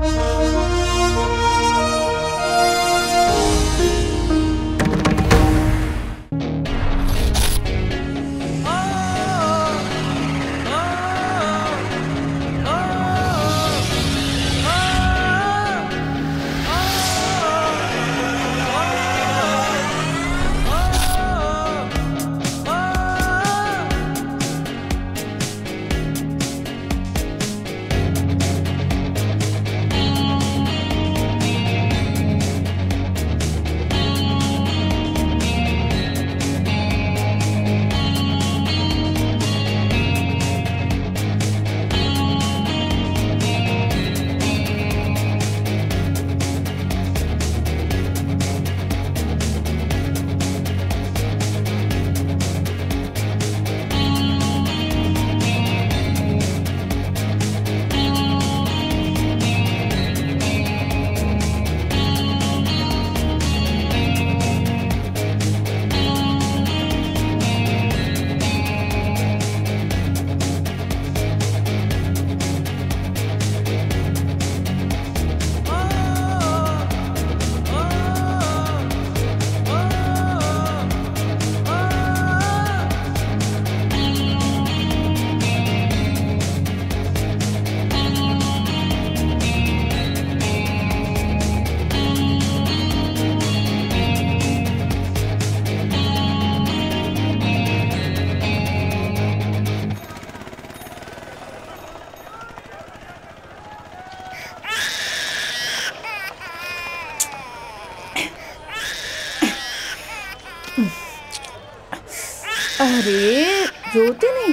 अरे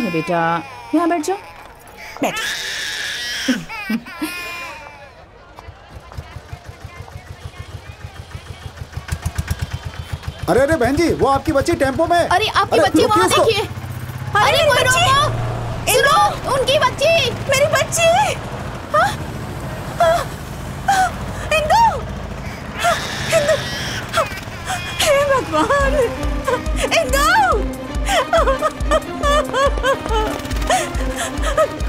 है बेटा। यहाँ बैठ जाओ। बैठ। अरे अरे बहन जी वो आपकी बच्ची टेंपो में अरे आपकी अरे, बच्ची वहाँ। देखिए। अरे कोई रोको सुनो उनकी बच्ची मेरी बच्ची।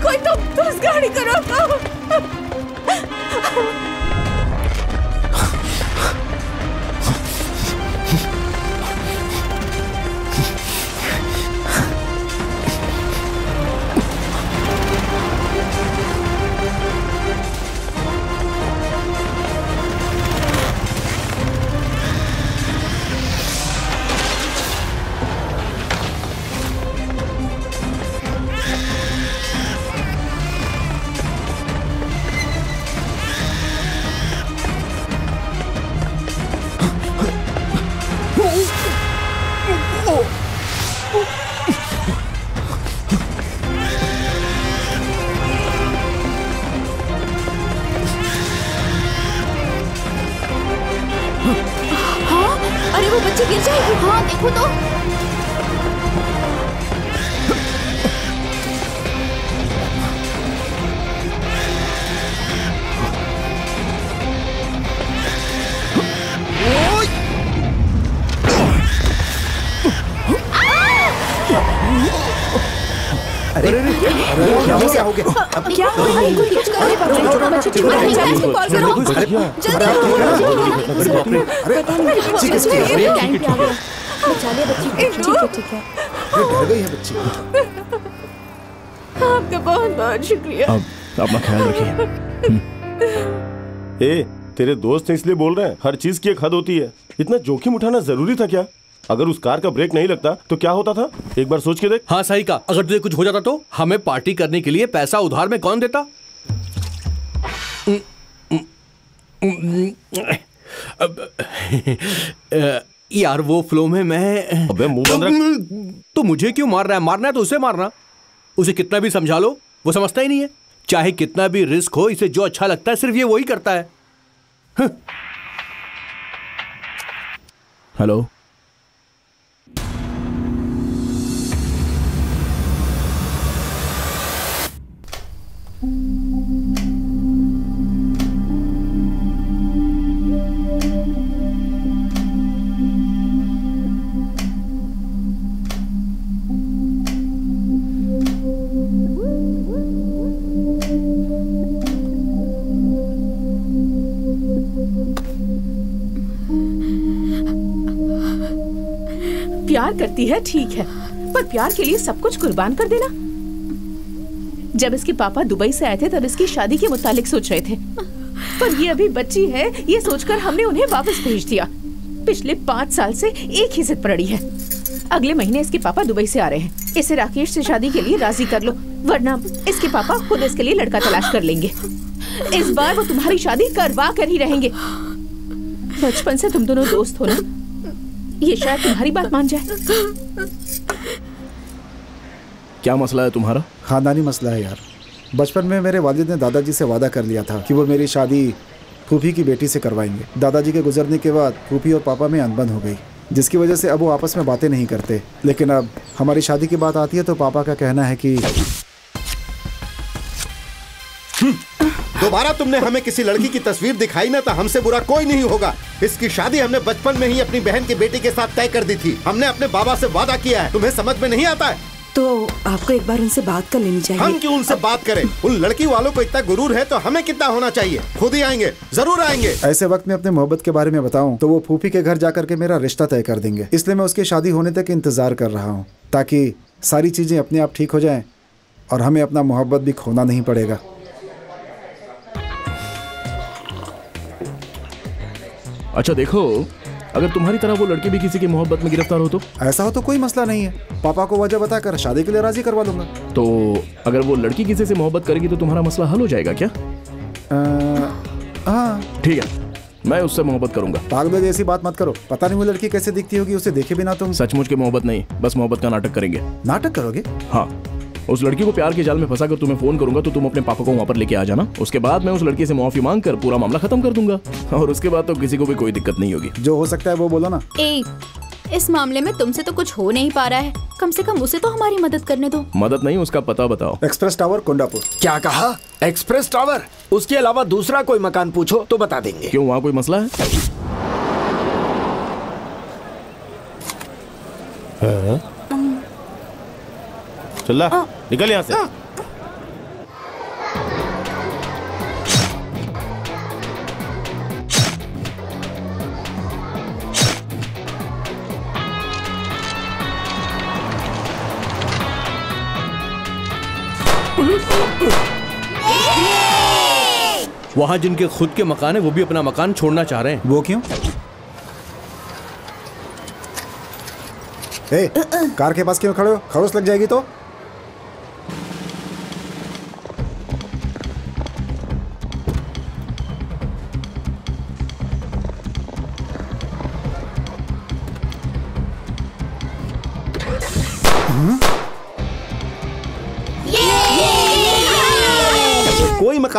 कोई तो उस गाड़ी को रोको है बच्ची आपका बहुत बहुत शुक्रिया। अब अपना ख्याल रखिए। ए तेरे दोस्त हैं इसलिए बोल रहे हैं। हर चीज़ की एक हद होती है। इतना जोखिम उठाना ज़रूरी था क्या? अगर उस कार का ब्रेक नहीं लगता तो क्या होता था? एक बार सोच के देख। हाँ सही का अगर तुझे कुछ हो जाता तो? हमें पार्टी करने के लिए पैसा उधार में कौन देता? यार वो फ्लो में मैं अबे मुँह बंद रख। तो मुझे क्यों मार रहा है? मारना है तो उसे मारना। उसे कितना भी समझा लो वो समझता ही नहीं है। चाहे कितना भी रिस्क हो इसे जो अच्छा लगता है सिर्फ़ ये वही करता है। हेलो करती है, ठीक है। पर प्यार के लिए सब कुछ कुर्बान कर देना। जब इसके पापा दुबई से आए थे, तब इसकी शादी के मुतालिक सोच रहे थे। पर ये अभी बच्ची है, ये सोचकर हमने उन्हें वापस भेज दिया। पिछले पाँच साल से एक ही जिद पड़ी है। अगले महीने इसके पापा दुबई से आ रहे हैं। इसे राकेश से शादी के लिए राज़ी कर लो, वरना इसके पापा खुद इसके लिए लड़का तलाश कर लेंगे। इस बार वो तुम्हारी शादी करवा कर ही रहेंगे। बचपन से तुम दोनों दोस्त हो ना? ये शायद तुम्हारी बात मान जाए। क्या मसला है तुम्हारा? खानदानी मसला है यार। बचपन में मेरे वालिद ने दादाजी से वादा कर लिया था कि वो मेरी शादी फूफी की बेटी से करवाएँगे। दादाजी के गुजरने के बाद फूफी और पापा में अनबन हो गई जिसकी वजह से अब वो आपस में बातें नहीं करते। लेकिन अब हमारी शादी की बात आती है तो पापा का कहना है कि दोबारा तुमने हमें किसी लड़की की तस्वीर दिखाई ना तो हमसे बुरा कोई नहीं होगा। इसकी शादी हमने बचपन में ही अपनी बहन की बेटी के साथ तय कर दी थी। हमने अपने बाबा से वादा किया है। तुम्हें समझ में नहीं आता है? तो आपको एक बार उनसे बात कर लेनी चाहिए। हम क्यों उनसे बात करें? उन लड़की वालों को इतना गुरूर है तो हमें कितना होना चाहिए? खुद ही आएँगे। ज़रूर आएँगे। ऐसे वक्त में अपने मोहब्बत के बारे में बताऊँ तो वो फूफी के घर जाकर के मेरा रिश्ता तय कर देंगे। इसलिए मैं उसकी शादी होने तक इंतज़ार कर रहा हूँ ताकि सारी चीज़ें अपने आप ठीक हो जाए और हमें अपना मोहब्बत भी खोना नहीं पड़ेगा। अच्छा देखो अगर तुम्हारी तरह वो लड़की भी किसी की मोहब्बत में गिरफ़्तार हो तो? ऐसा हो तो कोई मसला नहीं है। पापा को वजह बताकर शादी के लिए राज़ी करवा लूँगा तो अगर वो लड़की किसी से मोहब्बत करेगी तो तुम्हारा मसला हल हो जाएगा क्या? हाँ। ठीक है मैं उससे मोहब्बत करूँगा। पागलों जैसी बात मत करो। पता नहीं वो लड़की कैसे दिखती होगी उसे देखे बिना तुम। सचमुच की मोहब्बत नहीं बस मोहब्बत का नाटक करेंगे। नाटक करोगे? हाँ। उस लड़की को प्यार के जाल में फंसा कर तुम्हें फ़ोन करूँगा तो तुम अपने पापा को वहाँ पर लेके आ जाना। उसके बाद मैं उस लड़की से माफ़ी मांग कर पूरा मामला खत्म कर दूँगा। और उसके बाद तो किसी को भी कोई दिक्कत नहीं होगी। जो हो सकता है वो बोलो ना। ए इस मामले में तुमसे तो कुछ हो नहीं पा रहा है। कम से कम उसे तो हमारी मदद करने दो। मदद नहीं उसका पता बताओ। Express Tower Kondapur. क्या कहा? Express Tower? उसके अलावा दूसरा कोई मकान पूछो तो बता देंगे। क्यों वहाँ कोई मसला है। चल। निकल यहाँ से। वहाँ जिनके खुद के मकान है वो भी अपना मकान छोड़ना चाह रहे हैं। वो क्यों? ए, कार के पास क्यों खड़े हो? खरोच लग जाएगी तो।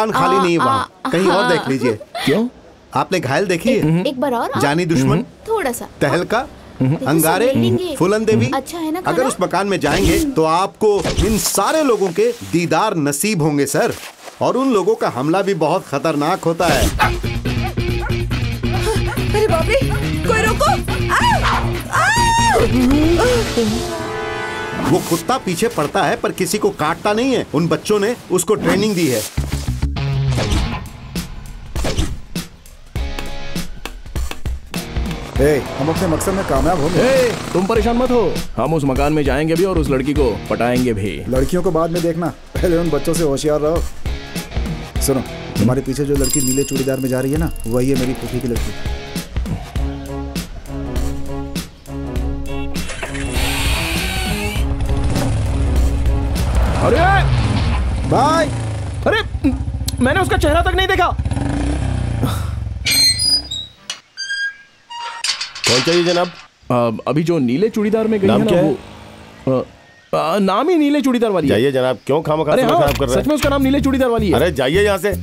मकान खाली नहीं है वहाँ कहीं और देख लीजिए। क्यों? आपने घायल देखी है? एक बार और जानी दुश्मन? थोड़ा सा। तहलका? अंगारे? सब फुलन देवी अच्छा है ना अगर उस मकान में जाएँगे तो आपको इन सारे लोगों के दीदार नसीब होंगे सर। और उन लोगों का हमला भी बहुत खतरनाक होता है। अरे बाप रे! कोई रोको! वो कुत्ता पीछे पड़ता है पर किसी को काटता नहीं है। उन बच्चों ने उसको ट्रेनिंग दी है। ए, हम अपने मकसद में कामयाब होंगे। ए, तुम परेशान मत हो। हम उस मकान में जाएँगे भी और उस लड़की को पटाएँगे भी। लड़कियों को बाद में देखना। पहले उन बच्चों से होशियार रहो। सुनो तुम्हारे पीछे जो लड़की नीले चूड़ीदार में जा रही है ना वही है मेरी फूफी की लड़की। अरे! बाय अरे मैंने उसका चेहरा तक नहीं देखा। कौन चाहिए जनाब? अभी जो नीले चूड़ीदार में गई नाम है ना क्या है? वो आ, अ, नाम ही नीले चूड़ीदार वाली है। जाइए जनाब क्यों खाम खा हाँ खराब कर रहे हैं सच में उसका नाम नीले चूड़ीदार वाली है। अरे जाइए यहाँ से।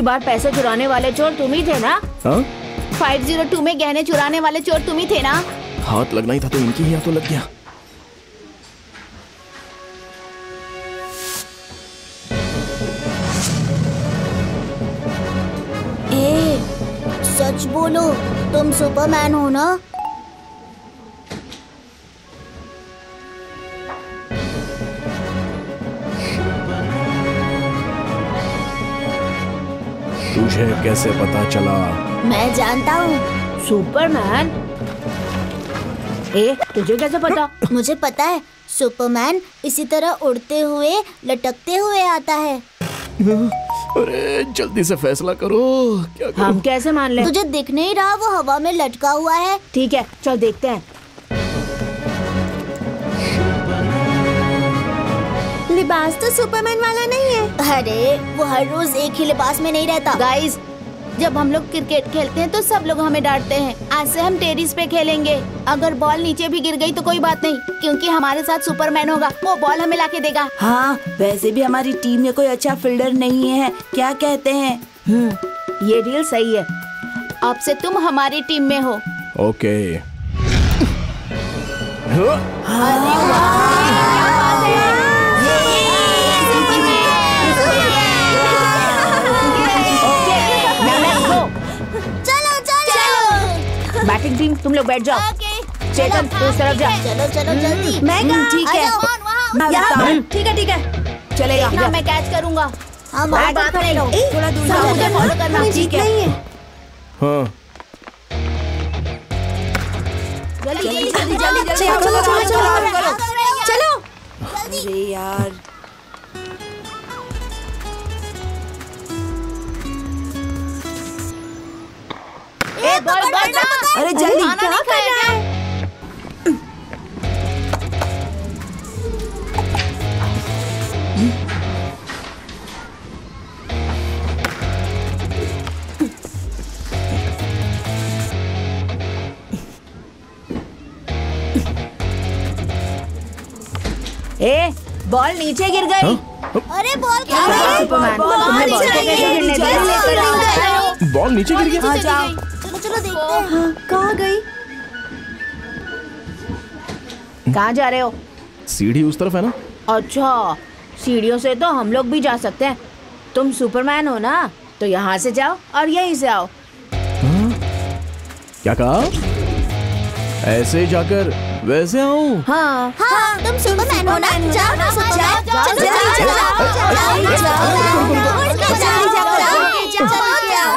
पिछली बार पैसे चुराने वाले चोर तुम ही थे ना? फाइव ज़ीरो टू में गहने चुराने वाले चोर तुम ही थे ना? हाथ लगना ही था तो इनकी ही हाथों लग गया। ए सच बोलो तुम सुपरमैन हो ना? तुझे कैसे पता चला? मैं जानता हूँ। सुपरमैन? ए तुझे कैसे पता? मुझे पता है सुपरमैन इसी तरह उड़ते हुए लटकते हुए आता है। अरे जल्दी से फैसला करो। क्या करो? हम कैसे मान ले? तुझे दिख नहीं रहा वो हवा में लटका हुआ है। ठीक है चल देखते हैं। लिबास तो सुपरमैन वाला नहीं है। अरे वो हर रोज एक ही लिबास में नहीं रहता। गाइस जब हम लोग क्रिकेट खेलते हैं तो सब लोग हमें डांटते हैं। आज से हम टेरिस पे खेलेंगे। अगर बॉल नीचे भी गिर गई तो कोई बात नहीं क्योंकि हमारे साथ सुपरमैन होगा। वो बॉल हमें लाके देगा। हाँ वैसे भी हमारी टीम में कोई अच्छा फील्डर नहीं है। क्या कहते हैं? हम्म ये डील सही है। अब से तुम हमारी टीम में हो। ओके चलो बैटिंग टीम तुम लोग बैठ जाओ। चेतन तू उस तरफ़ जा। चलो चलो जल्दी। मैं? ठीक है। हूँ। ठीक है ठीक है। चलेगा। मैं कैच करूँगा। हम बात ए, थोड़ा दूर जाओ। फॉलो करना। ठीक है। ही है। हाँ। जल्दी जल्दी जल्दी जल्दी। चलो, चलो, चलो, चलो, चलो, यार। ए बॉल बॉल अरे जल्दी। खाना नहीं खाया क्या? ए बॉल नीचे गिर गई। अरे बॉल क्या बॉल को कैसे गिरने बॉल नीचे गिर गया? हाँ जाओ हैं हाँ, कहाँ गई कहाँ जा रहे हो सीढ़ी उस तरफ़ है ना अच्छा सीढ़ियों से तो हम लोग भी जा सकते हैं तुम सुपरमैन हो ना तो यहाँ से जाओ और यहीं से आओ क्या कहा ऐसे जाकर वैसे आऊँ हाँ हाँ तुम सुपरमैन हो ना जाओ ना जाओ जाओ जल्दी, जल्दी, जल्दी करो जल्दी करो जल्दी जाओ जाओ जाओ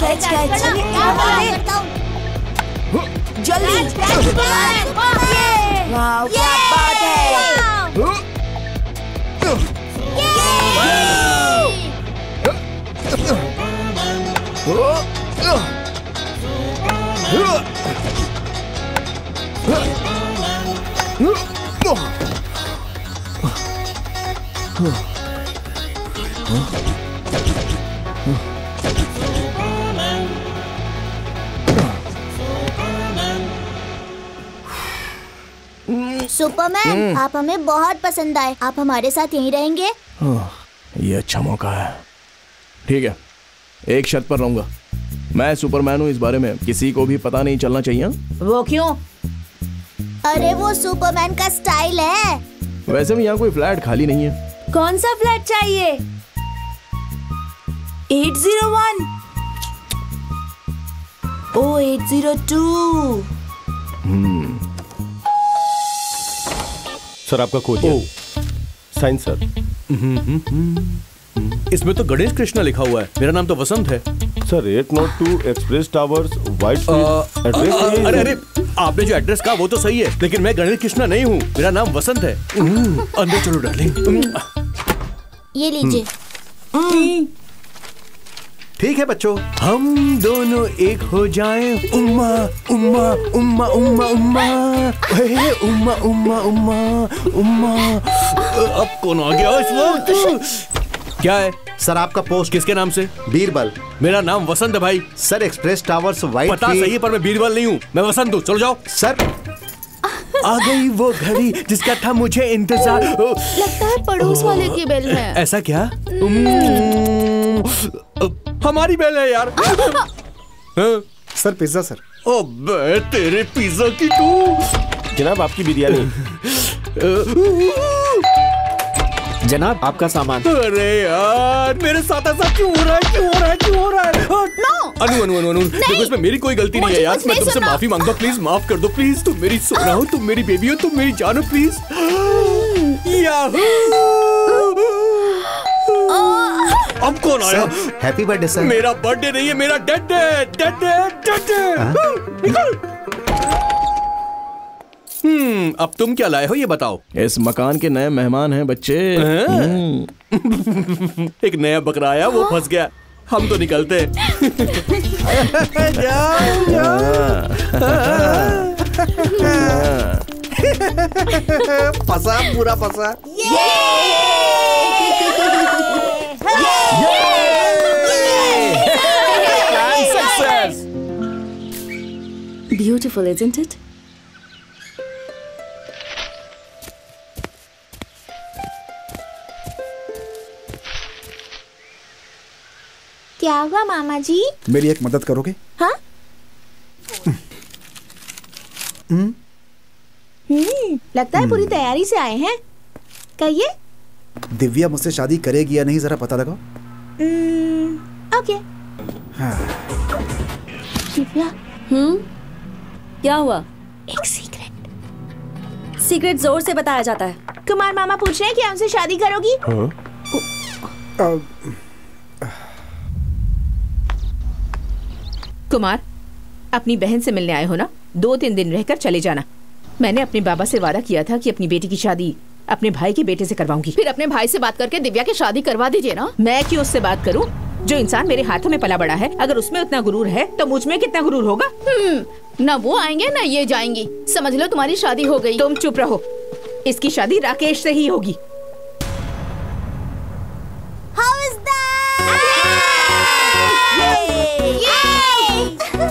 कैच कैच जल्दी वाह क्या बात है Huh. सुपरमैन आप हमें बहुत पसंद आए। आप हमारे साथ यहीं रहेंगे? ये अच्छा मौका है। ठीक है एक शर्त पर रहूँगा। मैं सुपरमैन हूँ इस बारे में किसी को भी पता नहीं चलना चाहिए हाँ? वो क्यों? अरे वो सुपरमैन का स्टाइल है। वैसे भी यहाँ कोई फ्लैट खाली नहीं है। कौन सा फ्लैट चाहिए? 801 ओ 802 सर आपका है। Science sir. इसमें तो गणेश कृष्णा लिखा हुआ है। मेरा नाम तो वसंत है। Sir eight not two Express Towers white address अरे अरे आपने जो एड्रेस कहा वो तो सही है लेकिन मैं गणेश कृष्णा नहीं हूँ। मेरा नाम वसंत है। हम्म, अंदर चलो डार्लिंग। ये लीजिए। ठीक है बच्चों? हम दोनों एक हो जाएँ। उम्मा उम्मा उम्मा उम्मा उम्मा। उम्मा उम्मा उम्मा उम्मा। अब कौन आ गया इस वक्त? क्या है? सर आपका पोस्ट किसके नाम से? बीरबल। मेरा नाम वसंत भाई। सर एक्सप्रेस टावर्स वाइट पता सही है पर मैं बीरबल नहीं हूँ। मैं वसंत हूँ। चलो जाओ। सर। आ गई वो घड़ी जिसका था मुझे इंतज़ार। लगता है पड़ोस वाले की बेल है। ऐसा क्या? उम्म, हमारी बेल है यार। हाँ? Sir pizza sir. अबे तेरे पिज्जा की तू। जनाब आपकी बिरयानी। जनाब आपका सामान। अरे यार मेरे साथ ऐसा क्यों हो रहा है? क्यों हो रहा है? क्यों हो रहा है? हाँ, अनु अनु अनु अनु देखो इसमें मेरी कोई गलती नहीं है यार। मैं तुमसे माफ़ी माँगता हूँ प्लीज़ माफ़ कर दो प्लीज़ तुम मेरी सोना हो तुम मेरी बेबी हो तुम मेरी जान हो प्लीज़ याहू अब कौन आया? हैप्पी बर्थडे सर मेरा बर्थडे नहीं है मेरा डेड है डेड है डेड है। निकल। हम्म अब तुम क्या लाए हो ये बताओ। इस मकान के नए मेहमान हैं बच्चे। हम्म, एक नया बकरा आया वो फंस गया। हम तो निकलते। जाओ फंसा पूरा फंसा। Beautiful, isn't it? क्या हुआ मामा जी मेरी एक मदद करोगे? हाँ? हम्म, लगता है पूरी तैयारी से आए हैं। कहिए। दिव्या मुझसे शादी करेगी या नहीं जरा पता लगाओ। ओके दिव्या? हम्म? क्या हुआ? एक सीक्रेट सीक्रेट ज़ोर से बताया जाता है। कुमार मामा पूछ रहे हैं कि हमसे शादी करोगी? अ, कुमार अपनी बहन से मिलने आए हो ना? दो तीन दिन रहकर चले जाना। मैंने अपने बाबा से वादा किया था कि अपनी बेटी की शादी अपने भाई के बेटे से करवाऊँगी। फिर अपने भाई से बात करके दिव्या की शादी करवा दीजिए ना। मैं क्यों उससे बात करूँ? जो इंसान मेरे हाथों में पला बड़ा है अगर उसमें उतना गुरूर है तो मुझमें कितना गुरूर होगा? हम्म ना वो आएँगे ना ये जाएँगी। समझ लो तुम्हारी शादी हो गई। तुम चुप रहो। इसकी शादी राकेश से ही होगी।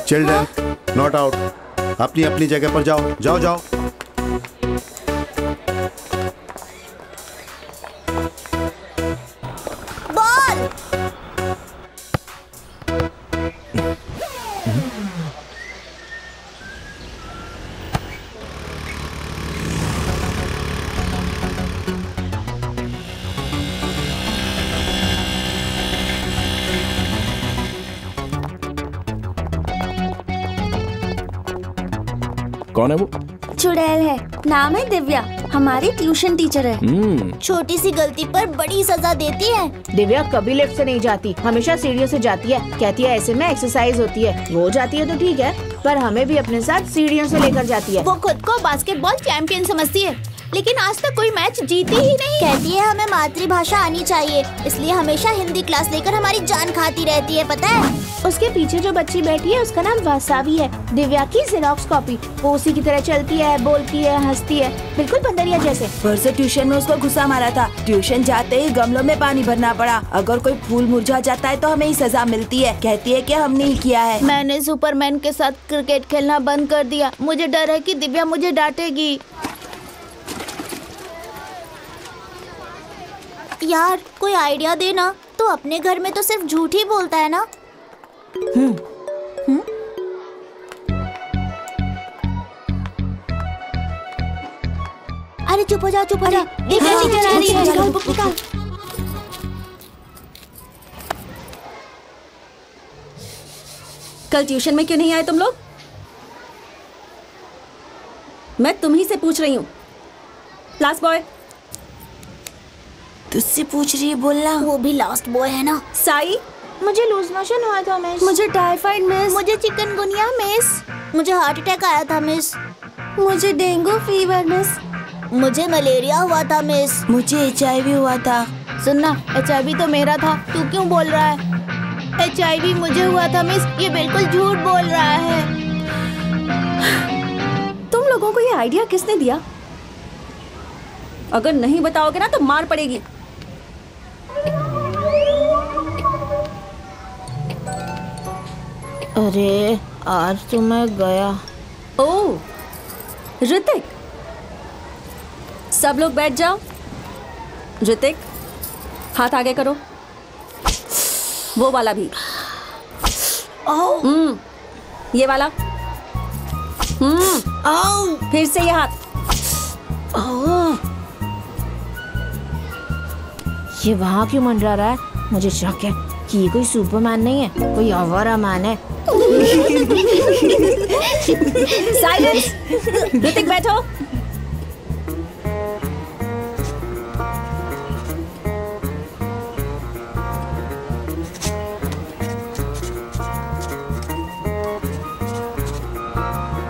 चिल्ड्रन नॉट आउट अपनी अपनी जगह पर जाओ। जाओ जाओ। कौन है वो? चुड़ैल है। नाम है दिव्या। हमारी ट्यूशन टीचर है। हम्म। छोटी सी गलती पर बड़ी सजा देती है। दिव्या कभी लिफ्ट से नहीं जाती। हमेशा सीढ़ियों से जाती है। कहती है ऐसे में एक्सरसाइज होती है। वो जाती है तो ठीक है पर हमें भी अपने साथ सीढ़ियों से लेकर जाती है। वो खुद को बास्केटबॉल चैंपियन समझती है। लेकिन आज तक कोई मैच जीती ही नहीं। कहती है हमें मातृभाषा आनी चाहिए इसलिए हमेशा हिंदी क्लास लेकर हमारी जान खाती रहती है पता है? उसके पीछे जो बच्ची बैठी है उसका नाम वासावी है। दिव्या की जेरोक्स कॉपी वो उसी की तरह चलती है बोलती है हंसती है। बिल्कुल बंदरिया जैसे। परसों ट्यूशन में उसको गुस्सा मारा था। ट्यूशन जाते ही गमलों में पानी भरना पड़ा। अगर कोई फूल मुरझा जाता है तो हमें ही सजा मिलती है। कहती है की हमने ही किया है। मैंने सुपरमैन के साथ क्रिकेट खेलना बंद कर दिया। मुझे डर है की दिव्या मुझे डांटेगी। यार कोई आइडिया दे ना तो अपने घर में तो सिर्फ़ झूठ ही बोलता है ना? हम्म? अरे चुप हो जाओ चुप हो जाओ हाँ, है बुक निकाल कल ट्यूशन में क्यों नहीं आए तुम लोग? मैं तुम ही से पूछ रही हूँ। क्लास बॉय तुझसे पूछ रही है बोलना। वो भी लास्ट बॉय है ना। साई मुझे लूज मोशन हुआ था मिस मुझे टाइफाइड मिस मुझे चिकनगुनिया मिस मुझे हार्ट अटैक आया था मिस मुझे डेंगू फीवर मिस मुझे मलेरिया हुआ था मिस मुझे एचआईवी हुआ था। सुनना एच तो मेरा था। तू क्यों बोल रहा है? एचआईवी मुझे हुआ था मिस ये बिल्कुल झूठ बोल रहा है। तुम लोगों को ये आइडिया किसने दिया? अगर नहीं बताओगे ना तो मार पड़ेगी। अरे आज तो मैं गया। ओ ऋतिक। सब लोग बैठ जाओ। ऋतिक हाथ आगे करो। वो वाला भी। हम्म ये वाला। हम्म फिर से ये हाथ। ये वहाँ क्यों मंडरा रहा है? मुझे शक है कि ये कोई सुपरमैन नहीं है, कोई अवारा मैन है। साइलेंस, ऋतिक बैठो।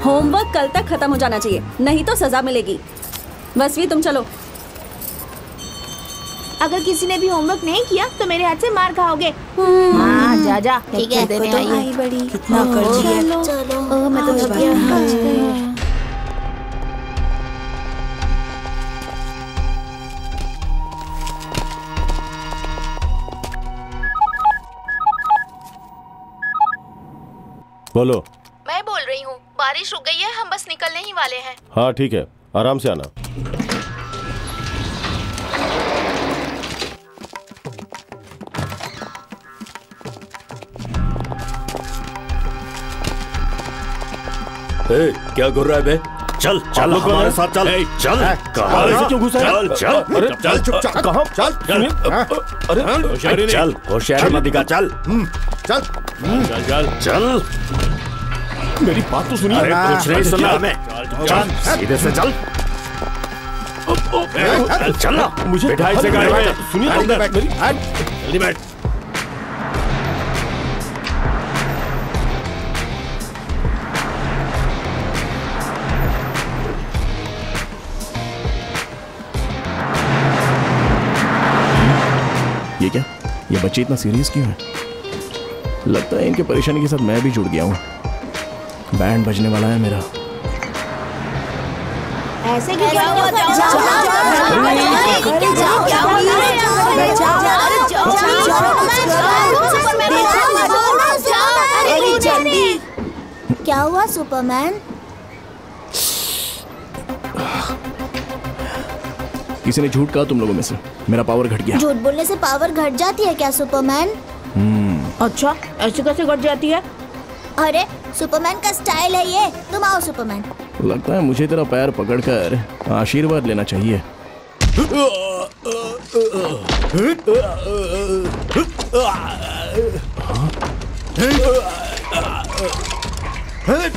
होमवर्क कल तक खत्म हो जाना चाहिए, नहीं तो सजा मिलेगी। बसवी तुम चलो। अगर किसी ने भी होमवर्क नहीं किया तो मेरे हाथ से मार खाओगे। हाँ जा जा। ठीक है तो। आई बड़ी कितना कर्जी है। चलो। मैं तो थक गया। बोलो। मैं बोल रही हूँ बारिश रुक गई है हम बस निकलने ही वाले हैं। हाँ ठीक है। आराम से आना। ए, क्या कर रहा है बे? चल चल हमारे है? साथ चल। ए, चल। कहाँ है? क्यों घुसा है? चल चल। अरे, चल चुपचाप कहाँ चल। सुनिए, अरे अरे चल होशियारी मत दिखा चल। चल। चल चल। चल। मेरी बात तो सुनिए। अरे कुछ नहीं सुना क्या? हमें। चल सीधे से चल। चल चल। ना मुझे बिठाई से गाड़ी में। सुनिए में बैठ। मेरी जल्दी बैठ। बच्चे इतना सीरियस क्यों है लगता है इनके परेशानी के साथ मैं भी जुड़ गया हूँ बैंड बजने वाला है मेरा ऐसे क्या हुआ सुपरमैन किसी ने झूठ कहा तुम लोगों में से? मेरा पावर घट गया। झूठ बोलने से पावर घट जाती है क्या सुपरमैन अच्छा ऐसे कैसे घट जाती है? अरे सुपरमैन का स्टाइल है ये। तुम आओ सुपरमैन लगता है मुझे तेरा पैर पकड़कर आशीर्वाद लेना चाहिए।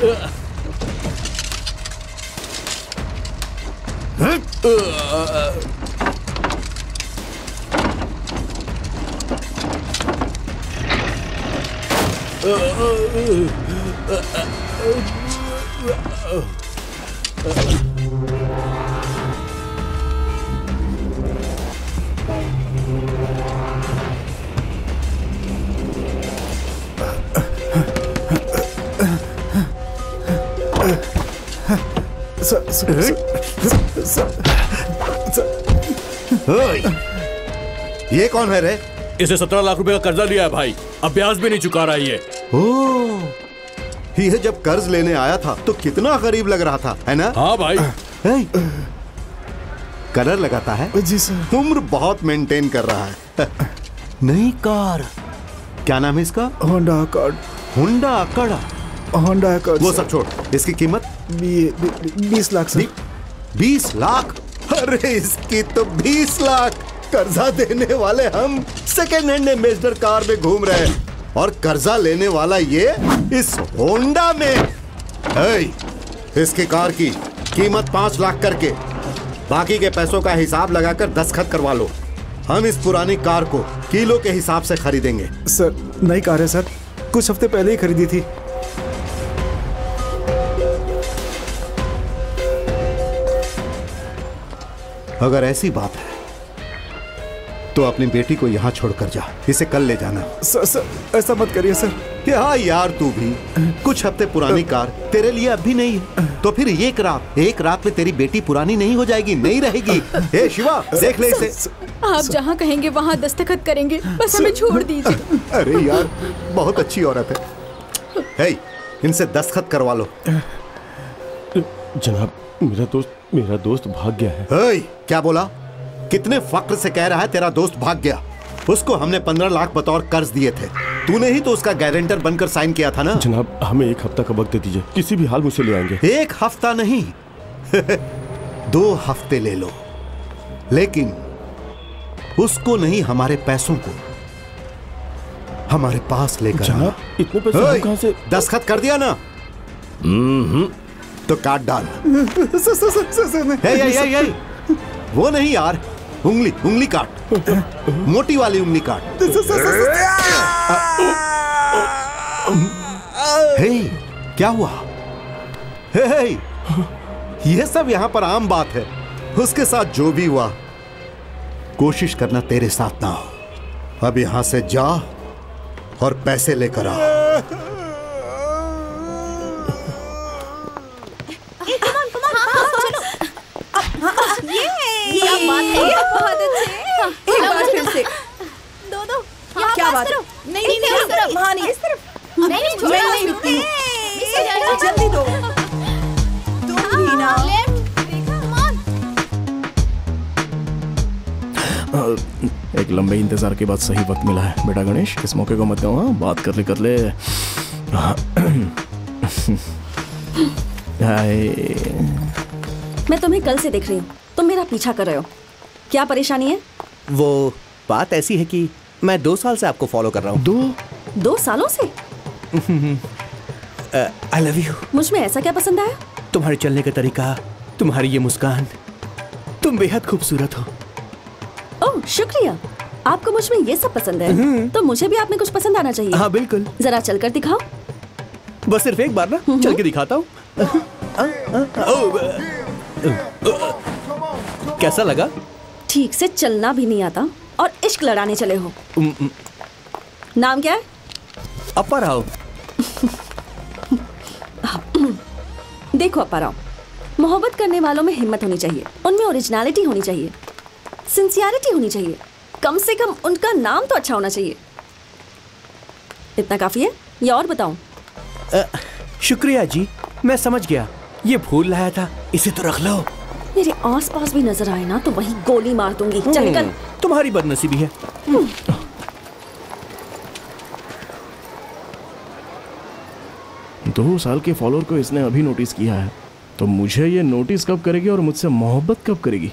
स- स- स- ये कौन है रे? इसे सत्रह लाख रुपए का कर्जा लिया है भाई। अब ब्याज भी नहीं चुका रहा है ये। ओह ये जब कर्ज लेने आया था तो कितना गरीब लग रहा था है ना? हाँ भाई। कलर लगाता है? जी सर। उम्र बहुत मेंटेन कर रहा है। नई कार। क्या नाम है इसका? होंडा अकॉर्ड होंडा अकड़ा होंडा अकॉर्ड वो सब छोड़। इसकी कीमत? बीस लाख सर। बीस लाख? अरे इसकी तो बीस लाख। कर्जा देने वाले हम सेकेंड हैंड एम्बेसडर कार में घूम रहे हैं। और कर्जा लेने वाला ये इस होंडा में। है इसकी कार की कीमत पाँच लाख करके। बाकी के पैसों का हिसाब लगाकर दस्खत करवा लो। हम इस पुरानी कार को किलो के हिसाब से खरीदेंगे। सर नई कार है सर। कुछ हफ़्ते पहले ही खरीदी थी। अगर ऐसी बात है तो अपनी बेटी को यहाँ छोड़कर जा। इसे कल ले जाना। सर सर ऐसा मत करिए सर। क्या यार तू भी। कुछ हफ़्ते पुरानी कार तेरे लिए अब भी नहीं है। तो फिर एक रात एक रात में तेरी बेटी पुरानी नहीं हो जाएगी नहीं रहेगी। ए शिवा देख ले इसे। आप जहाँ कहेंगे वहाँ दस्तखत करेंगे। बस हमें छोड़ दीजिए। अरे यार बहुत अच्छी औरत है। हे इनसे दस्तखत करवा लो। जनाब मेरा दोस्त मेरा दोस्त भाग गया है। हे क्या बोला? कितने फक्र से कह रहा है तेरा दोस्त भाग गया। उसको हमने पंद्रह लाख बतौर कर्ज दिए थे। तूने ही तो उसका गारंटर बनकर साइन किया था ना? जनाब हमें एक हफ़्ता का वक्त दीजिए। किसी भी हाल मुझसे ले आएँगे। एक हफ़्ता नहीं। दो हफ़्ते ले लो। लेकिन उसको नहीं हमारे पैसों को। हमारे पास लेकर। जनाब इतने पैसे कहाँ से दस्तखत कर दिया ना। तो काट डाल। वो नहीं यार उंगली उंगली काट। मोटी वाली उंगली काट। हे क्या हुआ? हे, हे, ये सब यहाँ पर आम बात है। उसके साथ जो भी हुआ कोशिश करना तेरे साथ ना हो। अब यहाँ से जा और पैसे लेकर आ। एक बार फिर से। दो दो। क्या बात है? नहीं नहीं नहीं इस तरफ़। वहाँ नहीं। इस तरफ़। नहीं नहीं छोड़ो मैं नहीं रुकती हूँ। हो जल्दी दो। तुम भी ना। लेफ़्ट कम ऑन एक लंबे इंतज़ार के बाद सही वक्त मिला है। बेटा गणेश इस मौके को मत गवा हाँ? बात कर ले कर ले। मैं तुम्हें कल से देख रही हूँ। तुम मेरा पीछा कर रहे हो। क्या परेशानी है? वो बात ऐसी है कि मैं दो साल से आपको फॉलो कर रहा हूँ। दो? दो सालों से? आई लव यू मुझमें ऐसा क्या पसंद आया? तुम्हारे चलने का तरीका तुम्हारी ये मुस्कान तुम बेहद खूबसूरत हो। ओह शुक्रिया। आपको मुझमें ये सब पसंद है। तो मुझे भी आप में कुछ पसंद आना चाहिए। हाँ बिल्कुल। जरा चलकर दिखाओ। बस सिर्फ़ एक बार ना चल के दिखाता हूँ। कैसा लगा? ठीक से चलना भी नहीं आता और इश्क लड़ाने चले हो। नाम क्या है? अपा राव। देखो अपाराव मोहब्बत करने वालों में हिम्मत होनी चाहिए उनमें ओरिजिनलिटी होनी चाहिए सिंसियरिटी होनी चाहिए कम से कम उनका नाम तो अच्छा होना चाहिए। इतना काफ़ी है या और बताऊँ। शुक्रिया जी मैं समझ गया ये भूल लाया था इसे तो रख लो। मेरे आसपास भी नज़र आए ना तो वहीं गोली मार दूँगी। चल निकल तुम्हारी बदनसीबी है। दो साल के फॉलोअर को इसने अभी नोटिस किया है। तो मुझे ये नोटिस कब करेगी और मुझसे मोहब्बत कब करेगी?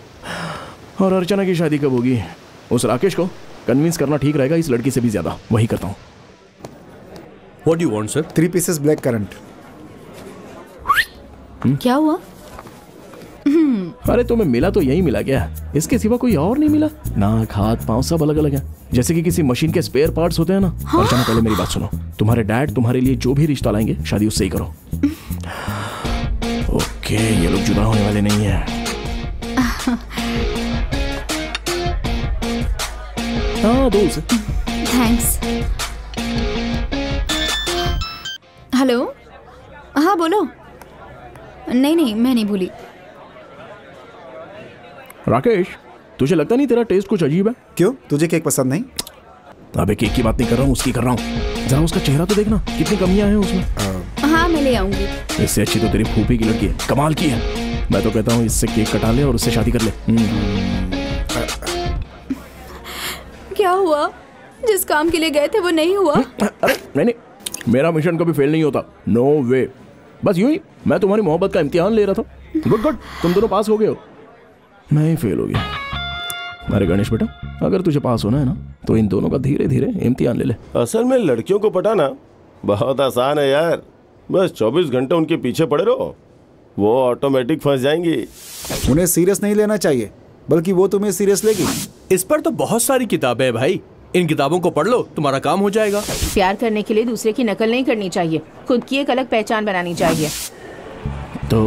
और अर्चना की शादी कब होगी? उस राकेश को कन्विंस करना ठीक रहेगा इस लड़की से भी ज़्यादा। वही करता हूँ। What you want sir three pieces black current क्या हुआ? अरे तुम्हें मिला तो यही मिला क्या इसके सिवा कोई और नहीं मिला? नाक हाथ पाँव सब अलग अलग है। जैसे कि किसी मशीन के स्पेयर पार्ट्स होते हैं ना। अर्चना पहले मेरी बात सुनो। तुम्हारे डैड तुम्हारे लिए जो भी रिश्ता लाएँगे शादी उससे ही करो। ओके ये लोग जुदा होने वाले नहीं है। हाँ दोस्त। थैंक्स हेलो हाँ बोलो। नहीं नहीं मैं नहीं भूली। राकेश तुझे लगता नहीं तेरा टेस्ट कुछ अजीब है? क्यों? तुझे केक पसंद नहीं? अबे केक की बात नहीं कर रहा हूँ उसकी कर रहा हूँ। जरा उसका चेहरा तो देखना कितनी कमियाँ हैं उसमें। हाँ मैं ले आऊँगी। इससे अच्छी तो तेरी फूफी की लड़की है कमाल की है। मैं तो कहता हूँ इससे केक कटा ले और उससे शादी कर ले। हम्म, क्या हुआ? जिस काम के लिए गए थे वो नहीं हुआ? अरे नहीं नहीं मेरा मिशन कभी फेल नहीं होता। नो वे बस यूँ ही मैं तुम्हारी मोहब्बत का इम्तिहान ले रहा था। गुड गुड तुम दोनों पास हो गए हो। मैं ही फेल हो गया। अरे गणेश बेटा अगर तुझे पास होना है ना तो इन दोनों का धीरे धीरे इम्तिहान ले ले। असल में लड़कियों को पटाना बहुत आसान है यार। बस 24 घंटे उनके पीछे पड़े रहो। वो ऑटोमेटिक फंस जाएँगी। उन्हें सीरियस नहीं लेना चाहिए बल्कि वो तुम्हें सीरियस लेगी। इस पर तो बहुत सारी किताबें हैं भाई। इन किताबों को पढ़ लो तुम्हारा काम हो जाएगा। प्यार करने के लिए दूसरे की नकल नहीं करनी चाहिए। खुद की एक अलग पहचान बनानी चाहिए। तो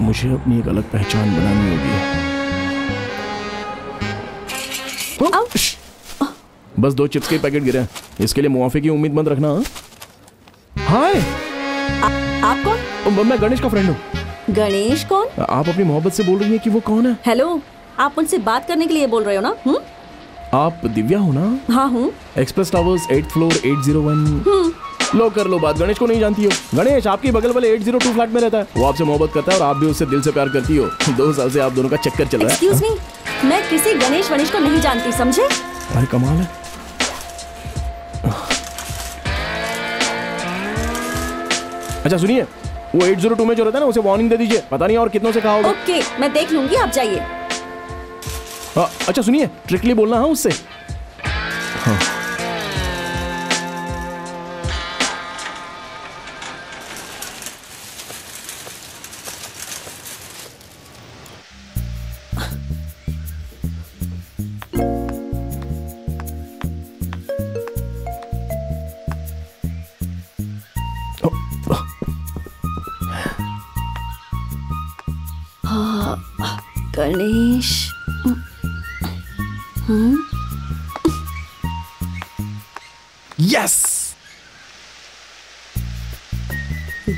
मुझे अपनी एक अलग पहचान बनानी होगी। बस दो चिप्स के पैकेट गिरे इसके लिए मुआफे की उम्मीद मत रखना हाँ? हाय! आप कौन? मैं गणेश का फ्रेंड हूँ। गणेश कौन? आप अपनी मोहब्बत से बोल रही हैं कि वो कौन है? हेलो आप उनसे बात करने के लिए बोल रहे हो ना? हुँ? आप दिव्या हो ना? हाँ हूँ। Express Towers eight floor eight zero one लो कर लो बात गणेश को नहीं जानती हो। गणेश आपकी बगल वाले 802 फ्लैट में रहता है। वो आपसे मोहब्बत करता है और आप भी उससे दिल से प्यार करती हो। दो साल से आप दोनों का चक्कर चल रहा है। मी किसी गणेश वणेश को नहीं जानती समझे? अरे कमाल है। अच्छा सुनिए वो 802 में जो रहता है ना उसे वार्निंग दे दीजिए। पता नहीं और कितनों से कहा होगा। ओके मैं देख लूँगी आप जाइए। हाँ, अच्छा सुनिए ट्रिकली बोलना है उससे। हाँ हाँ,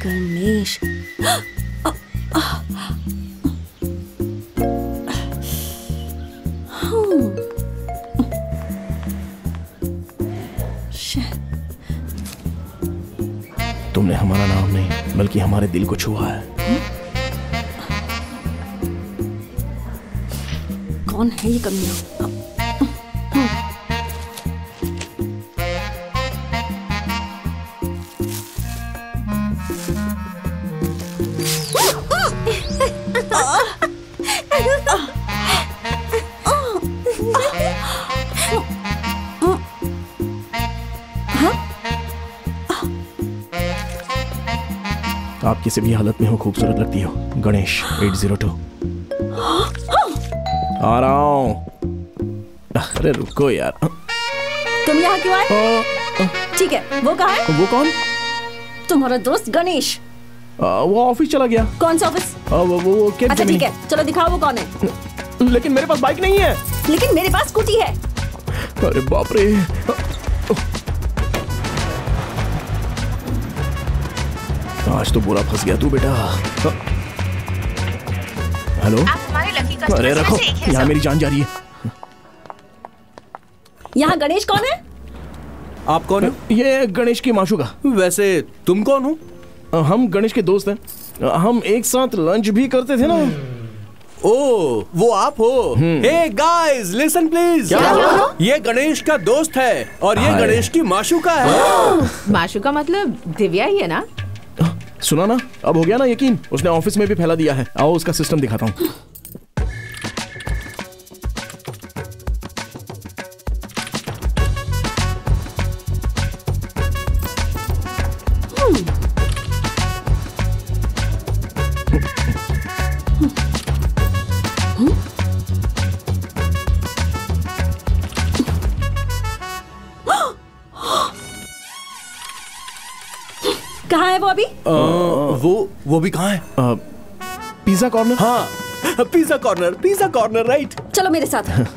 गणेश। हम्म। तुमने हमारा नाम नहीं बल्कि हमारे दिल को छुआ है। कौन है ये कमिया किसी भी हालत में हो खूबसूरत लगती हो। गणेश 802 आ रहा हूँ अरे रुको यार। तुम यहाँ क्यों आए? ठीक है वो कहा है? वो कौन? तुम्हारा दोस्त गणेश। आ, वो ऑफ़िस चला गया। कौन सा ऑफ़िस? वो वो, वो अच्छा ठीक है चलो दिखाओ वो कौन है। लेकिन मेरे पास बाइक नहीं है। लेकिन मेरे पास स्कूटी है। अरे बाप रे। आज तो बुरा फंस गया तू बेटा। हेलो? अरे रखो यहाँ मेरी जान जा रही है। यहाँ गणेश कौन है? आप कौन हो? ये गणेश की माशुका वैसे तुम कौन हो? हम गणेश के दोस्त हैं। हम एक साथ लंच भी करते थे ना। ओ वो आप हो। हे गाइस लिसन प्लीज़ क्या? ये गणेश का दोस्त है और ये गणेश की माशुका है। माशु का मतलब दिव्या ही है ना? सुना ना अब हो गया ना यकीन? उसने ऑफ़िस में भी फैला दिया है। आओ उसका सिस्टम दिखाता हूँ। अभी? अ, वो वो भी कहाँ है? Pizza corner? हाँ pizza corner pizza corner right. चलो मेरे साथ।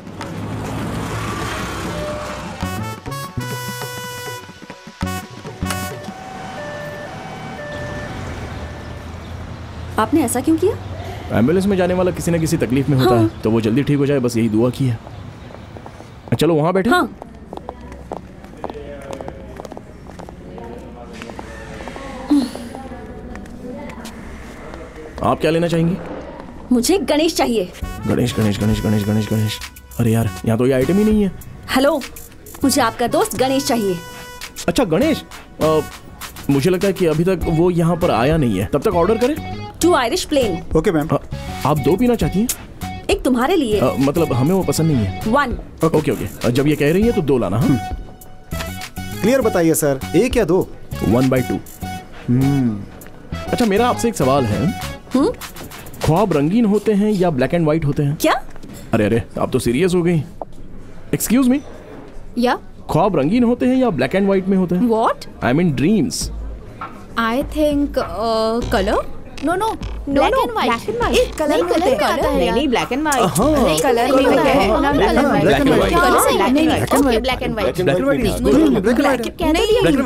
आपने ऐसा क्यों किया? एंबुलेंस में जाने वाला किसी ना किसी तकलीफ़ में होता हाँ। है तो वो जल्दी ठीक हो जाए बस यही दुआ की है। चलो वहाँ बैठे। हाँ। आप क्या लेना चाहेंगी? मुझे गणेश चाहिए। गणेश गणेश गणेश गणेश गणेश गणेश। अरे यार यहाँ तो ये आइटम ही नहीं है। हेलो मुझे आपका दोस्त गणेश चाहिए। अच्छा गणेश मुझे लगता है कि अभी तक वो यहाँ पर आया नहीं है। तब तक ऑर्डर करें। Two Irish plain. Okay ma'am. आप दो पीना चाहती हैं? एक तुम्हारे लिए। अ, मतलब हमें वो पसंद नहीं है। One okay okay. जब ये कह रही है तो दो लाना हाँ? क्लियर बताइए सर एक या दो? वन बाई टू अच्छा मेरा आपसे एक सवाल है। हम्म? ख्वाब रंगीन होते हैं या ब्लैक एंड व्हाइट होते हैं? क्या? अरे अरे आप तो सीरियस हो गई। एक्सक्यूज मी या? ख्वाब रंगीन होते हैं या ब्लैक एंड व्हाइट में होते हैं? What I mean dreams I think colour no no black and white एक कलर नहीं, कलर का आता है नहीं। नहीं ब्लैक एंड व्हाइट हाँ नहीं, कलर नहीं नहीं होता है। है। ना, Black and white. black and white. Black and क्या white. सही है? Black and Okay, white. black and white. Black and white Black and is white. good. Black and white. कह रही है. नहीं,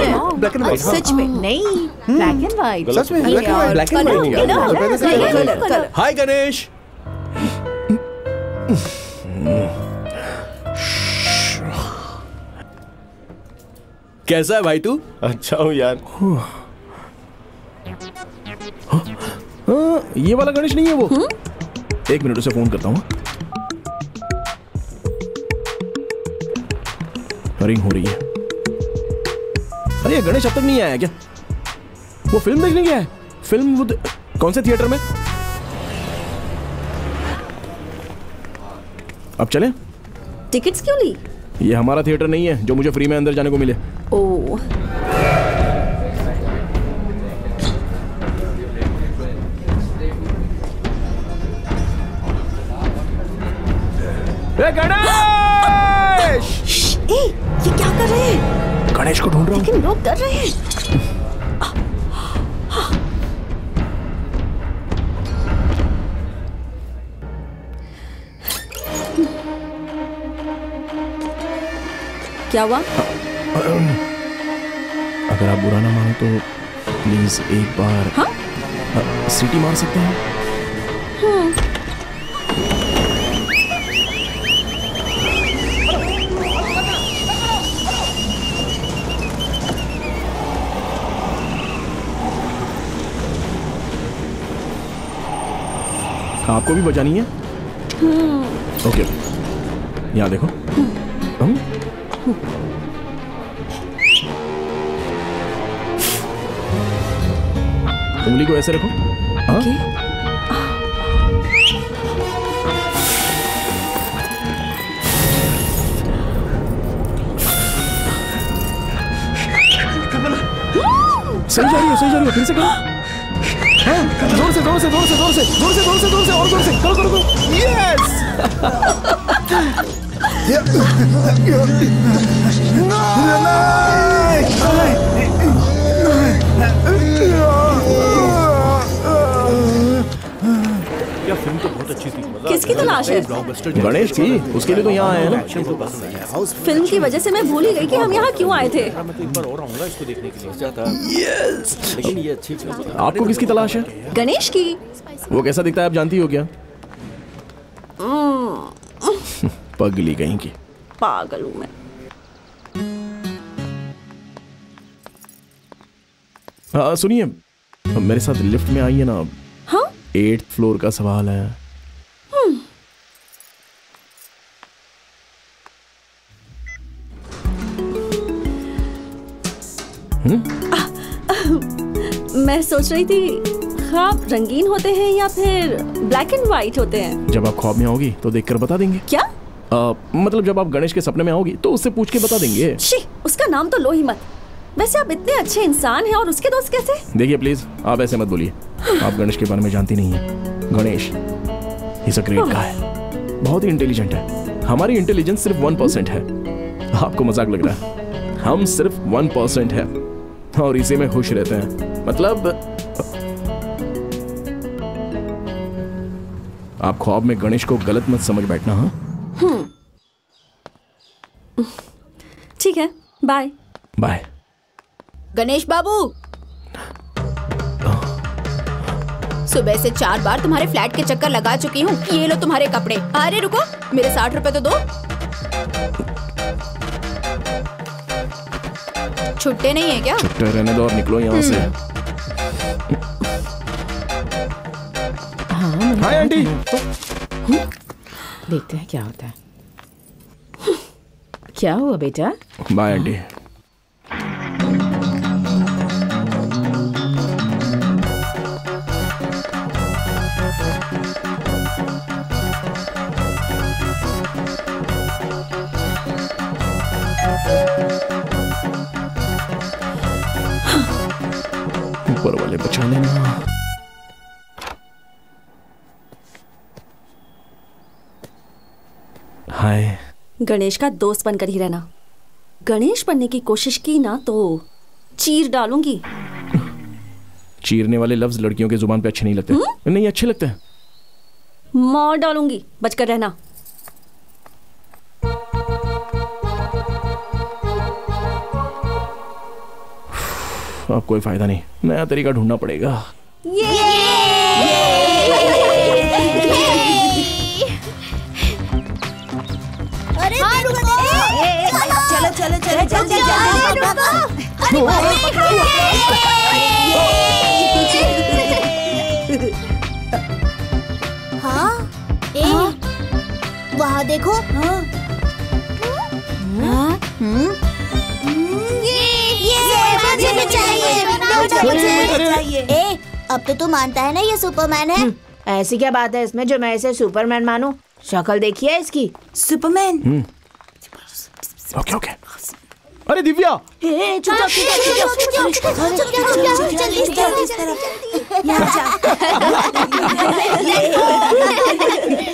है। Black and white. सच में नहीं ब्लैक एंड व्हाइट सच में black and white black and colour white नहीं, colour colour, colour. Hi Ganesh कैसा है भाई तू अच्छा हूँ यार हाँ, ये वाला गणेश नहीं है वो? हुँ? एक मिनट उसे फ़ोन करता हूँ। रिंग हो रही है। अरे ये गणेश अब तक नहीं आया क्या? वो फ़िल्म देखने गया है? फ़िल्म वो दे- कौन से थिएटर में? अब चलें। टिकट्स क्यों ली? ये हमारा थिएटर नहीं है जो मुझे फ्री में अंदर जाने को मिले। ओ। गणेश! ए ये क्या कर रहे हैं? गणेश को ढूंढ रहा हूँ। लेकिन लोग डर रहे हैं। क्या हुआ? अगर आप बुरा ना मानो तो प्लीज़ एक बार हाँ? सीटी मार सकते हैं। आपको भी बजानी है? ओके। यहाँ देखो। हम? उंगली को ऐसे रखो। हाँ? सही जा रही हो सही जा रही हो फिर से करो। हाँ ज़ोर से ज़ोर से ज़ोर से ज़ोर से ज़ोर से ज़ोर से ज़ोर से और ज़ोर से करो करो करो यस क्या किसकी तलाश है? गणेश की उसके लिए तो यहाँ आए हैं ना। फ़िल्म की वजह से मैं भूल ही गई कि हम यहाँ क्यों आए थे। अच्छी फ़िल्म आपको किसकी तलाश है? गणेश की। वो कैसा दिखता है आप जानती हो क्या? पगली कहीं की। पागल हूँ मैं। हाँ सुनिए। मेरे साथ लिफ्ट में आइए ना। हाँ? एट फ्लोर का सवाल है। मैं सोच रही थी ख्वाब रंगीन होते हैं या फिर ब्लैक एंड व्हाइट होते हैं? जब आप ख्वाब में आओगी तो देखकर बता देंगे। क्या? आ, मतलब जब आप गणेश के सपने में आओगी तो उससे पूछ के बता देंगे। शी उसका नाम तो लो ही मत। वैसे आप इतने अच्छे इंसान हैं और उसके दोस्त कैसे? देखिए प्लीज़ आप ऐसे मत बोलिए। आप गणेश के बारे में जानती नहीं है। गणेश ग्रेट गाय बहुत ही इंटेलिजेंट है। हमारी इंटेलिजेंस सिर्फ़ वन परसेंट है। आपको मज़ाक लग रहा है। हम सिर्फ़ वन परसेंट है। और इसी में खुश रहते हैं। मतलब आप ख्वाब में गणेश को गलत मत समझ बैठना हाँ? ठीक है बाय बाय गणेश बाबू! सुबह से चार बार तुम्हारे फ्लैट के चक्कर लगा चुकी हूँ ये लो तुम्हारे कपड़े। अरे रुको मेरे साठ रुपए तो दो। छुट्टे नहीं है क्या? छुट्टे रहने दो और निकलो यहाँ से। हाँ हाय आंटी। देखते हैं क्या होता है। क्या हुआ बेटा? Bye aunty. गणेश का दोस्त बनकर ही रहना। गणेश बनने की कोशिश की ना तो चीर डालूँगी। चीरने वाले लफ्ज लड़कियों के ज़ुबान पे अच्छे नहीं लगते। हुँ? नहीं अच्छे लगते हैं। मार डालूँगी बचकर रहना। अब कोई फ़ायदा नहीं। नया तरीका ढूंढना पड़ेगा। अरे चलो चलो चलो चलो चलो हाँ ए वहाँ देखो। हाँ हम्म ये मुझे भी चाहिए मुझे चाहिए ए अब तो तू मानता है ना ये सुपरमैन है ऐसी क्या बात है? इसमें जो मैं इसे सुपरमैन मानूं शक्ल देखिए इसकी? सुपरमैन? Okay okay. अरे दिव्या!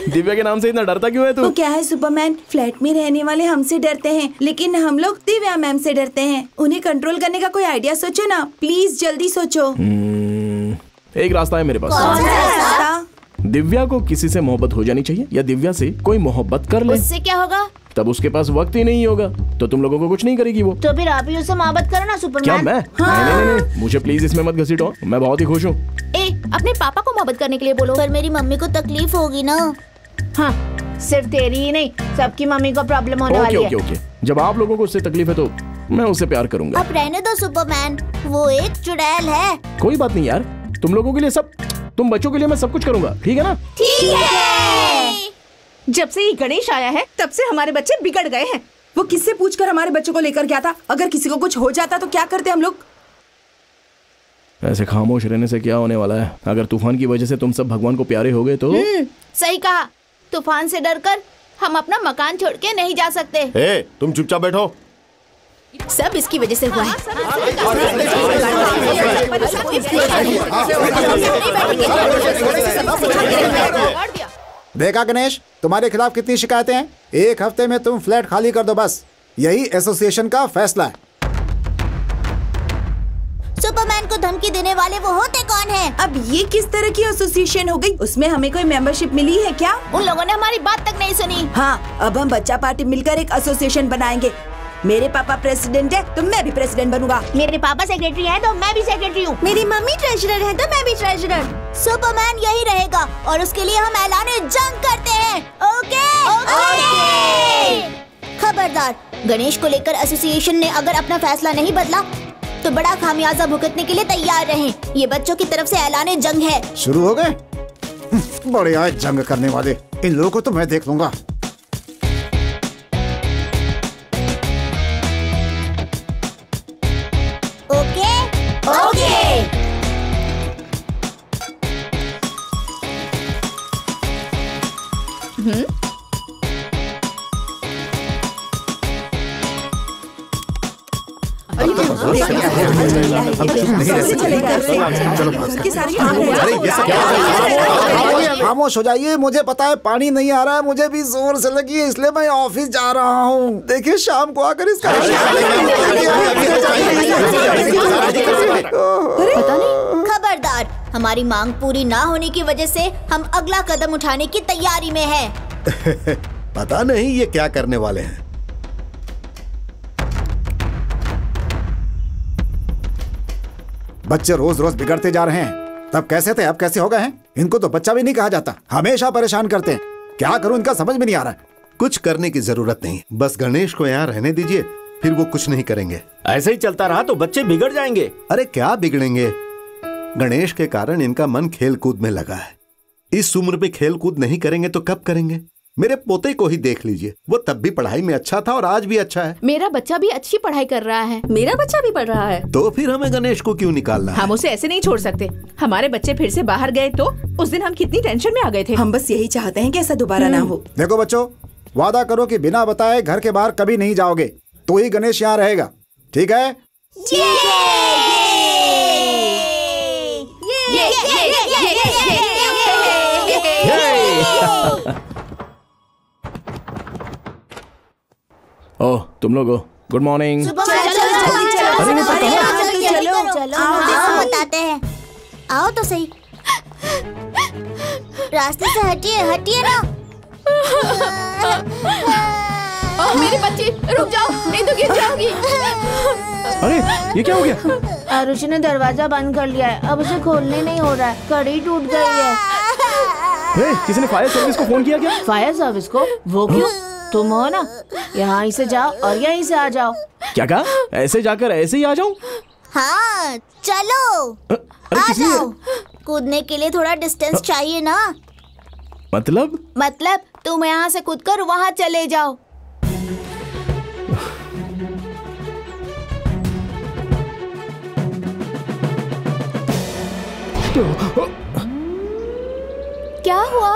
दिव्या के नाम से इतना डरता क्यों है तो? तू क्या है सुपरमैन? फ्लैट में रहने वाले हमसे डरते हैं लेकिन हम लोग दिव्या मैम से डरते हैं। उन्हें कंट्रोल करने का कोई आइडिया सोचो ना। प्लीज़ जल्दी सोचो। हम्म, एक रास्ता है मेरे पास। रास्ता? दिव्या को किसी से मोहब्बत हो जानी चाहिए या दिव्या से कोई मोहब्बत कर ले। उससे क्या होगा? तब उसके पास वक्त ही नहीं होगा। तो तुम लोगों को कुछ नहीं करेगी वो। तो फिर आप ही उससे मोहब्बत करो ना सुपरमैन। क्या मैं? नहीं, नहीं नहीं नहीं मुझे प्लीज़ इसमें मत घसीटो मैं बहुत ही खुश हूँ। ए अपने पापा को मोहब्बत करने के लिए बोलो। पर मेरी मम्मी को तकलीफ़ होगी ना। हाँ सिर्फ़ तेरी ही नहीं सबकी मम्मी को प्रॉब्लम होने वाली ओके है। ओके। जब आप लोगों को उससे तकलीफ़ है तो मैं उससे प्यार करूँगा। अब रहने दो सुपरमैन। वो एक चुड़ैल है। कोई बात नहीं यार तुम लोगों के लिए सब तुम बच्चों के लिए मैं सब कुछ करूँगा ठीक है ना? ठीक है। जब से ये गणेश आया है तब से हमारे बच्चे बिगड़ गए हैं। वो किससे पूछकर हमारे बच्चों को लेकर गया था? अगर किसी को कुछ हो जाता तो क्या करते हम लोग? ऐसे खामोश रहने से क्या होने वाला है? अगर तूफ़ान की वजह से तुम सब भगवान को प्यारे हो गए तो? हम्म, सही कहा। तूफ़ान से डरकर हम अपना मकान छोड़ के नहीं जा सकते। ए तुम चुपचाप बैठो। सब इसकी वजह से हुआ है। देखा गणेश तुम्हारे खिलाफ कितनी शिकायतें हैं? एक हफ़्ते में तुम फ्लैट खाली कर दो बस। यही एसोसिएशन का फैसला है। सुपरमैन को धमकी देने वाले वो होते कौन हैं? अब ये किस तरह की एसोसिएशन हो गई? उसमें हमें कोई मेंबरशिप मिली है क्या? उन लोगों ने हमारी बात तक नहीं सुनी। हाँ अब हम बच्चा पार्टी मिलकर एक एसोसिएशन बनाएँगे। मेरे पापा प्रेसिडेंट है तो मैं भी प्रेसिडेंट बनूँगा। मेरे पापा सेक्रेटरी हैं तो मैं भी सेक्रेटरी हूँ। मेरी मम्मी ट्रेजरर है तो मैं भी ट्रेजरर सुपरमैन यही रहेगा और उसके लिए हम ऐलान जंग करते हैं। ओके ओके खबरदार गणेश को लेकर एसोसिएशन ने अगर अपना फैसला नहीं बदला तो बड़ा खामियाजा भुगतने के लिए तैयार रहें। ये बच्चों की तरफ़ से ऐलान जंग है। शुरू हो गए? बड़े आए जंग करने वाले। इन लोगों को तो मैं देख लूँगा। खामोश हो जाइए मुझे पता है पानी नहीं आ रहा है मुझे भी ज़ोर से लगी है इसलिए मैं ऑफ़िस जा रहा हूँ देखिए शाम को आकर इसका खबरदार हमारी मांग पूरी ना होने की वजह से हम अगला कदम उठाने की तैयारी में हैं। पता नहीं ये क्या करने वाले हैं। बच्चे रोज रोज बिगड़ते जा रहे हैं। तब कैसे थे अब कैसे हो गए हैं? इनको तो बच्चा भी नहीं कहा जाता। हमेशा परेशान करते हैं। क्या करूँ इनका समझ में नहीं आ रहा कुछ करने की ज़रूरत नहीं। बस गणेश को यहाँ रहने दीजिए फिर वो कुछ नहीं करेंगे। ऐसे ही चलता रहा तो बच्चे बिगड़ जाएँगे। अरे क्या बिगड़ेंगे? गणेश के कारण इनका मन खेल कूद में लगा है। इस उम्र पे खेल कूद नहीं करेंगे तो कब करेंगे? मेरे पोते को ही देख लीजिए। वो तब भी पढ़ाई में अच्छा था और आज भी अच्छा है। मेरा बच्चा भी अच्छी पढ़ाई कर रहा है। मेरा बच्चा भी पढ़ रहा है। तो फिर हमें गणेश को क्यों निकालना है? हम उसे ऐसे नहीं छोड़ सकते। हमारे बच्चे फिर से बाहर गए तो उस दिन हम कितनी टेंशन में आ गए थे। हम बस यही चाहते हैं कि ऐसा दोबारा ना हो। देखो बच्चों वादा करो कि बिना बताए घर के बाहर कभी नहीं जाओगे। तो ही गणेश यहाँ रहेगा। ठीक है? ओह तुम लोग हो। गुड मॉर्निंग बताते हैं। आओ तो सही। रास्ते से हटिए हटिए ना। ओ, मेरी बच्ची रुक जाओ नहीं तो गिर जाओगी। अरे ये क्या हो गया? आरुष ने दरवाज़ा बंद कर लिया है। अब उसे खोलने नहीं हो रहा है। कड़ी टूट गई है। ए, किसी ने फायर सर्विस को फ़ोन किया क्या? फायर सर्विस को? वो क्यों? तुम हो ना? यहाँ से जाओ और यहीं से आ जाओ। क्या कहा? ऐसे जाकर ऐसे ही आ जाऊँ? हाँ चलो। अरे आ जाओ। कूदने के लिए थोड़ा डिस्टेंस चाहिए ना? मतलब? मतलब तुम यहाँ से कूद कर वहाँ चले जाओ। क्या हुआ?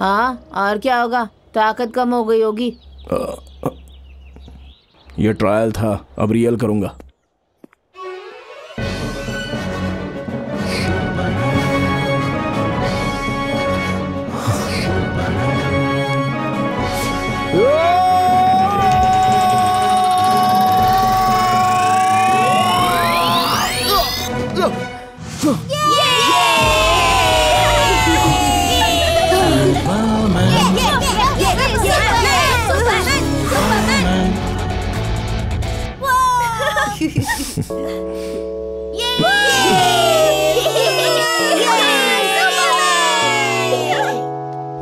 हाँ? और क्या होगा? ताकत कम हो गई होगी। ये ट्रायल था अब रियल करूँगा।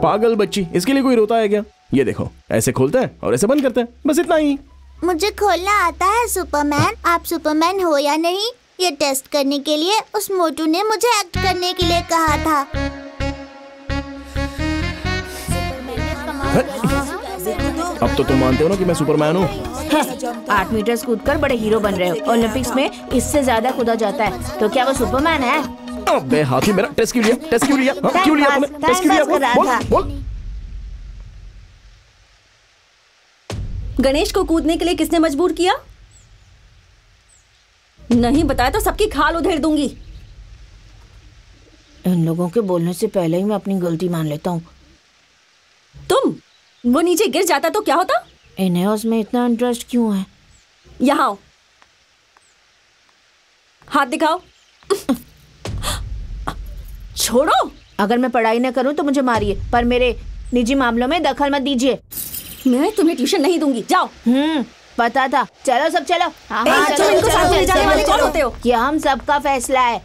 पागल बच्ची इसके लिए कोई रोता है क्या? ये देखो ऐसे खोलते हैं और ऐसे बंद करते हैं बस इतना ही। मुझे खोलना आता है सुपरमैन। आप सुपरमैन हो या नहीं ये टेस्ट करने के लिए उस मोटू ने मुझे एक्ट करने के लिए कहा था। अब तो तुम मानते हो ना कि मैं सुपरमैन हूँ। आठ मीटर कूद कर बड़े हीरो बन रहे हो। ओलंपिक्स में इससे ज़्यादा कूदा जाता है। तो क्या वो सुपरमैन है? अबे हाथी मेरा। टेस्ट क्यों लिया? टेस्ट क्यों लिया? हाँ, क्यों लिया pass, टेस्ट क्यों लिया? बोल बोल। गणेश को कूदने के लिए किसने मजबूर किया? नहीं बताया तो सबकी खाल उधेड़ दूँगी। इन लोगों के बोलने से पहले ही मैं अपनी गलती मान लेता हूँ। तुम वो नीचे गिर जाता तो क्या होता? इन्हें उसमें इतना इंटरेस्ट क्यों है? यहाँ आओ। हाथ दिखाओ। छोड़ो। अगर मैं पढ़ाई न करूँ तो मुझे मारिए पर मेरे निजी मामलों में दखल मत दीजिए। मैं तुम्हें ट्यूशन नहीं दूँगी। जाओ। हम्म पता था। चलो सब चलो। हाँ, ए, हाँ, तुम इनको साथ में ले जाने वाले कौन होते ये हम सबका फैसला है।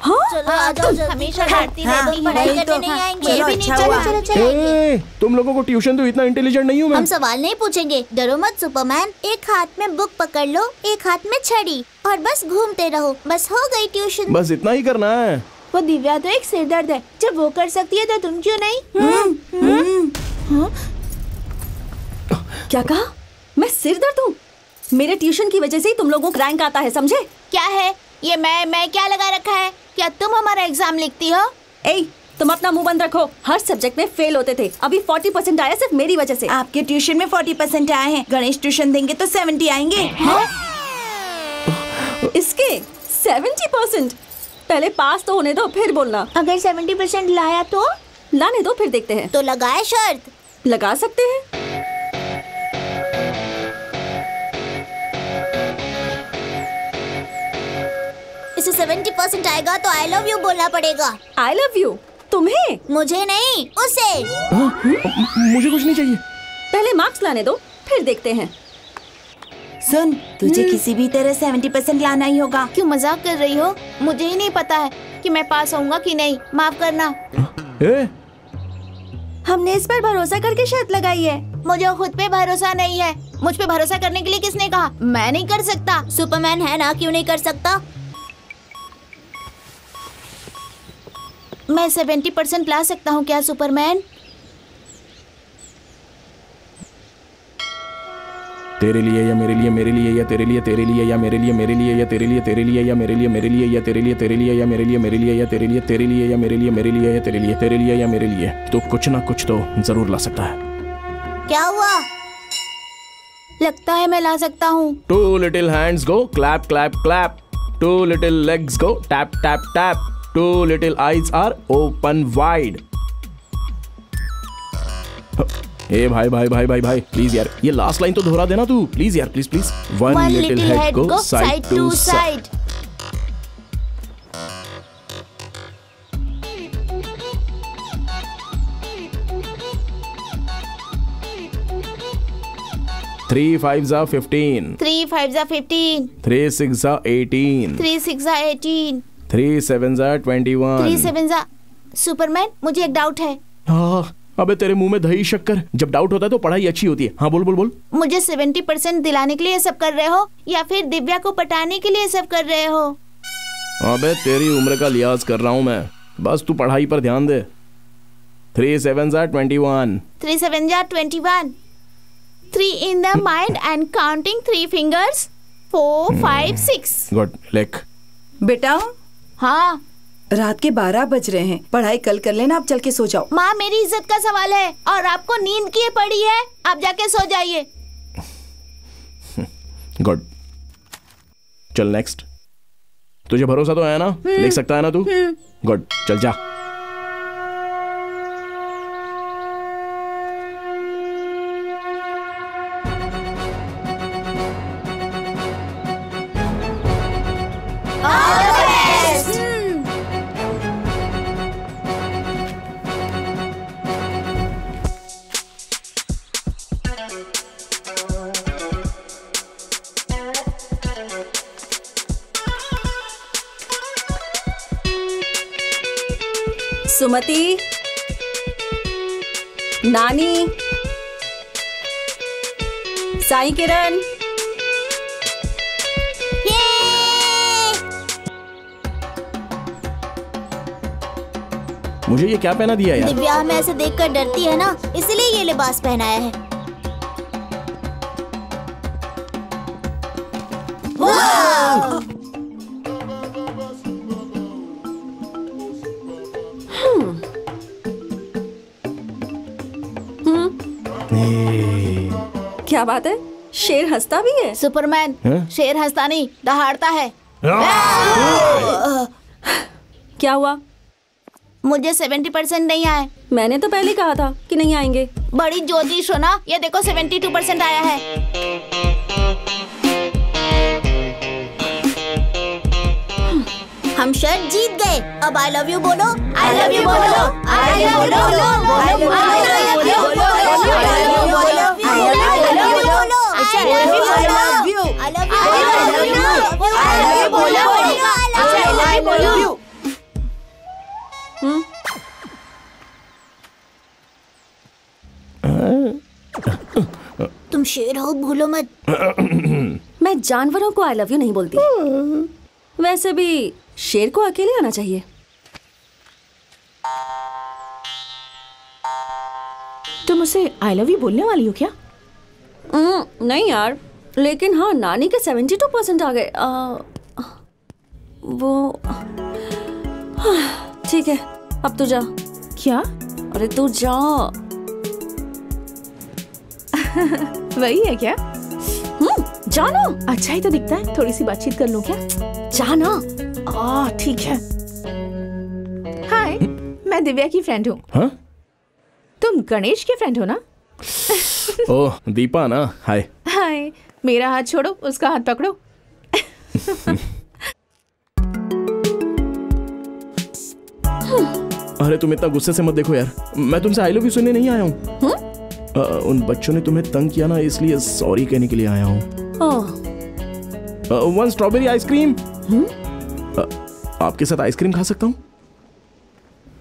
हाँ? चलो आ जाओ जल्दी। हमेशा डरती हाँ, रहती पढ़ाई करने नहीं हाँ, आएँगे भी नहीं चलो चलो चलो तुम लोगों को ट्यूशन तो इतना इंटेलिजेंट नहीं हूँ हम सवाल नहीं पूछेंगे। डरो मत सुपरमैन। एक हाथ में बुक पकड़ लो एक हाथ में छड़ी। और बस घूमते रहो। बस हो गई ट्यूशन। बस इतना ही करना है। वो दिव्या तो एक सिरदर्द है। जब वो कर सकती है तो तुम क्यों नहीं? क्या कहा? मैं सिर दर्द हूँ? मेरे ट्यूशन की वजह से ही तुम लोगों को रैंक आता है समझे? क्या है? ये मैं मैं क्या लगा रखा है? क्या तुम हमारा एग्ज़ाम लिखती हो? ए तुम अपना मुँह बंद रखो। हर सब्जेक्ट में फेल होते थे। अभी फोर्टी परसेंट आया सिर्फ़ मेरी वजह से। आपके ट्यूशन में फोर्टी परसेंट आए हैं। गणेश ट्यूशन देंगे तो सेवेंटी आएँगे। इसके सेवेंटी परसेंट पहले पास तो होने दो फिर बोलना। अगर सेवेंटी परसेंट लाया तो? लाने दो फिर देखते हैं। तो लगाए शर्त? लगा सकते हैं। इसे सेवेंटी परसेंट आएगा तो आई लव यू बोलना पड़ेगा। आई लव यू तुम्हें? मुझे नहीं उसे। हाँ, मुझे कुछ नहीं चाहिए। पहले मार्क्स लाने दो फिर देखते हैं। सुन तुझे किसी भी तरह सेवेंटी परसेंट लाना ही होगा। क्यों मज़ाक कर रही हो? मुझे ही नहीं पता है कि मैं पास होऊँगा कि नहीं। माफ़ करना। ए, हमने इस पर भरोसा करके शर्त लगाई है। मुझे खुद पे भरोसा नहीं है। मुझ पे भरोसा करने के लिए किसने कहा? मैं नहीं कर सकता। सुपरमैन है ना? क्यों नहीं कर सकता? मैं सेवेंटी परसेंट ला सकता हूँ क्या सुपरमैन तेरे लिए या मेरे लिए मेरे लिए या तेरे लिए तेरे लिए या मेरे लिए मेरे लिए या तेरे लिए तेरे लिए या मेरे लिए मेरे लिए या तेरे लिए तेरे लिए या मेरे लिए मेरे लिए या तेरे लिए तेरे लिए या मेरे लिए मेरे लिए या तेरे लिए तेरे लिए या मेरे लिए तो कुछ ना कुछ तो ज़रूर ला सकता है क्या हुआ लगता है मैं ला सकता हूँ two little hands go clap clap clap two little legs go tap tap tap two little eyes are open wide ए भाई भाई भाई भाई भाई प्लीज़ यार ये लास्ट लाइन तो दोहरा देना तू प्लीज़ यार please please one little head go side to side three five जा फिफ्टीन थ्री फाइव जा फिफ्टीन थ्री सिक्स जा एटीन थ्री सिक्स जा एटीन थ्री सेवन जा ट्वेंटी वन। थ्री सेवन जा। सुपरमैन मुझे एक डाउट है। अबे तेरे मुँह में दही शक्कर। जब डाउट होता है तो पढ़ाई अच्छी होती है। हाँ बोल बोल बोल। मुझे सेवेंटी परसेंट दिलाने के लिए सब कर रहे हो या फिर दिव्या को पटाने के लिए सब कर रहे हो? अबे तेरी उम्र का लिहाज कर रहा हूँ मैं। बस तू पढ़ाई पर ध्यान दे। थ्री सेवन जा ट्वेंटी वन। थ्री सेवन जा twenty one. Three in the mind and counting three fingers four five six good लिख। बेटा हाँ। रात के बारह बज रहे हैं। पढ़ाई कल कर लेना आप चल के सो जाओ। माँ मेरी इज़्ज़त का सवाल है और आपको नींद की पड़ी है। आप जाके सो जाइए। गुड चल नेक्स्ट तुझे भरोसा तो है ना? लिख सकता है ना तू? गुड चल जा। नानी। साई किरण। मुझे ये क्या पहना दिया यार? दिव्या हमें ऐसे देखकर डरती है ना इसलिए ये लिबास पहनाया है। क्या बात है? शेर हंसता भी है। सुपरमैन हैं? शेर हंसता नहीं दहाड़ता है। क्या हुआ? मुझे सेवेंटी परसेंट नहीं आए। मैंने तो पहले कहा था कि नहीं आएँगे। बड़ी ज्योतिष हो ना ये देखो सेवेंटी टू परसेंट आया है। हम शर्ट जीत गए। अब आई लव यू बोलो। आई लव यू बोलो। आई लव यू बोलो। आई लव यू बोलो। तुम शेर हो भूलो मत। मैं जानवरों को आई लव यू नहीं बोलती। वैसे भी शेर को अकेले आना चाहिए। तुम उसे आई लव यू बोलने वाली हो क्या? नहीं यार। लेकिन हाँ नानी के सेवेंटी टू परसेंट आ गए। आ, वो ठीक है अब तू जा। क्या? अरे तू जा। वही है क्या? हम्म, जाना। अच्छा ही तो दिखता है। थोड़ी सी बातचीत कर लो क्या? जाना। आ ठीक है। हाय मैं दिव्या की फ्रेंड हूँ। हाँ? तुम गणेश के फ्रेंड हो ना? ओह दीपा ना? हाय। हाय मेरा हाथ छोड़ो उसका हाथ पकड़ो। अरे तुम इतना गुस्से से मत देखो यार। मैं तुमसे आई लव यू सुनने नहीं आया हूँ। अ, उन बच्चों ने तुम्हें तंग किया ना इसलिए सॉरी कहने के लिए आया हूँ। वन स्ट्रॉबेरी आइसक्रीम आपके साथ आइसक्रीम खा सकता हूँ?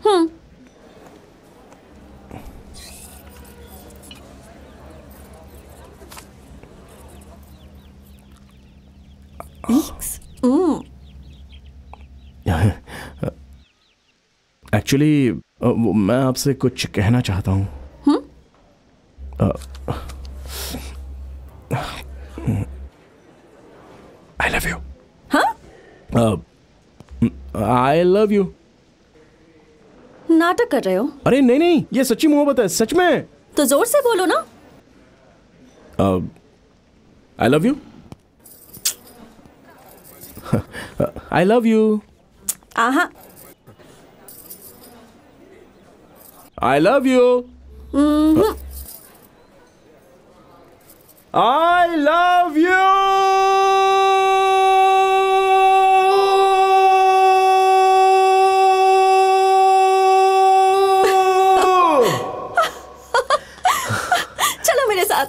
हम्म। हम्म एक्चुअली मैं आपसे कुछ कहना चाहता हूँ। आई लव यू हाँ आई लव यू नाटक कर रहे हो? अरे नहीं नहीं ये सच्ची मोहब्बत है सच में। तो ज़ोर से बोलो ना। I love you I love you aha. I love you I love you चलो मेरे साथ।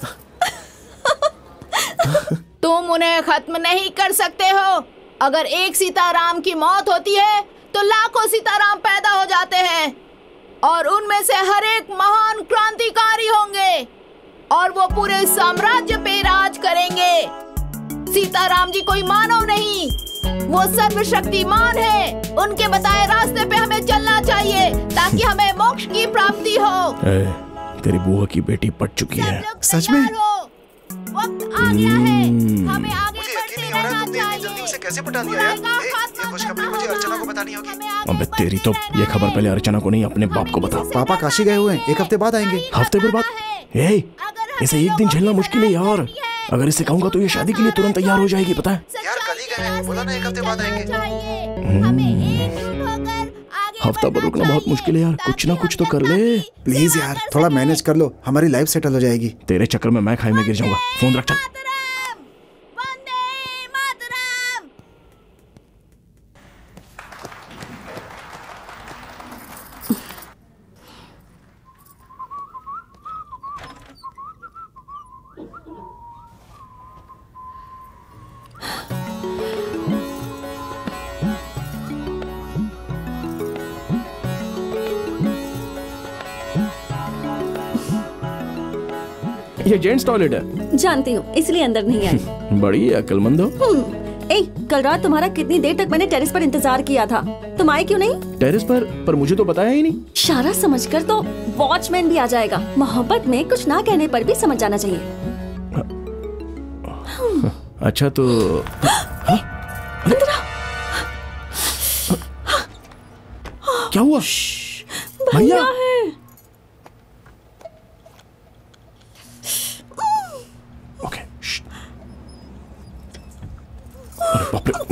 तुम उन्हें खत्म नहीं कर सकते हो। अगर एक सीताराम की मौत होती है तो लाखों सीताराम पैदा हो जाते हैं। और उनमें से हर एक महान क्रांतिकारी होंगे। और वो पूरे साम्राज्य पे राज करेंगे। सीताराम जी कोई मानव नहीं। वो सर्वशक्तिमान है। उनके बताए रास्ते पे हमें चलना चाहिए ताकि हमें मोक्ष की प्राप्ति हो। ए, तेरी बुआ की बेटी पट चुकी है। सच में? वक्त आ गया है। हमें आगे बढ़ते रहना चाहिए उसे कैसे पटा दिया यार? ये खुशखबरी मुझे अर्चना को बतानी होगी। अबे तेरी तो ये खबर पहले अर्चना को नहीं अपने बाप को बता। पापा काशी गए हुए हैं। एक हफ़्ते बाद आएँगे। हफ़्ते भर बाद? ए इसे एक दिन झेलना मुश्किल है यार। अगर इसे कहूँगा तो ये शादी के लिए तुरंत तैयार हो जाएगी पता है। यार कल ही गए बोला ना एक हफ़्ते बाद आएँगे। हफ़्ता भर रुकना बहुत मुश्किल है यार कुछ ना कुछ तो कर ले। प्लीज़ यार थोड़ा मैनेज कर लो हमारी लाइफ सेटल हो जाएगी। तेरे चक्कर में मैं खाई में गिर जाऊँगा। फ़ोन रख चल। ये जेंट्स टॉयलेट है। जानती हूँ इसलिए अंदर नहीं आई। बड़ी अक्लमंद हो। हम्म, ए कल रात तुम्हारा कितनी देर तक मैंने टेरेस पर इंतज़ार किया था? तुम आए क्यों नहीं? टेरेस पर? पर मुझे तो बताया ही नहीं। इशारा समझकर तो वॉचमैन भी आ जाएगा। मोहब्बत में कुछ ना कहने पर भी समझ जाना चाहिए। अच्छा तो क्या हुआ? भैया! है ओके अरे बाप रे।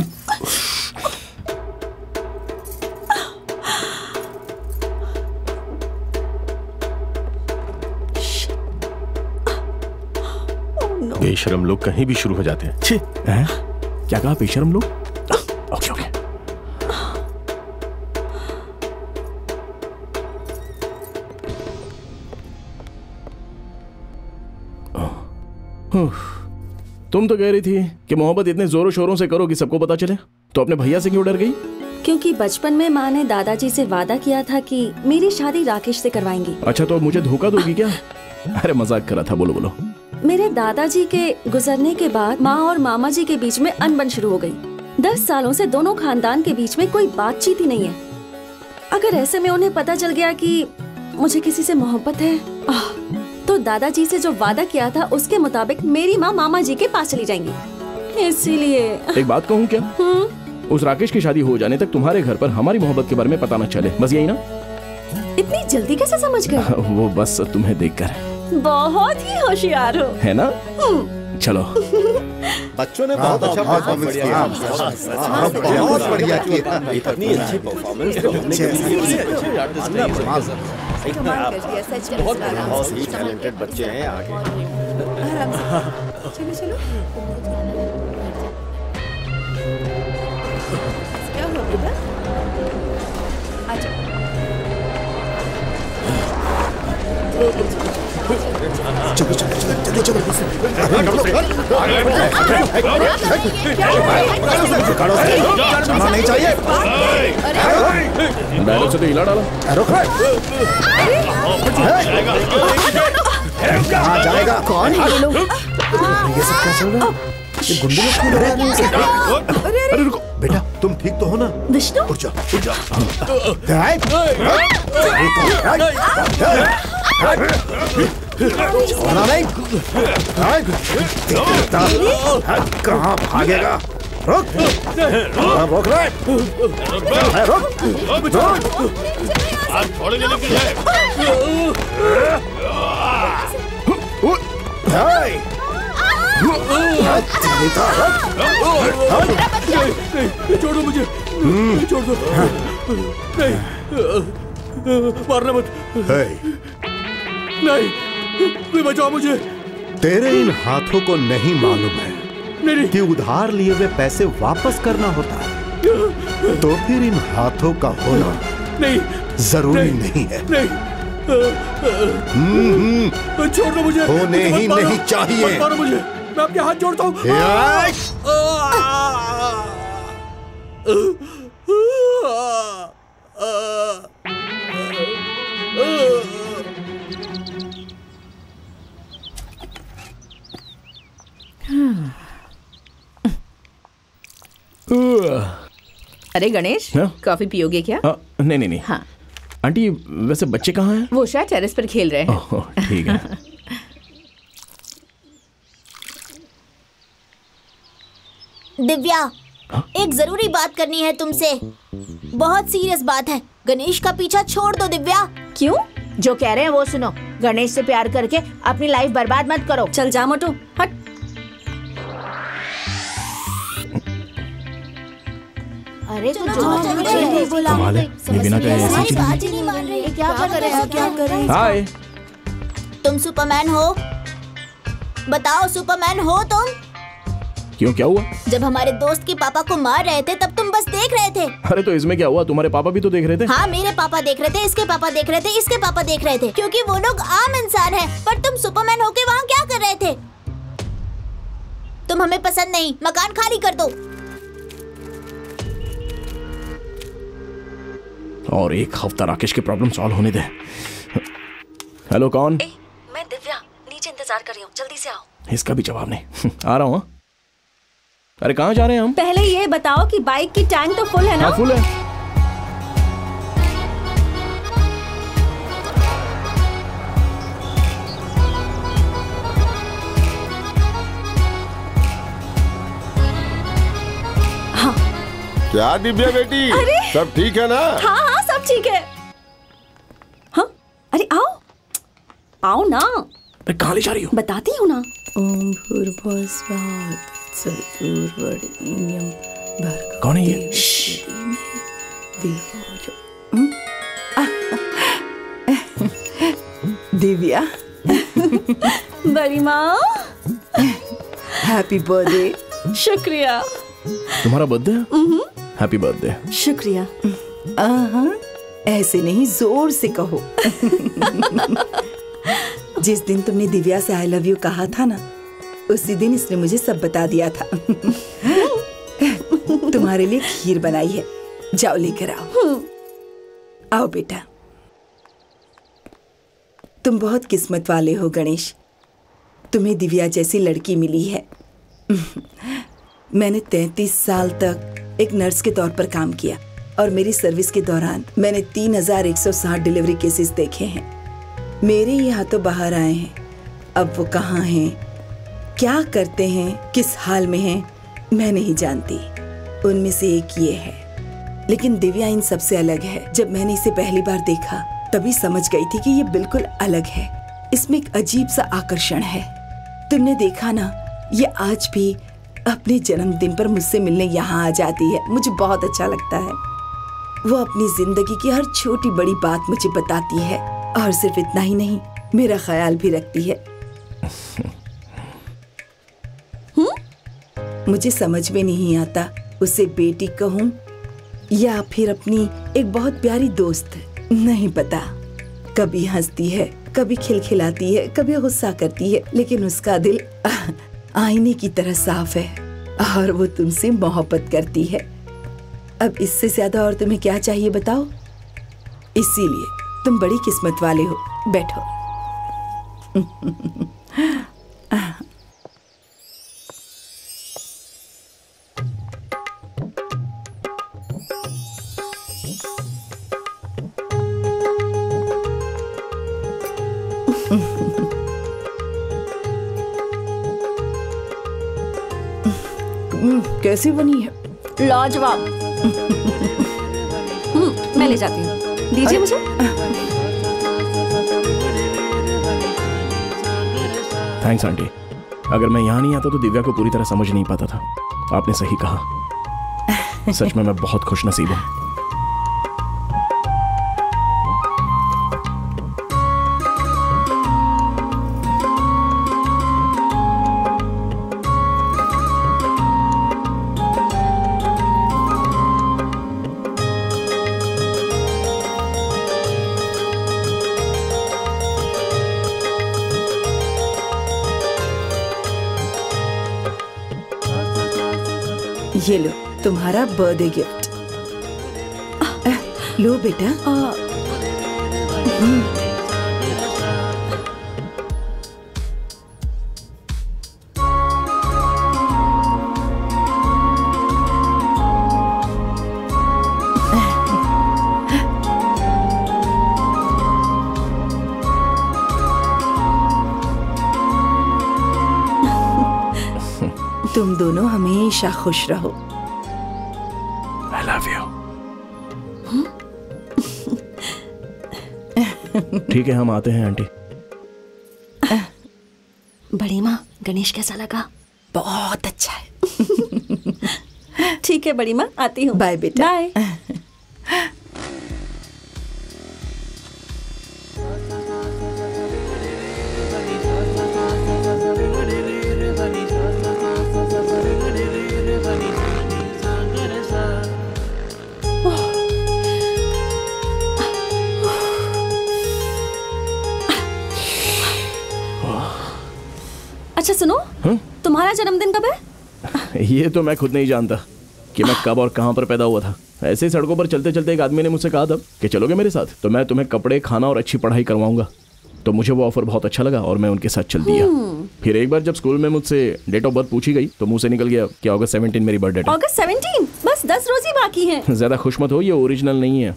बेशरम लोग कहीं भी शुरू हो जाते हैं। छे, हैं? क्या कहा, बेशरम लोग? तुम तो कह रही थी कि मोहब्बत इतने जोरों शोरों से करो कि सबको पता चले। तो अपने भैया से क्यों डर गई? क्योंकि बचपन में माँ ने दादाजी से वादा किया था कि मेरी शादी राकेश से करवाएँगी। अच्छा तो मुझे धोखा दोगी क्या? अरे मज़ाक करा था बोलो बोलो मेरे दादाजी के गुजरने के बाद माँ और मामा जी के बीच में अनबन शुरू हो गई। दस सालों से दोनों खानदान के बीच में कोई बातचीत ही नहीं है। अगर ऐसे में उन्हें पता चल गया कि मुझे किसी से मोहब्बत है आह, दादाजी से जो वादा किया था उसके मुताबिक मेरी माँ मामा जी के पास चली जाएँगी इसीलिए एक बात कहूँ क्या हम्म, उस राकेश की शादी हो जाने तक तुम्हारे घर पर हमारी मोहब्बत के बारे में पता न चले बस यही ना इतनी जल्दी कैसे समझ गए वो बस तुम्हें देखकर बहुत ही होशियार हो है ना हम्म, चलो बच्चों ने बहुत अच्छा परफॉर्मेंस किया हाँ, बहुत बढ़िया किया इतनी अच्छी परफॉर्मेंस तो कभी नहीं बहुत बहुत ही टैलेंटेड बच्चे हैं आगे। चलो चलो। क्या हुआ बेटा? अच्छा चलो चलो चलो जल्दी चलो चलना नहीं चाहिए बैलों से तो हिला डाला कहाँ जाएगा कौन ये सब क्या चल रहा है ये गुंडे लोग क्यों रहे हैं उसे? अरे रुको बेटा तुम ठीक तो हो ना विष्णु उठ जाओ उठ नहीं कहाँ भागेगा रुक हाँ, रोक रहा है। है, रुक छोड़ेंगे लेकिन हाय चलिता छोड़ो मुझे। छोड़ दो। नहीं। मारना मत। है, नहीं। बचाओ मुझे। तेरे इन हाथों को नहीं मालूम है नहीं कि उधार लिए हुए पैसे वापस करना होता है। तो फिर इन हाथों का होना नहीं। ज़रूरी नहीं। नहीं है। नहीं। हम्म, छोड़ दो मुझे होने ही नहीं चाहिए। मुझे। मैं आपके हाथ जोड़ता हूँ। अरे गणेश हाँ? कॉफ़ी पियोगे क्या? हाँ, नहीं नहीं नहीं। हाँ। आंटी वैसे बच्चे कहाँ हैं? वो शायद टेरेस पर खेल रहे हैं। ठीक है। दिव्या एक ज़रूरी बात करनी है तुमसे। बहुत सीरियस बात है। गणेश का पीछा छोड़ दो दिव्या। क्यों? जो कह रहे हैं वो सुनो। गणेश से प्यार करके अपनी लाइफ बर्बाद मत करो। चल जा मोटू। हट। अरे तू जो कमाल है। ये बिना कहे ऐसी चीज़ बात ही नहीं मान रही। क्या कर रहे हो? क्या कर रहे हाय। तुम सुपरमैन हो? बताओ सुपरमैन हो तुम? क्यों क्या हुआ? जब हमारे दोस्त के पापा को मार रहे थे तब तुम बस देख रहे थे। अरे तो इसमें क्या हुआ? तुम्हारे पापा भी तो देख रहे थे? हाँ मेरे पापा देख रहे थे इसके पापा देख रहे थे इसके पापा देख रहे थे क्योंकि वो लोग आम इंसान हैं। पर तुम सुपरमैन होके वहाँ क्या कर रहे थे? तुम हमें पसंद नहीं। मकान खाली कर दो। और एक हफ़्ता राकेश की प्रॉब्लम सॉल्व होने दे। हेलो कौन? ए, मैं दिव्या नीचे इंतज़ार कर रही हूँ जल्दी से आओ। इसका भी जवाब नहीं। आ रहा हूँ हाँ। अरे कहाँ जा रहे हैं हम? पहले ये बताओ कि बाइक की टैंक तो फुल है ना? हाँ फुल है। क्या दिव्या बेटी? अरे! सब ठीक है ना? हाँ हाँ। सब ठीक है। हाँ अरे आओ। आओ ना। अरे कहाँ ले जा रही हूँ? बताती हूँ ना। ओम कौन है ये? दिव्या। बड़ी माँ। हैप्पी बर्थडे शुक्रिया। तुम्हारा बर्थडे है? हैप्पी बर्थडे शुक्रिया। हाँ ऐसे नहीं, ज़ोर से कहो। जिस दिन तुमने दिव्या से आई लव यू कहा था ना, उसी दिन इसने मुझे सब बता दिया था। तुम्हारे लिए खीर बनाई है। जाओ लेकर आओ। आओ बेटा। तुम बहुत किस्मत वाले हो गणेश। तुम्हें दिव्या जैसी लड़की मिली है। मैंने तैतीस साल तक एक नर्स के तौर पर काम किया। और मेरी सर्विस के दौरान मैंने तीन हज़ार एक सौ साठ डिलीवरी केसेस देखे हैं। मेरे ही हाथों बाहर आए हैं। अब वो कहाँ हैं? क्या करते हैं? किस हाल में हैं? मैं नहीं जानती। उनमें से एक ये है। लेकिन दिव्या इन सबसे अलग है। जब मैंने इसे पहली बार देखा, तभी समझ गई थी कि ये बिल्कुल अलग है। इसमें एक अजीब सा आकर्षण है। तुमने देखा ना? ये आज भी अपने जन्मदिन पर मुझसे मिलने यहाँ आ जाती है। मुझे बहुत अच्छा लगता है। वो अपनी ज़िंदगी की हर छोटी बड़ी बात मुझे बताती है। और सिर्फ़ इतना ही नहीं मेरा ख्याल भी रखती है। मुझे समझ में नहीं आता उसे बेटी कहूँ या फिर अपनी एक बहुत प्यारी दोस्त नहीं पता। कभी हंसती है कभी खिलखिलाती है कभी गुस्सा करती है लेकिन उसका दिल आईने की तरह साफ़ है और वो तुमसे मोहब्बत करती है। अब इससे ज़्यादा और तुम्हें क्या चाहिए बताओ? इसीलिए तुम बड़ी किस्मत वाले हो। बैठो। हम्म, कैसी बनी है? लाजवाब। हम्म, मैं ले जाती हूँ। दीजिए मुझे। थैंक्स आंटी अगर मैं यहाँ नहीं आता तो दिव्या को पूरी तरह समझ नहीं पाता था। आपने सही कहा। सच में मैं बहुत खुश नसीब हूँ। तुम्हारा बर्थडे गिफ्ट लो बेटा। तुम दोनों हमेशा खुश रहो। ठीक है हम आते हैं आंटी। बड़ी माँ गणेश कैसा लगा? बहुत अच्छा है। ठीक है बड़ी माँ आती हूँ। बाय बेटा। बाय अच्छा सुनो। हम्म? तुम्हारा जन्मदिन कब है? ये तो मैं खुद नहीं जानता कि मैं कब और कहाँ पर पैदा हुआ था। ऐसे ही सड़कों पर चलते चलते एक आदमी ने मुझसे कहा था कि चलोगे मेरे साथ? तो मैं तुम्हें कपड़े खाना और अच्छी पढ़ाई करवाऊँगा। तो मुझे वो ऑफ़र बहुत अच्छा लगा और मैं उनके साथ चल दिया। फिर एक बार जब स्कूल में मुझसे डेट ऑफ़ बर्थ पूछी गई तो मुँह से निकल गया कि अगस्त सेवनटीन मेरी बर्थडे अगस्त सेवेंटीन बस दस रोज ही बाकी है। है ज़्यादा खुश मत हो ये ओरिजिनल नहीं है।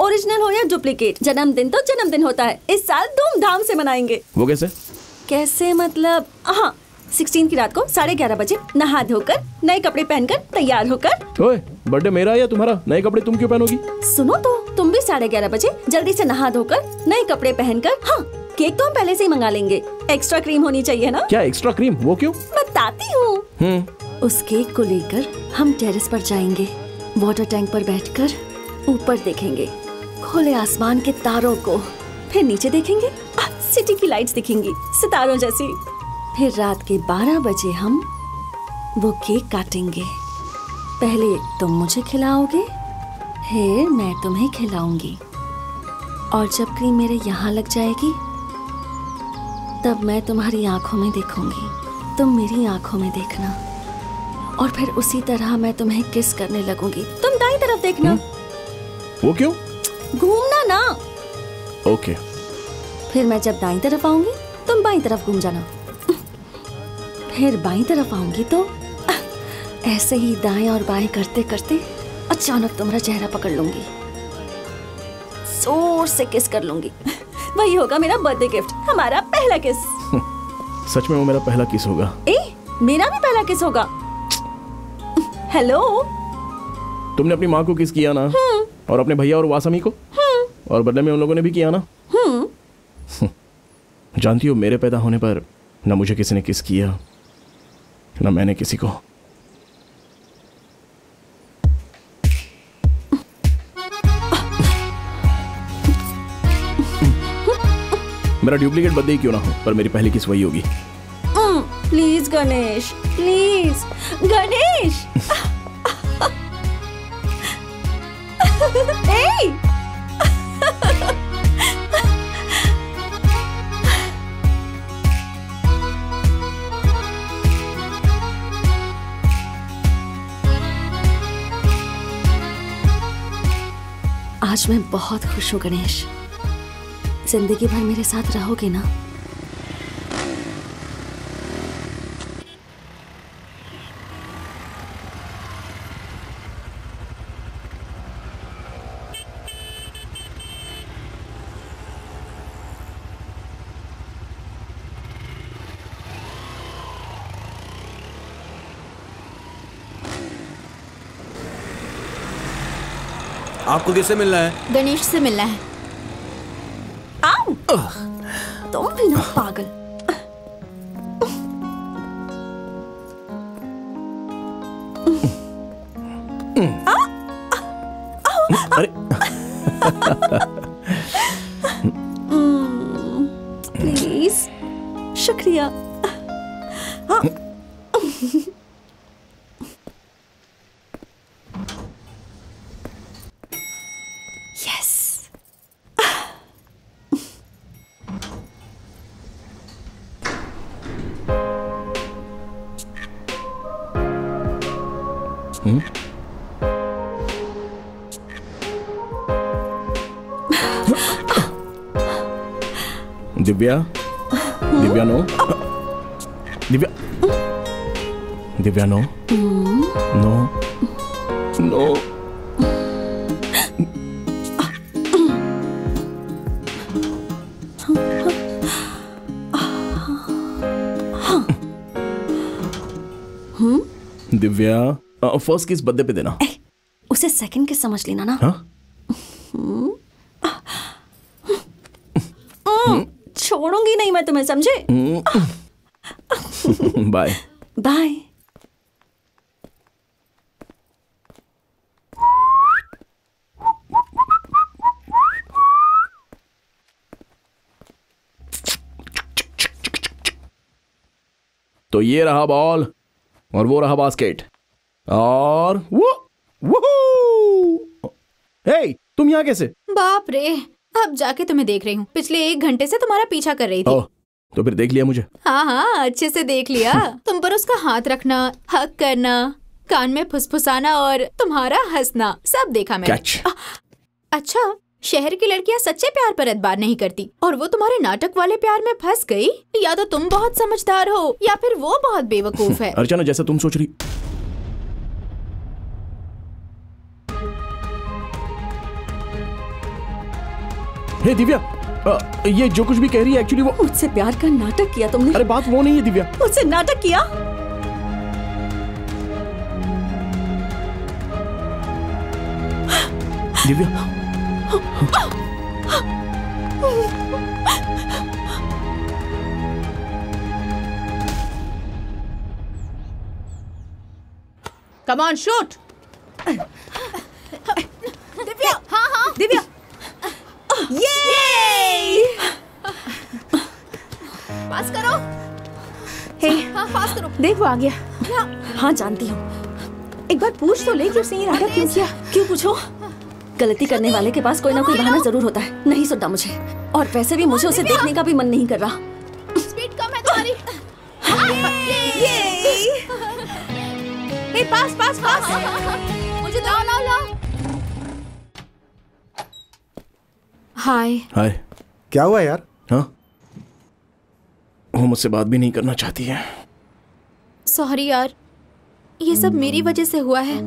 ओरिजिनल हो या डुप्लीकेट जन्मदिन तो जन्मदिन होता है। इस साल धूमधाम से मनाएँगे। वो कैसे? कैसे मतलब हाँ सिक्सटीन की रात को साढ़े ग्यारह बजे नहा धोकर नए कपड़े पहनकर तैयार होकर। ओए बर्थडे मेरा या तुम्हारा? नए कपड़े तुम क्यों पहनोगी? सुनो तो तुम भी साढ़े ग्यारह बजे जल्दी से नहा धोकर नए कपड़े पहनकर हाँ केक तो हम पहले से ही मंगा लेंगे। एक्स्ट्रा क्रीम होनी चाहिए ना? क्या एक्स्ट्रा क्रीम वो क्यों? बताती हूँ। हम्म। उस केक को लेकर हम टेरेस पर जाएँगे वाटर टैंक पर बैठकर ऊपर देखेंगे खुले आसमान के तारों को फिर नीचे देखेंगे आ, सिटी की लाइट्स दिखेंगी सितारों जैसी। फिर रात के 12 बजे हम वो केक काटेंगे। पहले तुम मुझे खिलाओगे फिर मैं तुम्हें खिलाऊँगी। और जब क्रीम मेरे यहाँ लग जाएगी तब मैं तुम्हारी आँखों में देखूँगी। तुम मेरी आँखों में देखना। और फिर उसी तरह मैं तुम्हें किस करने लगूँगी। तुम दाई तरफ़ देखना। वो क्यों? घूमना ना। ओके। फिर मैं जब दाई तरफ़ आऊँगी तुम बाई तरफ़ घूम जाना। फिर बाई तरफ़ आऊँगी तो ऐसे ही दाएँ और बाएँ करते करते अचानक तुम्हारा चेहरा पकड़ लूँगी। ज़ोर से किस कर लूँगी। वही होगा मेरा बर्थडे गिफ्ट हमारा पहला किस सच में वो मेरा पहला किस होगा। ए मेरा भी पहला किस होगा। हेलो तुमने अपनी माँ को किस किया ना? और अपने भैया और वासमी को? और बदले में उन लोगों ने भी किया ना? हम्म। जानती हो, मेरे पैदा होने पर ना मुझे किसी ने किस किया, ना मैंने किसी को। मेरा डुप्लीकेट बर्थडे क्यों ना हो, पर मेरी पहली किस वही होगी? Please Ganesh please, Ganesh! ए! आज मैं बहुत खुश हूँ गणेश। ज़िंदगी भर मेरे साथ रहोगे ना? आपको किससे मिलना है? गणेश से मिलना है। आओ। तुम भी ना पागल। अरे। प्लीज़ शुक्रिया। हाँ। Divya Divya no Divya Divya no no no Divya first kiss birthday पे देना। उसे सेकंड के समझ लेना ना। हाँ हम्म। हम्म, छोड़ूँगी नहीं मैं तुम्हें समझे? बाय बाय तो ये रहा बॉल और वो रहा बास्केट और वो वो हे तुम यहाँ कैसे? बाप रे! अब जाके तुम्हें देख रही हूँ। पिछले एक घंटे से तुम्हारा पीछा कर रही थी। तो फिर देख लिया मुझे। हाँ हाँ अच्छे से देख लिया। तुम पर उसका हाथ रखना हक करना कान में फुसफुसाना और तुम्हारा हंसना सब देखा मैंने। अच्छा शहर की लड़कियाँ सच्चे प्यार पर एतबार नहीं करती और वो तुम्हारे नाटक वाले प्यार में फंस गई? या तो तुम बहुत समझदार हो या फिर वो बहुत बेवकूफ़ है। अर्चना जैसा तुम सोच रही हे दिव्या अ, ये जो कुछ भी कह रही है एक्चुअली वो मुझसे प्यार का नाटक किया तुमने। अरे बात वो नहीं है दिव्या। मुझसे नाटक किया? Divya. Come on shoot Divya हाँ हाँ। दिव्या ये पास करो। हे हाँ पास करो। देख वो आ गया हाँ जानती हूँ। एक बार पूछ तो ले कि उसने ये नाटक क्यों किया? क्यों पूछो? गलती करने वाले के पास कोई ना कोई बहाना ज़रूर होता है। नहीं सुनता मुझे। और वैसे भी मुझे उसे देखने का भी मन नहीं कर रहा। स्पीड कम है तुम्हारी। हे पास पास पास मुझे लाओ लाओ लाओ। हाय हाय क्या हुआ यार? हाँ? वो मुझसे बात भी नहीं करना चाहती है। सॉरी यार। ये सब मेरी वजह से हुआ है।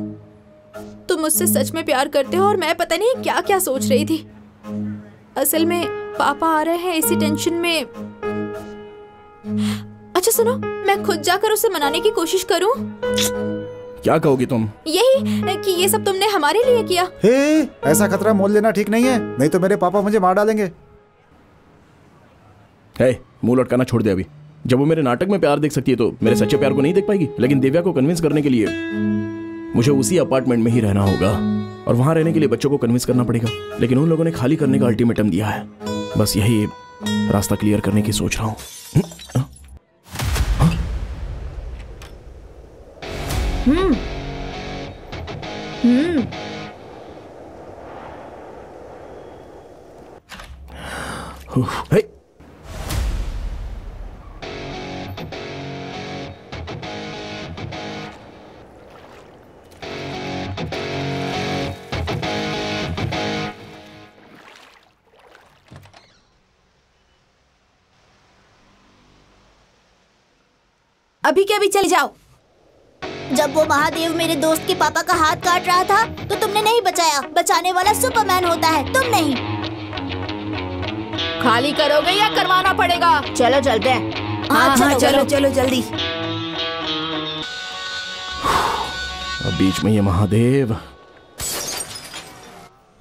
तुम मुझसे सच में प्यार करते हो और मैं पता नहीं क्या क्या सोच रही थी। असल में पापा आ रहे हैं इसी टेंशन में। अच्छा सुनो मैं खुद जाकर उसे मनाने की कोशिश करूँ? क्या कहोगी तुम? यही कि ये सब तुमने हमारे लिए किया। हे ऐसा खतरा मोल लेना ठीक नहीं है नहीं तो मेरे पापा मुझे मार डालेंगे। है मुँह लटकाना छोड़ दे अभी। जब वो मेरे नाटक में प्यार देख सकती है तो मेरे सच्चे प्यार को नहीं देख पाएगी? लेकिन दिव्या को कन्विंस करने के लिए मुझे उसी अपार्टमेंट में ही रहना होगा। और वहाँ रहने के लिए बच्चों को कन्विंस करना पड़ेगा। लेकिन उन लोगों ने खाली करने का अल्टीमेटम दिया है। बस यही रास्ता क्लियर करने की सोच रहा हूँ। हम्म हम्म अभी के अभी चले जाओ। जब वो महादेव मेरे दोस्त के पापा का हाथ काट रहा था तो तुमने नहीं बचाया। बचाने वाला सुपरमैन होता है तुम नहीं। खाली करोगे या करवाना पड़ेगा? चलो चलते हैं। हाँ, हाँ, चलो, चलो जल्दी। अब बीच में ये महादेव।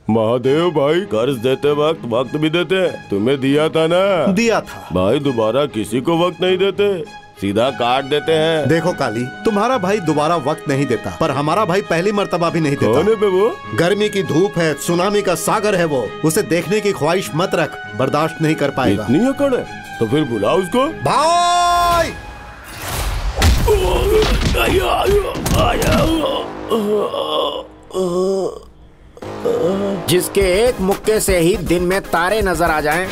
महादेव भाई कर्ज देते वक्त वक्त भी देते। तुम्हें दिया था ना? दिया था। भाई दोबारा किसी को वक्त नहीं देते। सीधा काट देते हैं। देखो काली तुम्हारा भाई दोबारा वक्त नहीं देता पर हमारा भाई पहली मर्तबा भी नहीं देता। कौन है वो गर्मी की धूप है सुनामी का सागर है वो। उसे देखने की ख्वाहिश मत रख बर्दाश्त नहीं कर पाएगा। इतनी अकड़ है तो फिर बुला उसको। भाई! जिसके एक मुक्के से ही दिन में तारे नज़र आ जाएँ,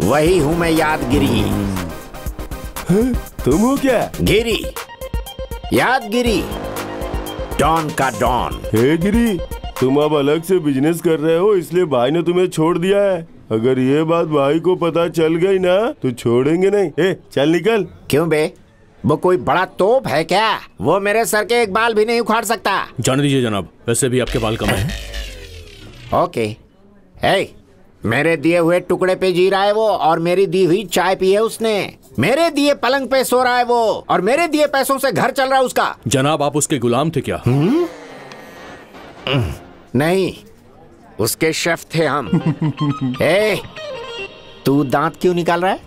वही हूँ मैं यादगिरी। तुम हो क्या? गिरी। याद गिरी डॉन का डॉन। हे गिरी तुम अब अलग से बिज़नेस कर रहे हो इसलिए भाई ने तुम्हें छोड़ दिया है। अगर ये बात भाई को पता चल गई ना तो छोड़ेंगे नहीं। ए चल निकल। क्यों बे? वो कोई बड़ा तोप है क्या? वो मेरे सर के एक बाल भी नहीं उखाड़ सकता। जान दीजिए जनाब वैसे भी आपके बाल कम है। ओके। हे मेरे दिए हुए टुकड़े पे जी रहा है वो और मेरी दी हुई चाय पी है उसने। मेरे दिए पलंग पे सो रहा है वो और मेरे दिए पैसों से घर चल रहा है उसका। जनाब आप उसके गुलाम थे क्या? हुँ? नहीं उसके शेफ थे हम। ए तू दांत क्यों निकाल रहा है?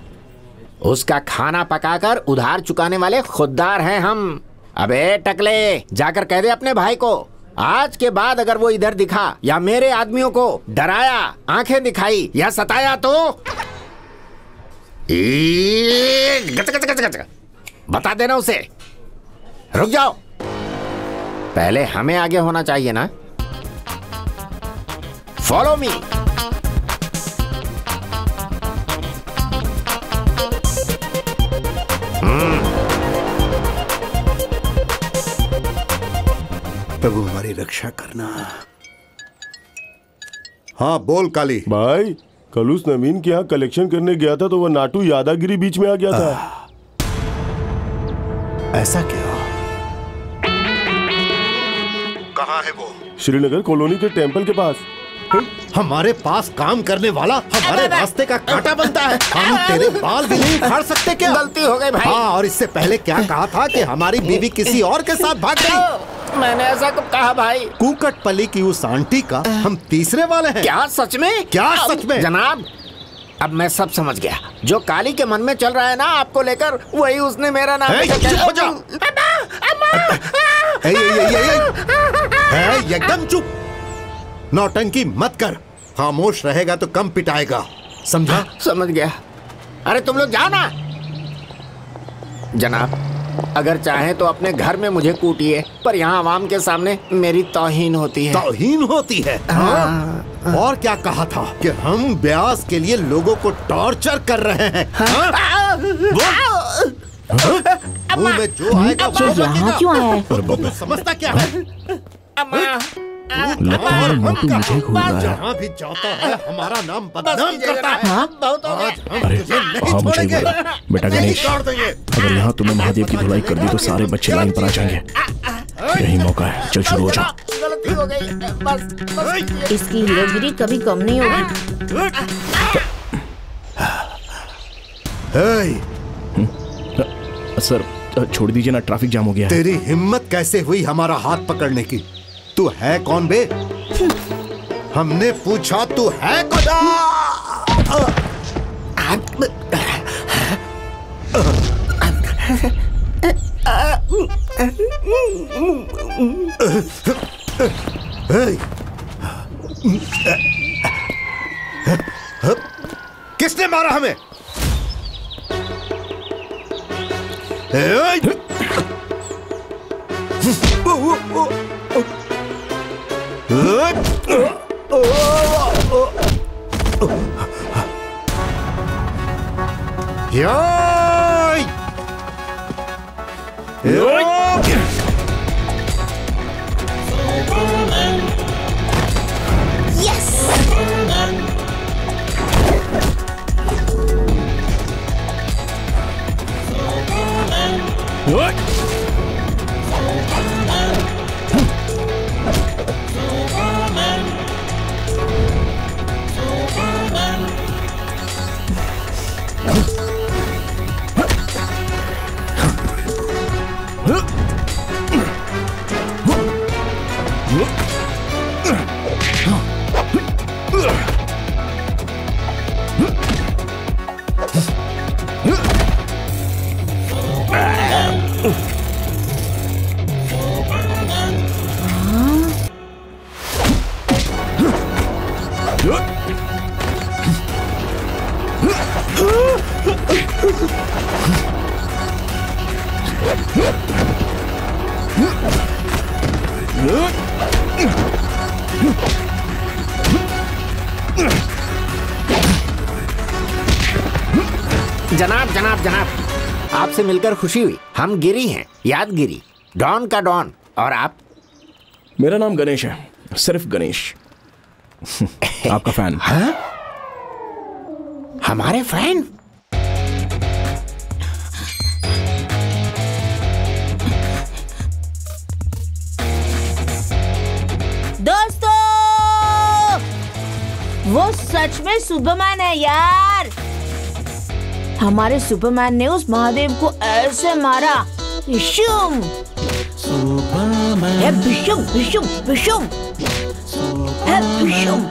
उसका खाना पकाकर उधार चुकाने वाले खुददार हैं हम। अबे टकले जाकर कह दे अपने भाई को आज के बाद अगर वो इधर दिखा या मेरे आदमियों को डराया आँखें दिखाई या सताया तो? गच, गच, गच, गच, बता देना उसे रुक जाओ। पहले हमें आगे होना चाहिए ना। फॉलो मी प्रभु हमारी रक्षा करना। हाँ बोल काली। भाई कल उस नवीन के यहाँ कलेक्शन करने गया था तो वह नाटू यादागिरी बीच में आ गया था। ऐसा क्या? कहाँ है वो? श्रीनगर कॉलोनी के टेंपल के पास। हमारे पास काम करने वाला हमारे रास्ते का कांटा बनता है। हम तेरे बाल भी नहीं उखाड़ सकते क्या? गलती हो गई भाई। हाँ और इससे पहले क्या कहा था कि हमारी बीवी किसी और के साथ भाग गई? मैंने ऐसा कब कहा भाई? कुकट पली की उस आंटी का हम तीसरे वाले हैं। क्या सच में? क्या सच में? जनाब अब मैं सब समझ गया। जो काली के मन में चल रहा है ना आपको लेकर वही उसने मेरा नाम एकदम चुप। नौटंकी मत कर। खामोश रहेगा तो कम पिटाएगा। समझा? समझ गया। अरे तुम लोग जाओ ना। जनाब अगर चाहे तो अपने घर में मुझे कूटिए पर यहाँ आवाम के सामने मेरी तौहीन होती है। तौहीन होती है? हाँ? और क्या कहा था कि हम ब्यास के लिए लोगों को टॉर्चर कर रहे हैं? हाँ? मुँह में जो आएगा वो तो यहाँ बकेगा। क्यों आया है? समझता क्या है? लगता है मोटू मुझे घूर रहा है। जहाँ भी जाता है हमारा नाम बदनाम करता है। हाँ? आज हम अरे तुझे नहीं हाँ मुझे छोड़ेंगे। है। बेटा गणेश अगर यहाँ तुमने महादेव की धुलाई कर दी तो सारे बच्चे लाइन पर आ जाएँगे। यही मौका है। चल शुरू हो जा। गलती हो गई। बस बस। इसकी हीरोगिरी कभी कम नहीं होगी। हे, सर छोड़ दीजिए ना ट्रैफ़िक जाम हो गया तेरी हिम्मत कैसे हुई हमारा हाथ पकड़ने की? तू है कौन बे? हमने पूछा तू है कौन किसने मारा हमें? よーい。よーい。जनाब जनाब जनाब। आपसे मिलकर खुशी हुई। हम गिरी हैं यादगिरी। डॉन का डॉन और आप? मेरा नाम गणेश है सिर्फ़ गणेश। आपका फ़ैन हाँ? हमारे फ़ैन दोस्तों वो सच में सुपरमैन है यार। हमारे सुपरमैन ने उस महादेव को ऐसे मारा। विशुम है विशुम विशुम विशुम है विशुम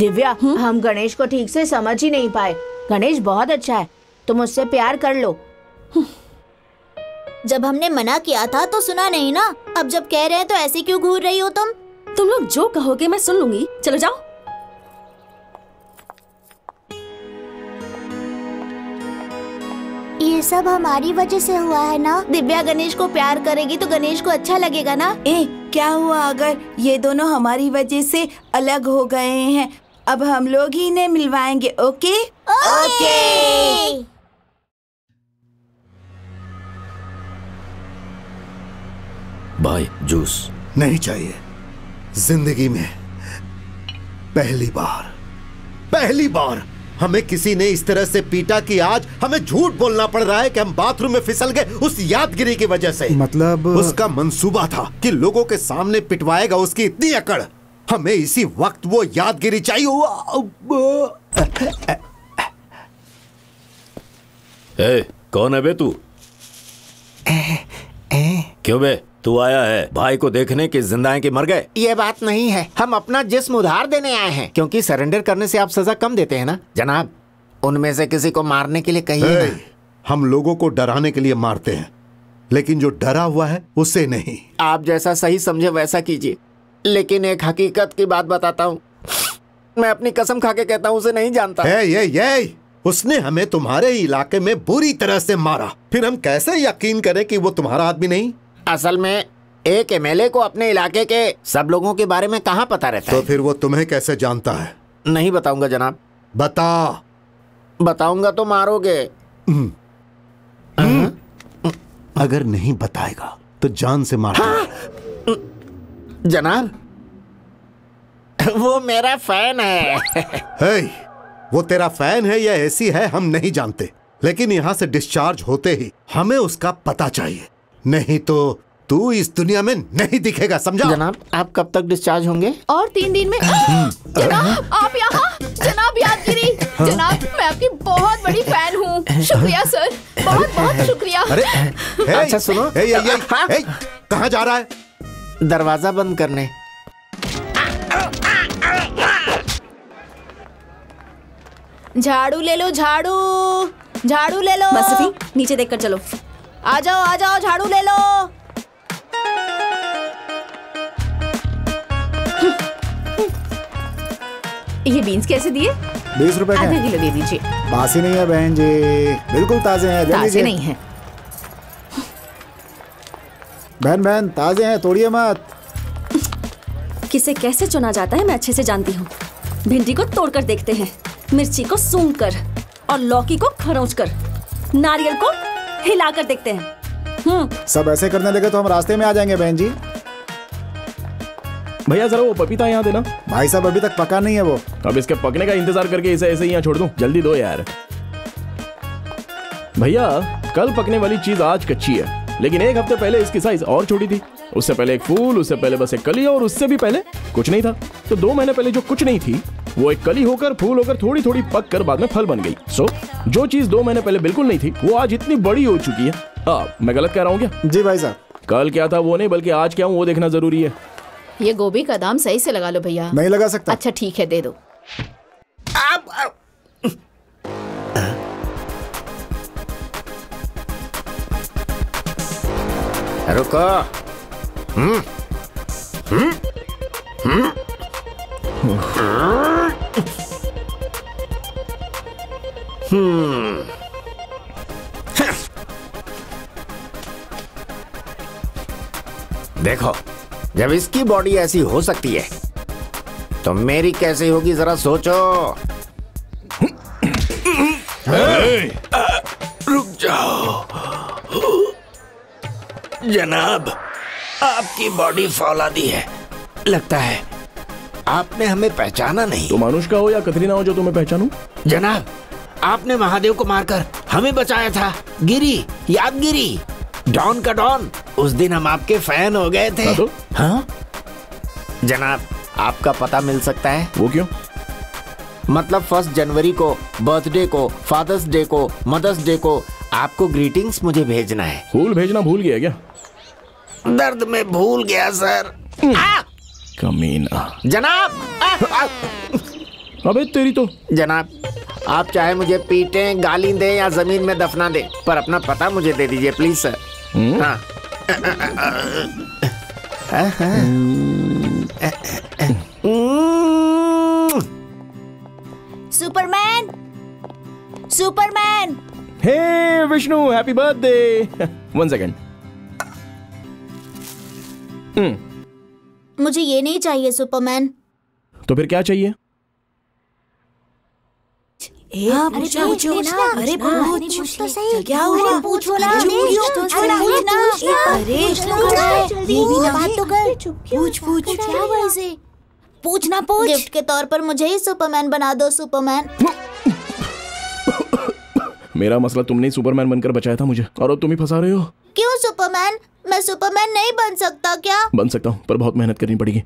दिव्या हम गणेश को ठीक से समझ ही नहीं पाए। गणेश बहुत अच्छा है तुम उससे प्यार कर लो। जब हमने मना किया था तो सुना नहीं ना? अब जब कह रहे हैं तो ऐसे क्यों घूर रही हो तुम? तुम लोग जो कहोगे मैं सुन लूँगी। चलो जाओ। ये सब हमारी वजह से हुआ है ना? दिव्या गणेश को प्यार करेगी तो गणेश को अच्छा लगेगा ना? ए क्या हुआ अगर ये दोनों हमारी वजह से अलग हो गए हैं? अब हम लोग ही इन्हें मिलवाएँगे ओके? ओके। भाई जूस। नहीं चाहिए। ज़िंदगी में पहली बार पहली बार हमें किसी ने इस तरह से पीटा कि आज हमें झूठ बोलना पड़ रहा है कि हम बाथरूम में फिसल गए उस यादगिरी की वजह से। मतलब उसका मंसूबा था कि लोगों के सामने पिटवाएगा उसकी इतनी अकड़। हमें इसी वक्त वो यादगिरी चाहिए। ए, कौन है बे तू? क्यों बे? तू आया है। भाई को देखने की ज़िंदा है कि मर गए? ये बात नहीं है। हम अपना जिस्म उधार देने आए हैं क्योंकि सरेंडर करने से आप सजा कम देते हैं ना? जनाब उनमें से किसी को मारने के लिए कहिए हम लोगों को डराने के लिए मारते हैं लेकिन जो डरा हुआ है उसे नहीं। आप जैसा सही समझे वैसा कीजिए। लेकिन एक हकीकत की बात बताता हूँ। मैं अपनी कसम खा के कहता हूँ उसे नहीं जानता। ए, ये ये उसने हमें तुम्हारे इलाके में बुरी तरह से मारा। फिर हम कैसे यकीन करें कि वो तुम्हारा आदमी नहीं? असल में एक एमएलए को अपने इलाके के सब लोगों के बारे में कहाँ पता रहता तो है? फिर वो तुम्हें कैसे जानता है? नहीं बताऊँगा जनाब। बता। बताऊँगा तो मारोगे। अगर नहीं बताएगा तो जान से मार। जनाब वो मेरा फ़ैन है। हे, वो तेरा फ़ैन है या ऐसी है हम नहीं जानते लेकिन यहाँ से डिस्चार्ज होते ही हमें उसका पता चाहिए। नहीं तो तू इस दुनिया में नहीं दिखेगा समझा? जनाब आप कब तक डिस्चार्ज होंगे? और तीन दिन में। जनाब आप यहाँ? जनाब यादगिरी। जनाब मैं आपकी बहुत बड़ी फ़ैन हूँ। शुक्रिया सर। बहुत बहुत शुक्रिया। अरे अच्छा सुनो। हे, कहाँ जा रहा है? दरवाज़ा बंद करने। झाड़ू ले लो झाड़ू। झाड़ू ले लो। बस रफी नीचे देखकर चलो। आ जाओ आ जाओ झाड़ू ले लो। ये बीन्स कैसे दिए? बीस रुपए के आधा किलो दे दीजिए। बासी नहीं है बहन जी बिल्कुल ताजे हैं ताजे नहीं है। बहन बहन ताजे हैं तोड़िए मत। किसे कैसे चुना जाता है मैं अच्छे से जानती हूँ। भिंडी को तोड़कर देखते हैं मिर्ची को सूंघ कर और लौकी को खरोच कर नारियल को हिलाकर देखते हैं। हम्म। सब ऐसे करने लगे तो हम रास्ते में आ जाएँगे बहन जी। भैया जरा वो पपीता यहाँ देना। भाई साहब अभी तक पका नहीं है वो। अब इसके पकने का इंतज़ार करके इसे ऐसे ही यहाँ छोड़ दूँ। जल्दी दो यार। भैया कल पकने वाली चीज़ आज कच्ची है। लेकिन एक हफ़्ते पहले इसकी साइज़ और छोटी थी। उससे पहले एक फूल उससे पहले बस एक कली और उससे भी पहले कुछ नहीं था। तो दो महीने पहले जो कुछ नहीं थी वो एक कली होकर फूल होकर थोड़ी थोड़ी पक कर बाद में फल बन गई। सो जो चीज़ दो महीने पहले बिल्कुल नहीं थी वो आज इतनी बड़ी हो चुकी है। आ, मैं गलत कह रहा हूँ क्या? जी भाई साहब। कल क्या था वो नहीं बल्कि आज क्या हूँ वो देखना ज़रूरी है। ये गोभी का दाम सही से लगा लो भैया। नहीं लगा सकता। अच्छा ठीक है दे दो। रुको। हम्म। हम्म। हम्म। हम्म। देखो जब इसकी बॉडी ऐसी हो सकती है तो मेरी कैसी होगी जरा सोचो। रुक जाओ। जनाब आपकी बॉडी फौलादी है। लगता है आपने हमें पहचाना नहीं। तुम अनुष्का हो या कतरीना हो जो तुम्हें पहचानू? जनाब आपने महादेव को मारकर हमें बचाया था। गिरी याद गिरी डॉन का डॉन उस दिन हम आपके फ़ैन हो गए थे। तो? हाँ? जनाब आपका पता मिल सकता है। वो क्यों? मतलब फ़र्स्ट जनवरी को बर्थडे को फादर्स डे को मदर्स डे को आपको ग्रीटिंग्स मुझे भेजना है। फूल भेजना भूल गया क्या? दर्द में भूल गया सर। आ! कमीना। जनाब! आ, आ! अबे तेरी तो जनाब आप चाहे मुझे पीटे गाली दें या ज़मीन में दफना दें पर अपना पता मुझे दे दीजिए प्लीज़ सर। हाँ। सुपरमैन! सुपरमैन! हे Vishnu happy birthday. One second मुझे ये नहीं चाहिए सुपरमैन। तो फिर क्या चाहिए? हाँ, पूछो, पूछो ना अरे पूछ पूछ। तो सही। क्या हुआ? पूछो ना तो अरे पूछ ना। अरे जल्दी। बात तो कर। पूछ पूछ क्या हुआ इसे? पूछना पूछ। गिफ्ट के तौर पर मुझे ही सुपरमैन बना दो सुपरमैन। मेरा मसला तुमने ही सुपरमैन बनकर बचाया था मुझे। और अब तुम ही फंसा रहे हो। क्यों सुपरमैन? मैं सुपरमैन नहीं बन सकता क्या? बन सकता हूँ पर बहुत मेहनत करनी पड़ेगी।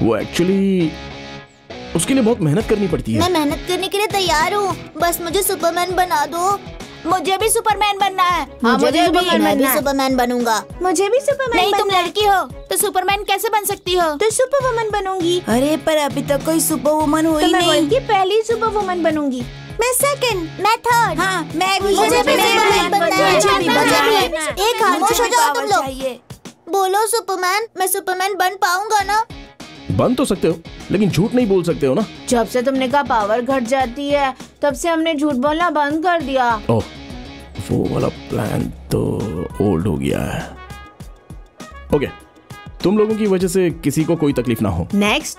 वो एक्चुअली उसके लिए बहुत मेहनत करनी पड़ती है। मैं मेहनत करने के लिए तैयार हूँ। बस मुझे सुपरमैन बना दो। मुझे भी सुपरमैन बनना है। हाँ, मुझे भी, मैं भी सुपरमैन बनूँगा। मुझे भी सुपरमैन नहीं तुम लड़की हो तो सुपरमैन कैसे बन सकती हो? तो सुपर वुमन बनूँगी। अरे पर अभी तक कोई सुपर वुमन तो हुई मैं नहीं। पहली सुपर वुमन बनूँगी। मैं सेकंड मैं थर्ड हाँ मैं भी मुझे भी सुपरमैन बनना है। मुझे भी मुझे भी। बनना है। एक खामोश हो मुझे भी जाओ तुम लोग। बोलो सुपरमैन मैं सुपरमैन बन पाऊँगा ना? बन तो सकते हो लेकिन झूठ नहीं बोल सकते हो ना? जब से तुमने कहा पावर घट जाती है तब से हमने झूठ बोलना बंद कर दिया। ओह वो वाला प्लान तो ओल्ड हो गया है। ओके तुम लोगों की वजह से किसी को कोई तकलीफ़ ना हो। नेक्स्ट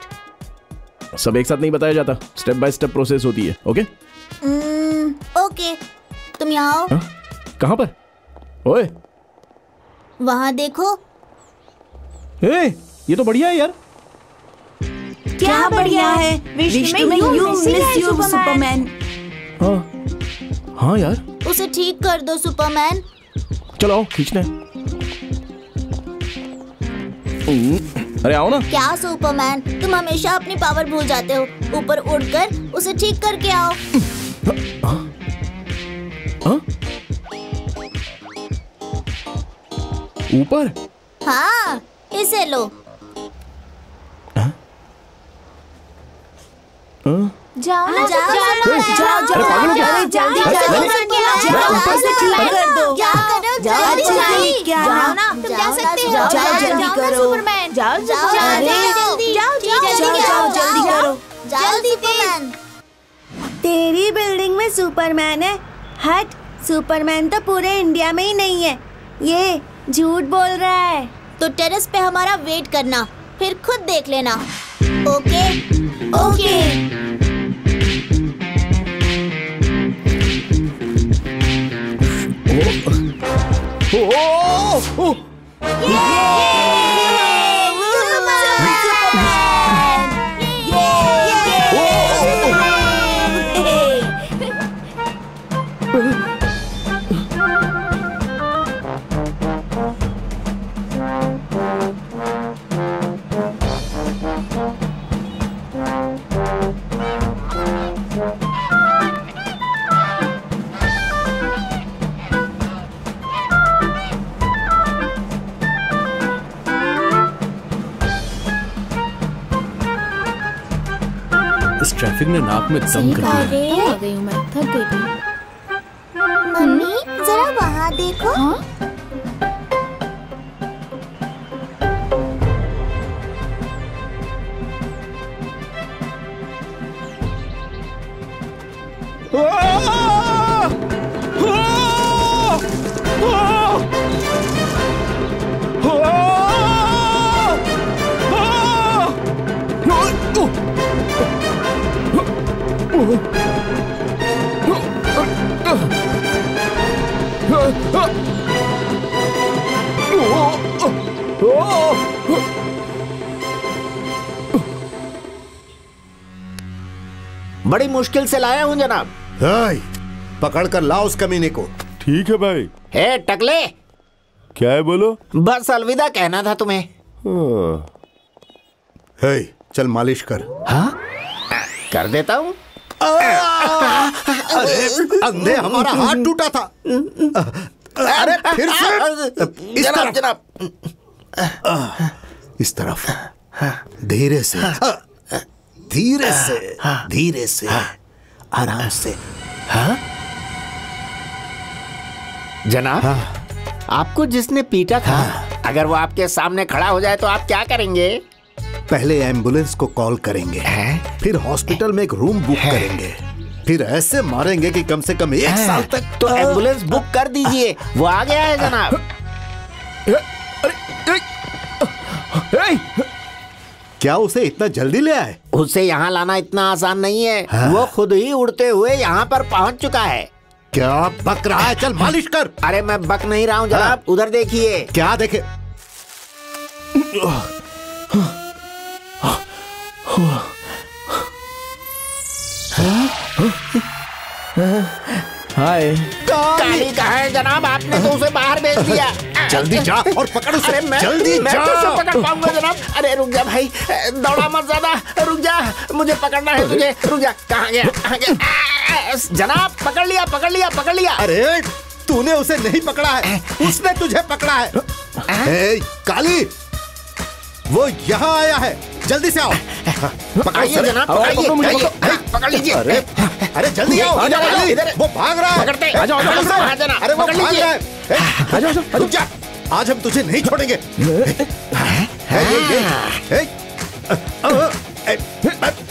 सब एक साथ नहीं बताया जाता स्टेप बाय स्टेप प्रोसेस होती है ओके हम्म, ओके। तुम यहाँ आओ। हाँ? कहाँ पर? ओए। वहाँ देखो। ए, ये तो बढ़िया है यार। क्या बढ़िया है? विश्व में यू मिस यू सुपरमैन हाँ। हाँ यार। उसे ठीक कर दो सुपरमैन चलो आओ खींचना है। हम्म, अरे आओ ना। क्या सुपरमैन तुम हमेशा अपनी पावर भूल जाते हो। ऊपर उड़कर उसे ठीक करके आओ? ऊपर हाँ इसे लो हाँ? जाओ ना जाओ, जाओ जाओ, जाओ अरे पागल हो क्या? अरे जल्दी अरे, जाओ नहीं, जाओ, ऊपर से ठीक कर दो। क्या करो जाओ, जल्दी अच्छा, जल्दी क्या जाओ ना? ना तुम जा सकते हो जाओ, जाओ, जल्दी जाओ ना, करो। सुपरमैन जाओ, जाओ जाओ, जल्दी जाओ, जल्दी जाओ, जल्दी जाओ, जाओ, जल्दी जाओ, करो। जल्दी सुपरमैन तेरी बिल्डिंग में सुपरमैन है हट सुपरमैन तो पूरे इंडिया में ही नहीं है ये झूठ बोल रहा है तो टेरेस पे हमारा वेट करना फिर खुद देख लेना ओके ओके ओ, ओ, ओ, ओ, इस ट्रैफ़िक ने नाक में दम कर दिया आ गई हूँ मैं थक गई थी मम्मी जरा वहाँ देखो। हाँ? बड़ी मुश्किल से लाया हूँ जनाब। पकड़ कर लाओ उस कमीने को। ठीक है भाई। हे टकले। क्या है बोलो? बस अलविदा कहना था तुम्हें। हाँ, हे, चल मालिश कर। हाँ? कर देता हूँ। अरे अंधे हमारा हाथ टूटा था। अरे फिर से। इस तरफ़। जनाब। इस तरफ़। धीरे से। धीरे से धीरे से आराम से जनाब आपको जिसने पीटा था अगर वो आपके सामने खड़ा हो जाए तो आप क्या करेंगे पहले एंबुलेंस को कॉल करेंगे फिर हॉस्पिटल में एक रूम बुक करेंगे फिर ऐसे मारेंगे कि कम से कम एक साल तक तो एंबुलेंस बुक कर दीजिए वो आ गया है जनाब क्या उसे इतना जल्दी ले आए? उसे यहाँ लाना इतना आसान नहीं है। हाँ? वो खुद ही उड़ते हुए यहाँ पर पहुँच चुका है। क्या बक रहा है? चल मालिश कर। अरे मैं बक नहीं रहा हूँ जनाब उधर देखिए। क्या देखे? हाय। काली कहा है जनाब? आपने तो उसे बाहर भेज दिया। जल्दी जा और पकड़ उसे। अरे मैं जल्दी मैं जा। कैसे पकड़ पाऊँगा जनाब? अरे रुक जा भाई दौड़ा मत ज़्यादा। रुक जा मुझे पकड़ना है तुझे। रुक जा कहाँ गया? कहाँ गया? जनाब पकड़ लिया पकड़ लिया पकड़ लिया। अरे तूने उसे नहीं पकड़ा है। उसने तुझे पकड़ा है? ए, काली वो यहाँ आया है। जल्दी से आओ। पकड़िए जनाब पकड़िए पकड़ लीजिए। अरे जल्दी आओ इधर वो भाग रहा है। पकड़ते आ जाओ अरे वो भाग रहा है। आ जाओ आज हम तुझे नहीं छोड़ेंगे।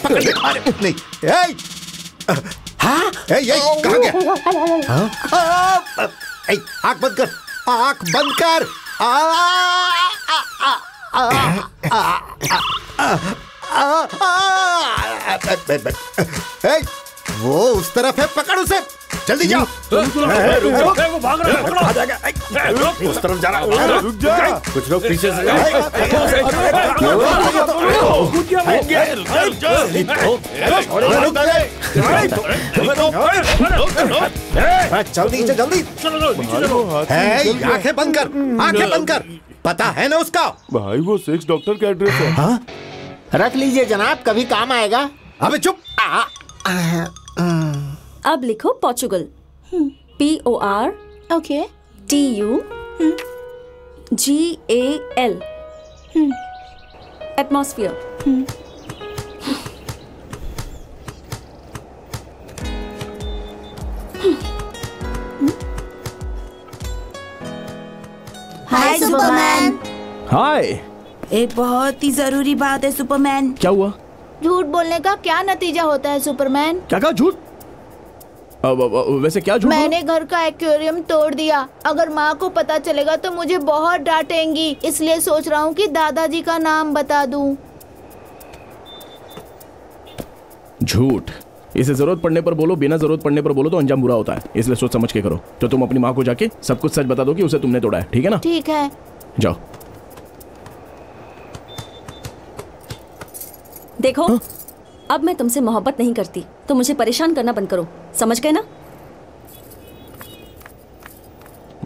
पकड़ अरे नहीं। गया? आँख बंद कर। आँख बंद कर। आ। वो उस तरफ़ है पकड़ उसे जल्दी जाओ वो भाग रहा है आ जाएगा उस तरफ़ जा रहा है रुक जा कुछ लोग पीछे से चल नीचे जल्दी आँखें बंद कर आँखें बंद कर पता है ना उसका? भाई वो सेक्स डॉक्टर का एड्रेस है। हाँ? रख लीजिए जनाब कभी काम आएगा। अबे चुप। अब लिखो Portugal P O R okay T U G A L atmosphere hi Superman. Hi. एक बहुत ही ज़रूरी बात है सुपरमैन। क्या हुआ? झूठ बोलने का क्या नतीजा होता है सुपरमैन? क्या कहा झूठ? वैसे क्या झूठ मैंने घर का एक्वेरियम तोड़ दिया। अगर माँ को पता चलेगा तो मुझे बहुत डांटेंगी। इसलिए सोच रहा हूँ कि दादाजी का नाम बता दूँ। झूठ। इसे ज़रूरत पड़ने पर बोलो बिना ज़रूरत पड़ने पर बोलो तो अंजाम बुरा होता है। इसलिए सोच समझ के करो। तो तुम अपनी माँ को जाके सब कुछ सच बता दो कि उसे तुमने तोड़ा है ठीक है ना? ठीक है। जाओ। देखो हा? अब मैं तुमसे मोहब्बत नहीं करती तो मुझे परेशान करना बंद करो। समझ गए ना?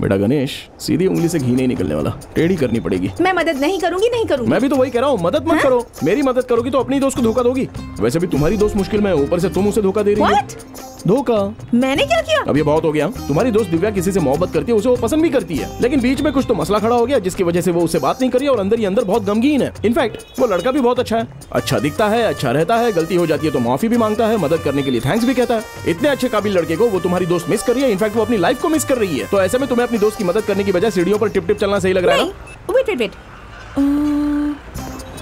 बेटा गणेश सीधी उंगली से घी नहीं निकलने वाला टेढ़ी करनी पड़ेगी। मैं मदद नहीं करूँगी नहीं करूँगी। मैं भी तो वही कह रहा हूँ मदद मत करो मेरी मदद करोगी तो अपनी दोस्त को धोखा दोगी। वैसे भी तुम्हारी दोस्त मुश्किल में ऊपर से तुम उसे धोखा दे रही हो। धोखा? मैंने क्या किया? अब ये बहुत हो गया। तुम्हारी दोस्त दिव्या किसी से मोहब्बत करती है उसे वो पसंद भी करती है। लेकिन बीच में कुछ तो मसला खड़ा हो गया जिसकी वजह से वो उससे बात नहीं करी और अंदर ही अंदर बहुत गमगीन है। इनफैक्ट वो लड़का भी बहुत अच्छा है। अच्छा दिखता है अच्छा रहता है गलती हो जाती है तो माफ़ी भी माँगता है मदद करने के लिए थैंक्स भी कहता है। इतने अच्छे काबिल लड़के को वो तुम्हारी दोस्त मिस कर रही है इनफैक्ट वो अपनी लाइफ को मिस कर रही है। तो ऐसे में तुम्हें अपनी दोस्त की मदद करने की बजाय सीढ़ियों पर टिप टिप चलना सही लग रहा है वेट वेट वेट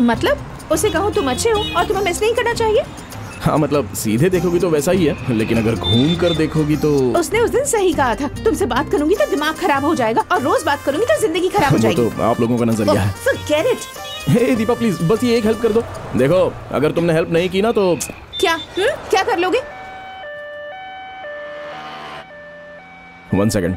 मतलब उसे कहूँ तुम अच्छे हो और तुम्हें मिस नहीं करना चाहिए? हाँ मतलब सीधे देखोगी तो वैसा ही है लेकिन अगर घूम कर देखोगी तो उसने उस दिन सही कहा था। तुमसे बात करूँगी तो दिमाग खराब हो जाएगा और रोज बात करूँगी तो ज़िंदगी खराब हो जाएगी तो आप लोगों का नज़रिया है। हे दीपा प्लीज़ बस ये एक हेल्प कर दो। देखो अगर तुमने हेल्प नहीं की ना तो क्या? हुँ? क्या कर लोगे? वन सेकेंड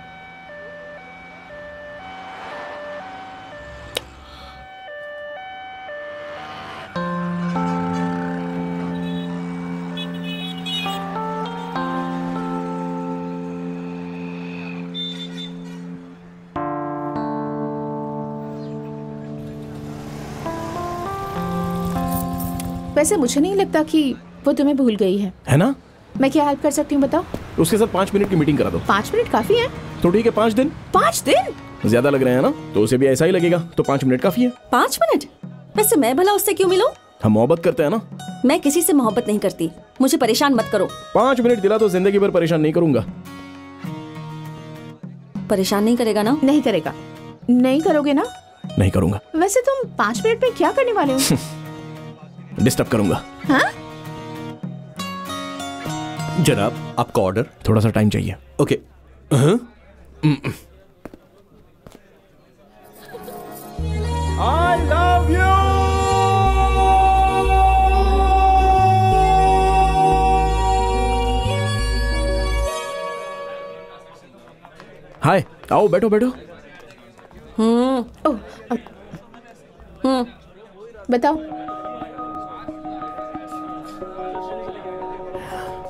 वैसे मुझे नहीं लगता कि वो तुम्हें भूल गई है। है ना? मैं क्या हेल्प कर सकती हूँ बताओ? उसके साथ पाँच मिनट की मीटिंग करा दो। पाँच मिनट काफ़ी है। तो ठीक है पाँच दिन। पाँच दिन? ज़्यादा लग रहे हैं ना? तो उसे भी ऐसा ही लगेगा तो पाँच मिनट काफ़ी है। पाँच मिनट? वैसे मैं भला उससे क्यों मिलूं? हम मोहब्बत करते हैं ना? मैं किसी से मोहब्बत नहीं करती। मुझे परेशान मत करो। पाँच मिनट दिला तो ज़िंदगी भर परेशान नहीं करूँगा। परेशान नहीं करेगा ना? नहीं करेगा। नहीं करोगे ना? नहीं करूँगा। वैसे तुम पाँच मिनट में क्या करने वाले हो? डिस्टर्ब करूँगा। हाँ? जनाब आपका ऑर्डर थोड़ा सा टाइम चाहिए। ओके हाँ? I love you. हाय आओ बैठो बैठो। हम्म ओह हम्म बताओ।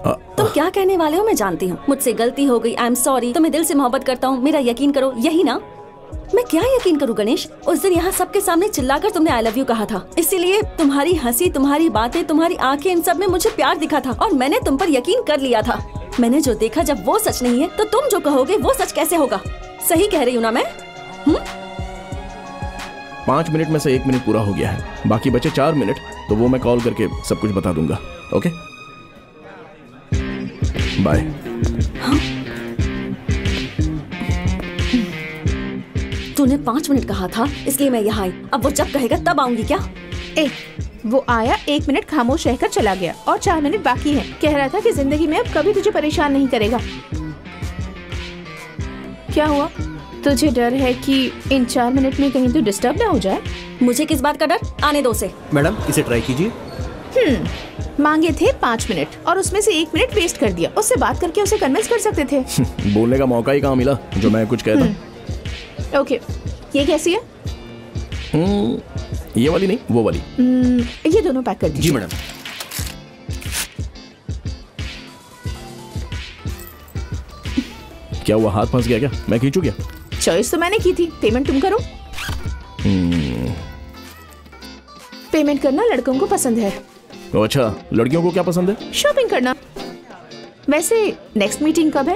तुम क्या कहने वाले हो? मैं जानती हूँ। मुझसे गलती हो गई। आई एम सॉरी तुम्हें दिल से मोहब्बत करता हूँ। मेरा यकीन करो, यही ना? मैं क्या यकीन करूँ, गणेश? उस दिन यहाँ सबके सामने चिल्लाकर तुमने आई लव यू कहा था। इसीलिए तुम्हारी हँसी, तुम्हारी बातें, तुम्हारी आँखें, इन सब में मुझे प्यार दिखा था और मैंने तुम पर यकीन कर लिया था। मैंने जो देखा, जब वो सच नहीं है तो तुम जो कहोगे, वो सच कैसे होगा? सही कह रही हूँ ना मैं? पाँच मिनट में से एक मिनट पूरा हो गया है। बाकी बचे चार मिनट तो वो मैं कॉल करके सब कुछ बता दूँगा। ओके? बाय तूने पाँच मिनट कहा था इसलिए मैं यहाँ आई। अब वो जब कहेगा तब आऊँगी क्या? ए वो आया एक मिनट खामोश रहकर चला गया और चार मिनट बाकी हैं। कह रहा था कि ज़िंदगी में अब कभी तुझे परेशान नहीं करेगा। क्या हुआ? तुझे डर है कि इन चार मिनट में कहीं तू डिस्टर्ब ना हो जाए? मुझे किस बात का डर? आने दो से मैडम इसे ट्राई कीजिए। मांगे थे पाँच मिनट और उसमें से एक मिनट वेस्ट कर दिया। उससे बात करके उसे कन्विंस कर सकते थे। बोलने का मौका ही कहाँ मिला जो मैं कुछ कहता। ओके ये कैसी है? हम्म, ये वाली नहीं वो वाली। हम्म, ये दोनों पैक कर दीजिए। जी मैडम। क्या हुआ हाथ फंस गया क्या? मैं खींचू क्या? चॉइस तो मैंने की थी। पेमेंट तुम करो। हम्म, पेमेंट करना लड़कों को पसंद है। ओ अच्छा लड़कियों को क्या पसंद है? शॉपिंग करना। वैसे नेक्स्ट मीटिंग कब है?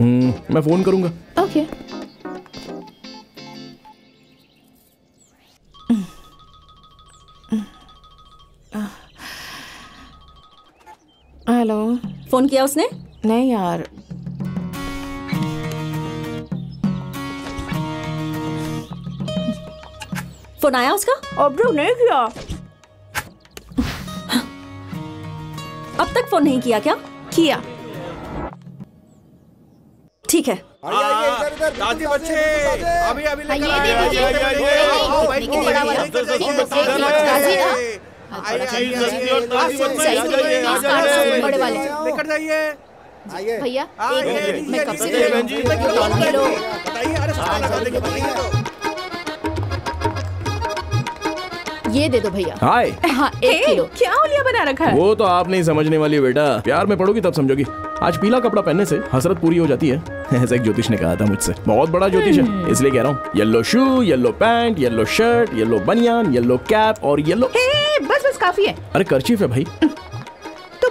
हम्म, मैं फ़ोन करूँगा। ओके हेलो फ़ोन किया उसने? नहीं यार। फ़ोन आया उसका? अब्रो नहीं किया। अब तक फ़ोन नहीं किया क्या किया ठीक है दादी बच्चे अभी अभी लेकर जाइए, भैया आइए, एक मिनट मैं कब से हूँ? बताइए अरे ये दे दो भैया। हाय। हाँ एक किलो। क्या ओलिया बना रखा है? वो तो आप नहीं समझने वाली बेटा। प्यार में पड़ोगी तब समझोगी। आज पीला कपड़ा पहनने से हसरत पूरी हो जाती है। ऐसा एक ज्योतिष ने कहा था मुझसे। बहुत बड़ा ज्योतिष है इसलिए कह रहा हूँ। Yellow shoe yellow pant yellow shirt yellow बनियान येल्लो कैप और येल्लो हे, बस बस काफ़ी है। अरे करचीफ है भाई।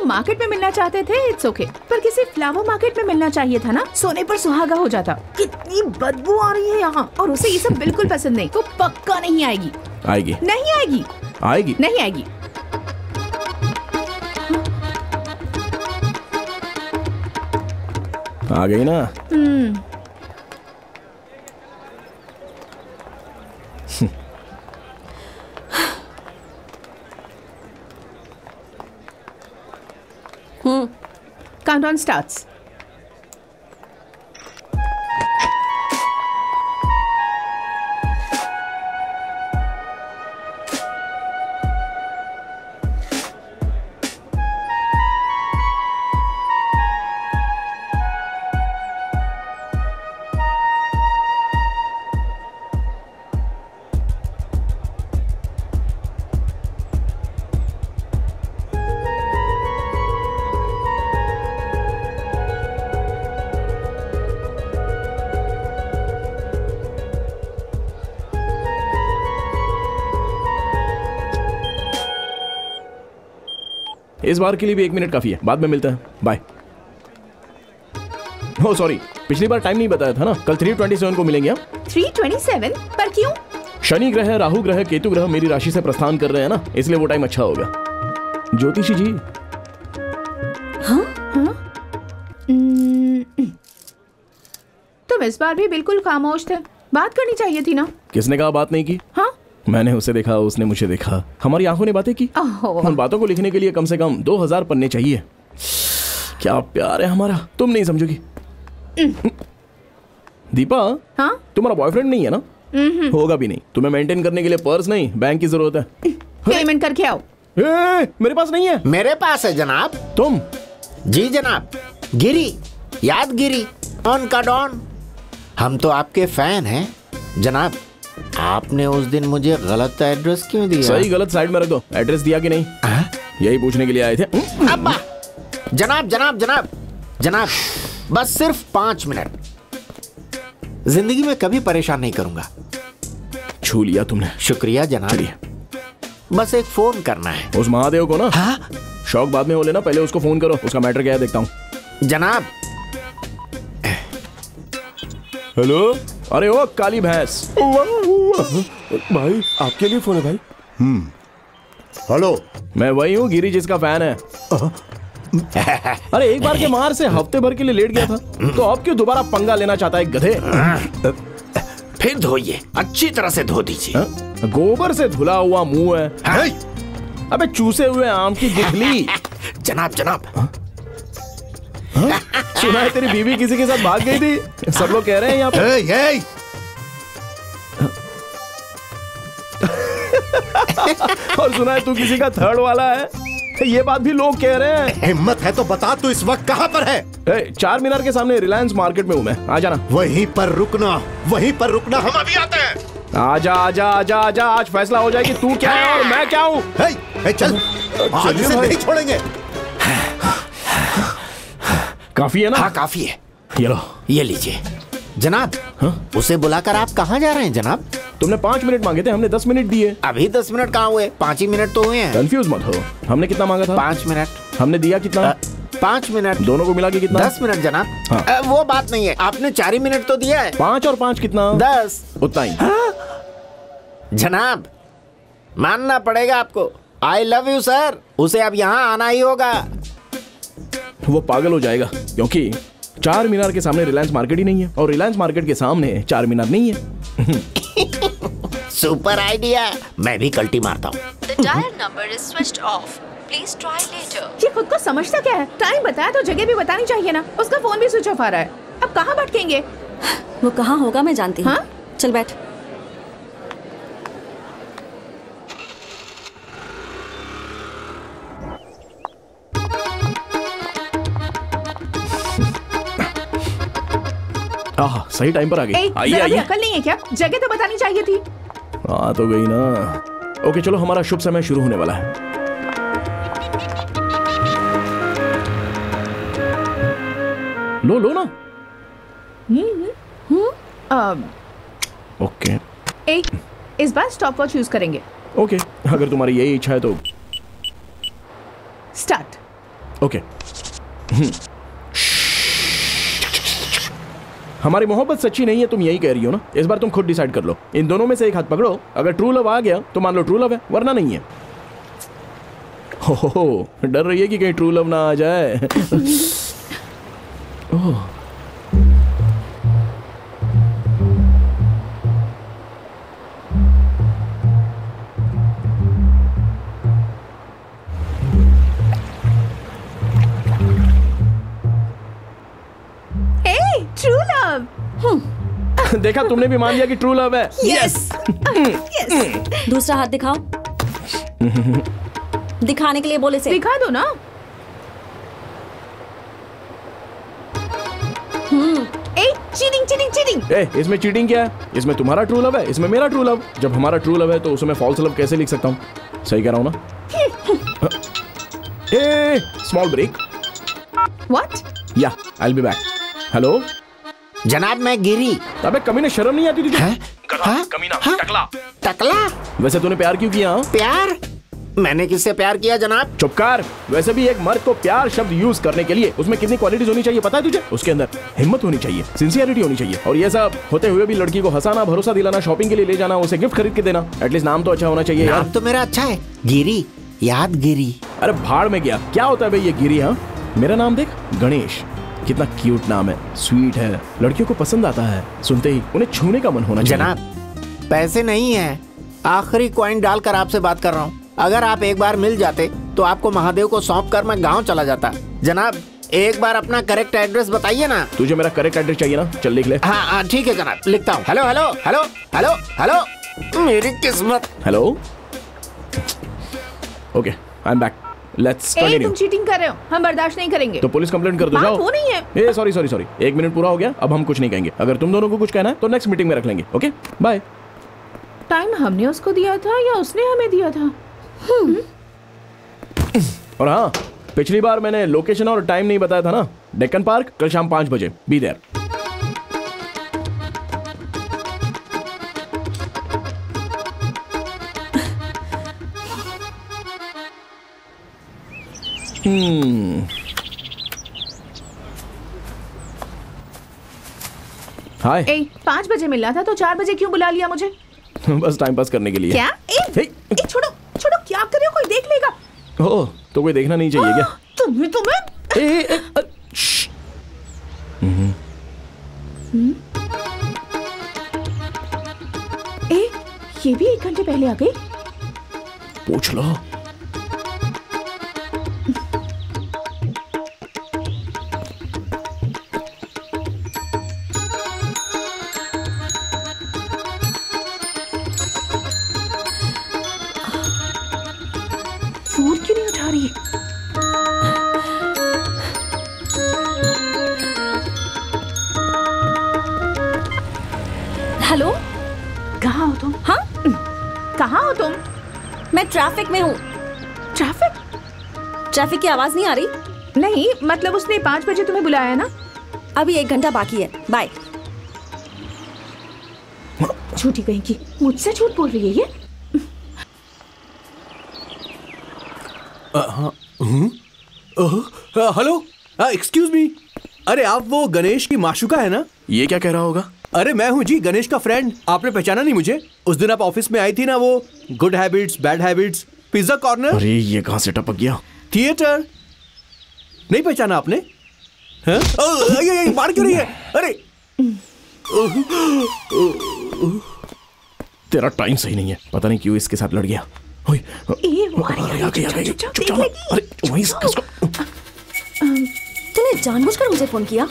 मार्केट में मिलना चाहते थे इट्स ओके okay. पर किसी फ्लावर मार्केट में मिलना चाहिए था ना सोने पर सुहागा हो जाता। कितनी बदबू आ रही है यहाँ। और उसे ये सब बिल्कुल पसंद नहीं वो पक्का नहीं आएगी। आएगी। नहीं आएगी। आएगी। नहीं आएगी। आ गई ना। हम्म हम्म काउंटडाउन इस बार के लिए भी एक मिनट काफ़ी है। बाद में मिलते हैं। बाय ओ सॉरी पिछली बार टाइम नहीं बताया था ना? कल थ्री ट्वेंटी सेवन को मिलेंगे हम। 327 पर क्यों? शनि ग्रह राहु ग्रह केतु ग्रह मेरी राशि से प्रस्थान कर रहे हैं ना? इसलिए वो टाइम अच्छा होगा ज्योतिषी जी। हम्म, तुम इस बार भी बिल्कुल खामोश थे। बात करनी चाहिए थी ना? किसने कहा बात नहीं की? हाँ? मैंने उसे देखा उसने मुझे देखा। हमारी आँखों ने बातें की। उन बातों को लिखने के लिए कम से कम दो हज़ार पन्ने चाहिए। क्या प्यार है हमारा? तुम नहीं समझोगी। दीपा हाँ? तुम्हारा बॉयफ्रेंड नहीं है ना? हम्म, होगा भी नहीं। तुम्हें मेंटेन करने के लिए पर्स नहीं बैंक की ज़रूरत है। पेमेंट करके आओ। ए, मेरे पास नहीं है। मेरे पास है जनाब। तुम? जी जनाब। गिरी याद गिरी डॉन का डॉन हम तो आपके फ़ैन हैं। जनाब आपने उस दिन मुझे गलत एड्रेस क्यों दिया? सही गलत साइड में रख दो। एड्रेस दिया कि नहीं? आ? यही पूछने के लिए आए थे। अब्बा! जनाब जनाब जनाब! जनाब बस सिर्फ़ पाँच मिनट। ज़िंदगी में कभी परेशान नहीं करूँगा। छू लिया तुमने। शुक्रिया जनाब। बस एक फ़ोन करना है। उस महादेव को ना? शौक बाद में हो लेना पहले उसको फ़ोन करो। उसका मैटर क्या है देखता हूँ। जनाब! हेलो? अरे ओ काली भैंस। भाई आपके लिए फ़ोन है भाई। हम्म। हेलो। मैं वही हूँ गिरी जिसका फ़ैन है। अरे एक बार के मार से हफ़्ते भर के लिए लेट गया था। तो अब क्यों दोबारा पंगा लेना चाहता है गधे? फिर धोइए अच्छी तरह से धो दीजिए। गोबर से धुला हुआ मुँह है। अबे चूसे हुए आम की गुठली। जनाब जनाब सुना है तेरी बीवी किसी के साथ भाग गई थी? सब लोग कह रहे हैं यहाँ पे। और सुना है तू किसी का थर्ड वाला है? ये बात भी लोग कह रहे हैं। हिम्मत है तो बता तू इस वक्त कहाँ पर है? ए, चार मीनार के सामने रिलायंस मार्केट में हूँ मैं। आ जाना। वहीं पर रुकना वहीं पर रुकना। हम अभी आते हैं। आजा आजा आजा आजा। आज फैसला हो जाएगी तू क्या है और मैं क्या हूँ। चल। आज इसे नहीं छोड़ेंगे। काफ़ी है ना? हाँ काफ़ी है। ये लो। ये लीजिए। जनाब उसे बुलाकर आप कहाँ जा रहे हैं जनाब? तुमने पाँच मिनट मांगे थे हमने दस मिनट दिए। अभी दस मिनट कहाँ हुए? पाँच ही मिनट तो हुए हैं। कंफ्यूज मत हो। हमने कितना मांगा था? पाँच मिनट। हमने दिया कितना? पाँच मिनट। दोनों को मिला के कितना? दस मिनट जनाब। हाँ। वो बात नहीं है। आपने चार ही मिनट तो दिया है। पाँच और पाँच कितना? दस। उतना ही। जनाब मानना पड़ेगा आपको। आई लव यू सर उसे अब यहाँ आना ही होगा। वो पागल हो जाएगा क्योंकि चार मीनार के सामने रिलायंस मार्केट ही नहीं है और रिलायंस मार्केट के सामने चार मीनार नहीं है। सुपर आइडिया मैं भी कल्टी मारता हूँ. ये खुद को समझता क्या है? टाइम बताया तो जगह भी बतानी चाहिए ना। उसका फ़ोन भी स्विच ऑफ़ आ रहा है। अब कहाँ भटकेंगे? वो कहाँ होगा मैं जानती हूँ? चल बैठ। आह सही टाइम पर आ गई। आइए आइए। अकल नहीं है क्या? जगह तो बतानी चाहिए थी। आ तो गई ना। ओके चलो हमारा शुभ समय शुरू होने वाला है। लो लो ना। अम, ओके। ए, इस बार स्टॉप वॉच यूज़ करेंगे। ओके अगर तुम्हारी यही इच्छा है तो। Start okay. हम्म। हमारी मोहब्बत सच्ची नहीं है, तुम यही कह रही हो ना? इस बार तुम खुद डिसाइड कर लो। इन दोनों में से एक हाथ पकड़ो। अगर ट्रू लव आ गया तो मान लो ट्रू लव है, वरना नहीं है। हो डर रही है कि कहीं ट्रू लव ना आ जाए। ओह। ट्रू लव देखा तुमने भी मान लिया कि ट्रू लव है। यस दूसरा हाथ दिखाओ। दिखाने के लिए बोले से। दिखा दो ना। चीटिंग चीटिंग चीटिंग ए, इसमें चीटिंग क्या है? इसमें तुम्हारा ट्रू लव है इसमें मेरा ट्रू लव जब हमारा ट्रू लव है तो उसमें फॉल्स लव कैसे लिख सकता हूँ? सही कह रहा हूँ ना? ए small break what ya I B back hello जनाब मैं गिरी। अबे कमीने शर्म नहीं आती तुझे? कमीना टकला। टकला? वैसे तूने प्यार क्यों किया हाँ? प्यार? मैंने किससे प्यार किया जनाब? चुपकार। वैसे भी एक मर्द को प्यार शब्द यूज़ करने के लिए उसमें कितनी क्वालिटीज होनी चाहिए पता है तुझे? उसके अंदर हिम्मत होनी चाहिए सिंसियरिटी होनी चाहिए। और ये सब होते हुए भी लड़की को हंसाना भरोसा दिलाना शॉपिंग के लिए ले जाना उसे गिफ्ट खरीद के देना एटलीस्ट नाम तो अच्छा होना चाहिए यार। नाम तो मेरा अच्छा है। गिरी याद गिरी अरे भाड़ में गया। क्या होता है भाई ये गिरी हाँ? मेरा नाम देख गणेश। कितना क्यूट नाम है स्वीट है लड़कियों को पसंद आता है। सुनते ही उन्हें छूने का मन होना चाहिए। जनाब पैसे नहीं है। आखिरी कॉइन डालकर आपसे बात कर रहा हूँ। अगर आप एक बार मिल जाते तो आपको महादेव को सौंप कर मैं गाँव चला जाता। जनाब एक बार अपना करेक्ट एड्रेस बताइए ना। तुझे मेरा करेक्ट एड्रेस चाहिए ना? चल लिख ले। हाँ हाँ ठीक है जनाब लिखता हूँ। Hello hello hello hello hello. मेरी किस्मत। Hello? Okay I am back let's continue तुम चीटिंग कर रहे हो हम बर्दाश्त नहीं करेंगे। तो पुलिस कंप्लेंट कर दो जाओ। वो नहीं है। ए सॉरी सॉरी सॉरी एक मिनट पूरा हो गया अब हम कुछ नहीं कहेंगे। अगर तुम दोनों को कुछ कहना है तो नेक्स्ट मीटिंग में रख लेंगे ओके बाय टाइम हमने उसको दिया था या उसने हमें दिया था? और हाँ पिछली बार मैंने लोकेशन और टाइम नहीं बताया था ना? डेक्कन पार्क कल शाम पाँच बजे। बी देयर हम्म। हाय ए पाँच बजे मिलना था तो चार बजे क्यों बुला लिया मुझे? बस टाइम पास करने के लिए। क्या? ए, ए छोड़ो छोड़ो क्या कर रहे हो? कोई देख लेगा। ओह तो कोई देखना नहीं चाहिए क्या? तुम्हें तुम्हें? ए, ए, ए, हम्म, ए ये भी एक घंटे पहले आ गई पूछ लो। ट्रैफ़िक में हूँ। ट्रैफ़िक? ट्रैफक की आवाज़ नहीं आ रही? नहीं मतलब उसने पाँच बजे तुम्हें बुलाया ना? अभी एक घंटा बाकी है। बाय झूठी कहीं की। मुझसे झूठ बोल रही है ये? हाँ हम्म? ओह, अ, हेलो? एक्सक्यूज मी अरे आप वो गणेश की माशुका है ना? ये क्या कह रहा होगा? अरे मैं हूँ जी गणेश का फ्रेंड आपने पहचाना नहीं मुझे? उस दिन आप ऑफ़िस में आई थी ना वो good habits bad habits pizza corner अरे ये कहाँ से टपक गया? थिएटर नहीं पहचाना आपने? हाँ? ओ, ये, ये, मार क्यों रही है? अरे! तेरा टाइम सही नहीं है। पता नहीं क्यों इसके साथ लड़ गया। तूने जानबूझकर मुझे फ़ोन किया।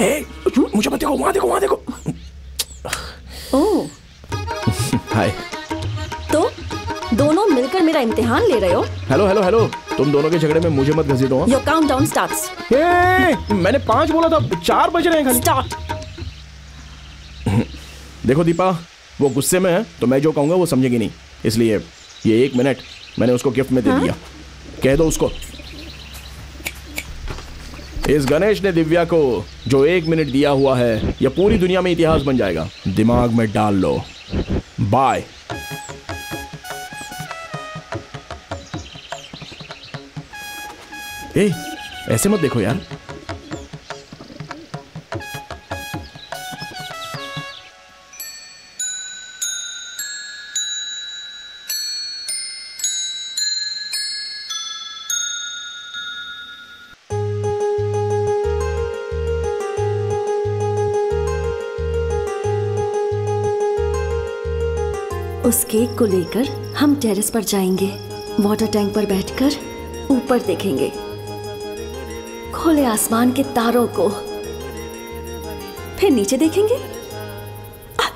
ए, मुझे मत देखो वहाँ देखो वहाँ देखो। हाय तो दोनों मिलकर मेरा इम्तिहान ले रहे हो? हेलो हेलो हेलो तुम दोनों के झगड़े में मुझे मत घसीटो हाँ? योर काउंटडाउन स्टार्ट्स ए, मैंने पाँच बोला था चार बज रहे हैं खाली। स्टार्ट देखो दीपा वो गुस्से में है तो मैं जो कहूँगा वो समझेगी नहीं। इसलिए ये एक मिनट मैंने उसको गिफ्ट में दे दिया। कह दो उसको। इस गणेश ने दिव्या को जो एक मिनट दिया हुआ है, यह पूरी दुनिया में इतिहास बन जाएगा। दिमाग में डाल लो। बाय। ऐसे मत देखो यार। उस केक को लेकर हम टेरेस पर जाएँगे। वाटर टैंक पर बैठकर ऊपर देखेंगे। खोले आसमान के तारों को। फिर नीचे देखेंगे।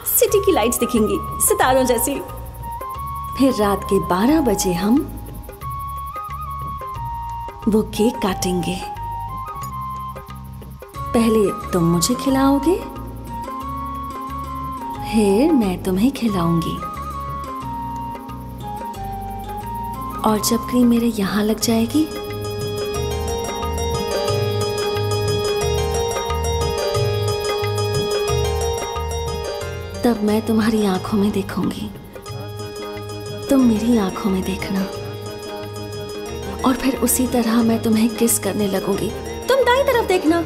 सिटी की लाइट्स दिखेंगी, सितारों जैसी। फिर रात के 12 बजे हम वो केक काटेंगे। पहले तुम मुझे खिलाओगे, फिर मैं तुम्हें खिलाऊँगी। और जब क्रीम मेरे यहाँ लग जाएगी? तब मैं तुम्हारी आँखों में देखूँगी। तुम मेरी आँखों में देखना। और फिर उसी तरह मैं तुम्हें किस करने लगूँगी? तुम दाई तरफ़ देखना।